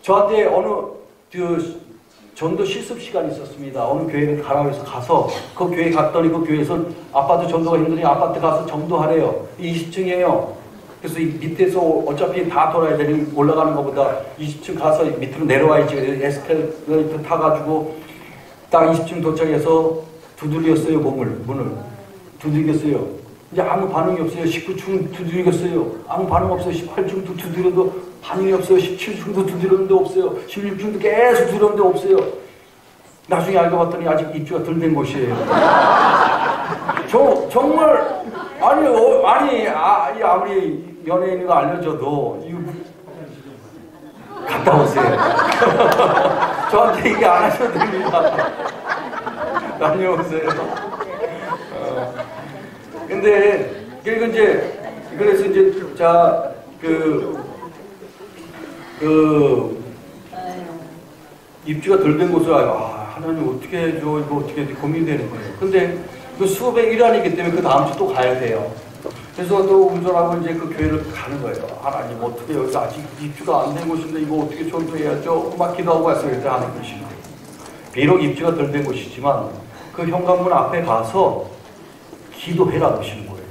저한테 어느 그 전도 실습 시간이 있었습니다. 어느 교회를 가라고 해서 가서 그 교회 갔더니 그 교회에서 아파트 전도가 힘드니 아파트 가서 전도하래요. 20층이에요. 그래서 이 밑에서 어차피 다 돌아야 되니 올라가는 것보다 20층 가서 밑으로 내려와야지. 에스컬레이터 타가지고 딱 20층 도착해서 두들겼어요 몸을 문을 두들겼어요. 이제 아무 반응이 없어요. 19층 두드리겠어요. 아무 반응 없어요. 18층도 두드려도 반응이 없어요. 17층도 두드렸는데 없어요. 16층도 계속 두드렸는데 없어요. 나중에 알고 봤더니 아직 입주가 덜 된 곳이에요. 저 정말 아니 어, 아니 아, 이 아무리 연예인이가 알려줘도 이거 갔다 오세요. 저한테 얘기 안 하셔도 됩니다. 다녀오세요. 어. 근데 그리고 이제 그래서 이제 자 그 그 입주가 덜 된 곳을 아 하나님 어떻게 해줘 이거 어떻게 해야 고민되는 거예요. 근데 그 수업의 일환이기 때문에 그 다음 주 또 가야 돼요. 그래서 또 운전하고 이제 그 교회를 가는 거예요. 하나님 어떻게 여기 아직 입주가 안 된 곳인데 이거 어떻게 전도해야죠? 막 기도하고 왔어요. 하는 것이요. 비록 입주가 덜 된 곳이지만 그 현관문 앞에 가서 기도해라 그러시는 거예요.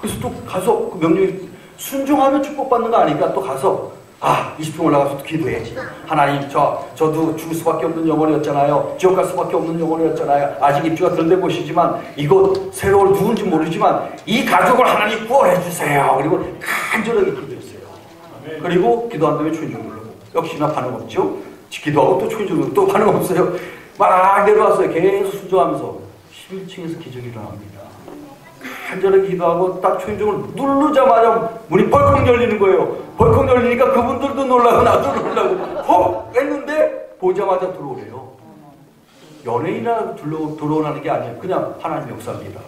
그래서 또 가서 그 명령이 순종하면 축복받는 거 아니까 또 가서 아 20분 올라가서 또 기도해야지. 하나님 저 저도 죽을 수밖에 없는 영혼이었잖아요. 지옥 갈 수밖에 없는 영혼이었잖아요. 아직 입주가 덜된 곳이지만 이곳 새로운 누군지 모르지만 이 가족을 하나님 구원해 주세요. 그리고 간절하게 기도했어요. 그리고 기도한 다음에 초인종 누르고 역시나 반응 없죠. 기도하고 또 초인종 누르고 또 반응 없어요. 막 내려왔어요. 계속 순종하면서 11층에서 기적이 일어납니다. 간절하게 기도하고 딱 초인종을 누르자마자 문이 벌컥 열리는 거예요. 벌컥 열리니까 그분들도 놀라고 나도 놀라고 헉 했는데 보자마자 들어오래요. 연예인이나 들어, 들어오라는 게 아니에요. 그냥 하나님 역사입니다.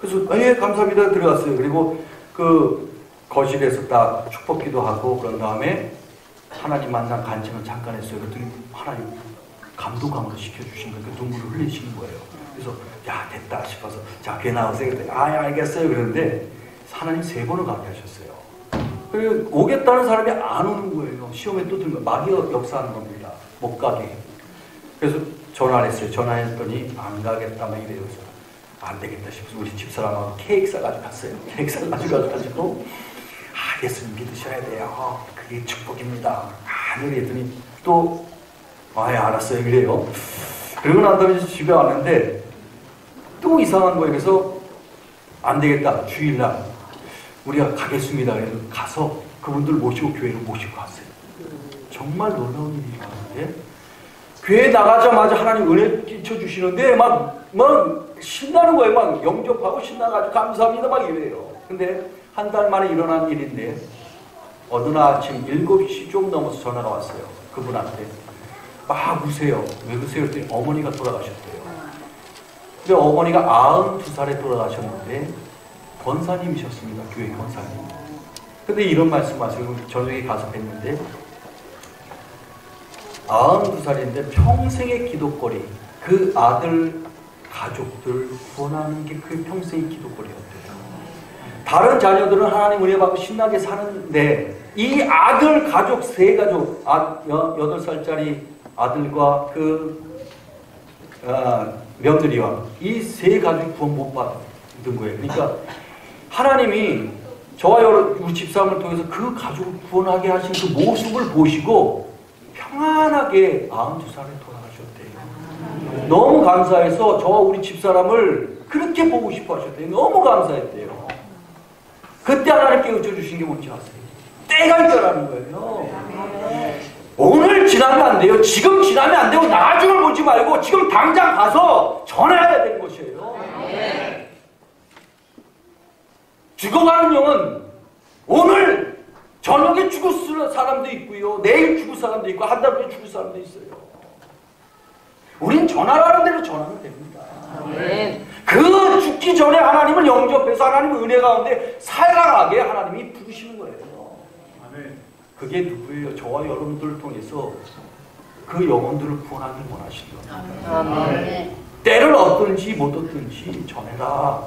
그래서 아, 예 감사합니다 들어갔어요. 그리고 그 거실에서 딱 축복 기도 하고 그런 다음에 하나님 만난 간증을 잠깐 했어요. 그랬더니 하나님 감동감으로 시켜주신 거예요. 그 눈물을 흘리시는 거예요. 그래서 야 됐다 싶어서 자 교회 나오세요. 아 예, 알겠어요. 그랬는데 하나님 세 번을 가게 하셨어요. 그리고 오겠다는 사람이 안 오는 거예요. 시험에 또 들면 마귀 역사하는 겁니다. 못 가게. 그래서 전화를 했어요. 전화했더니 안 가겠다 막 이래요. 안 되겠다 싶어서 우리 집사람하고 케이크 사가지고 갔어요. 케이크 사가지고 가지고 아 예수님 믿으셔야 돼요. 그게 축복입니다. 아 그랬더니 또 아예 알았어요. 그래요. 그리고 난 다음에 집에 왔는데 또 이상한 거예요. 그래서 안 되겠다. 주일날 우리가 가겠습니다. 그래서 가서 그분들 모시고 교회로 모시고 갔어요. 정말 놀라운 일이 일어났는데 교회 나가자마자 하나님 은혜 끼쳐 주시는데 막, 막 신나는 거예요. 막 영접하고 신나가지고 감사합니다. 막 이래요. 근데 한 달 만에 일어난 일인데 어느 날 아침 7시 좀 넘어서 전화가 왔어요. 그분한테. 막 우세요. 왜 그러세요? 그랬더니 어머니가 돌아가셨대요. 근데 어머니가 92살에 돌아가셨는데 권사님이셨습니다. 교회 권사님. 근데 이런 말씀 하시고 저녁에 가서 뵀는데 92살인데 평생의 기도거리 그 아들 가족들 구원하는 게 그 평생의 기도거리였대요. 다른 자녀들은 하나님 은혜 받고 신나게 사는데 이 아들 가족 세 가족 아, 여, 8살짜리 아들과 그 어, 며느리와 이 세 가족이 구원 못 받은 거예요. 그러니까 하나님이 저와 우리 집사람을 통해서 그 가족을 구원하게 하신 그 모습을 보시고 평안하게 92살에 돌아가셨대요. 너무 감사해서 저와 우리 집사람을 그렇게 보고 싶어 하셨대요. 너무 감사했대요. 그때 하나님 깨우쳐 주신 게 뭔지 아세요? 때가 있다라는 거예요. 오늘 지나면 안 돼요. 지금 지나면 안 되고 나중을 보지 말고 지금 당장 가서 전해야 되는 것이에요. 죽어가는 영은 오늘 저녁에 죽을 사람도 있고요. 내일 죽을 사람도 있고 한 달 후에 죽을 사람도 있어요. 우린 전하라는 대로 전하면 됩니다. 그 죽기 전에 하나님을 영접해서 하나님의 은혜 가운데 살아가게 하나님이 부르시는 거예요. 그게 누구예요? 저와 여러분들을 통해서 그 영혼들을 구원하길 원하시는 겁니다. 아멘. 때를 얻든지 못 얻든지 전해라.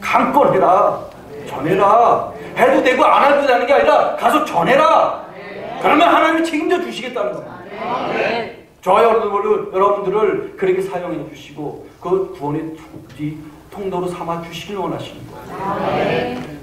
강권해라. 전해라. 해도 되고 안 해도 되는 게 아니라 가서 전해라. 그러면 하나님이 책임져 주시겠다는 겁니다. 아멘. 저와 여러분들을, 여러분들을 그렇게 사용해 주시고 그 구원의 통- 통로로 삼아 주시길 원하시는 거예요. 아멘.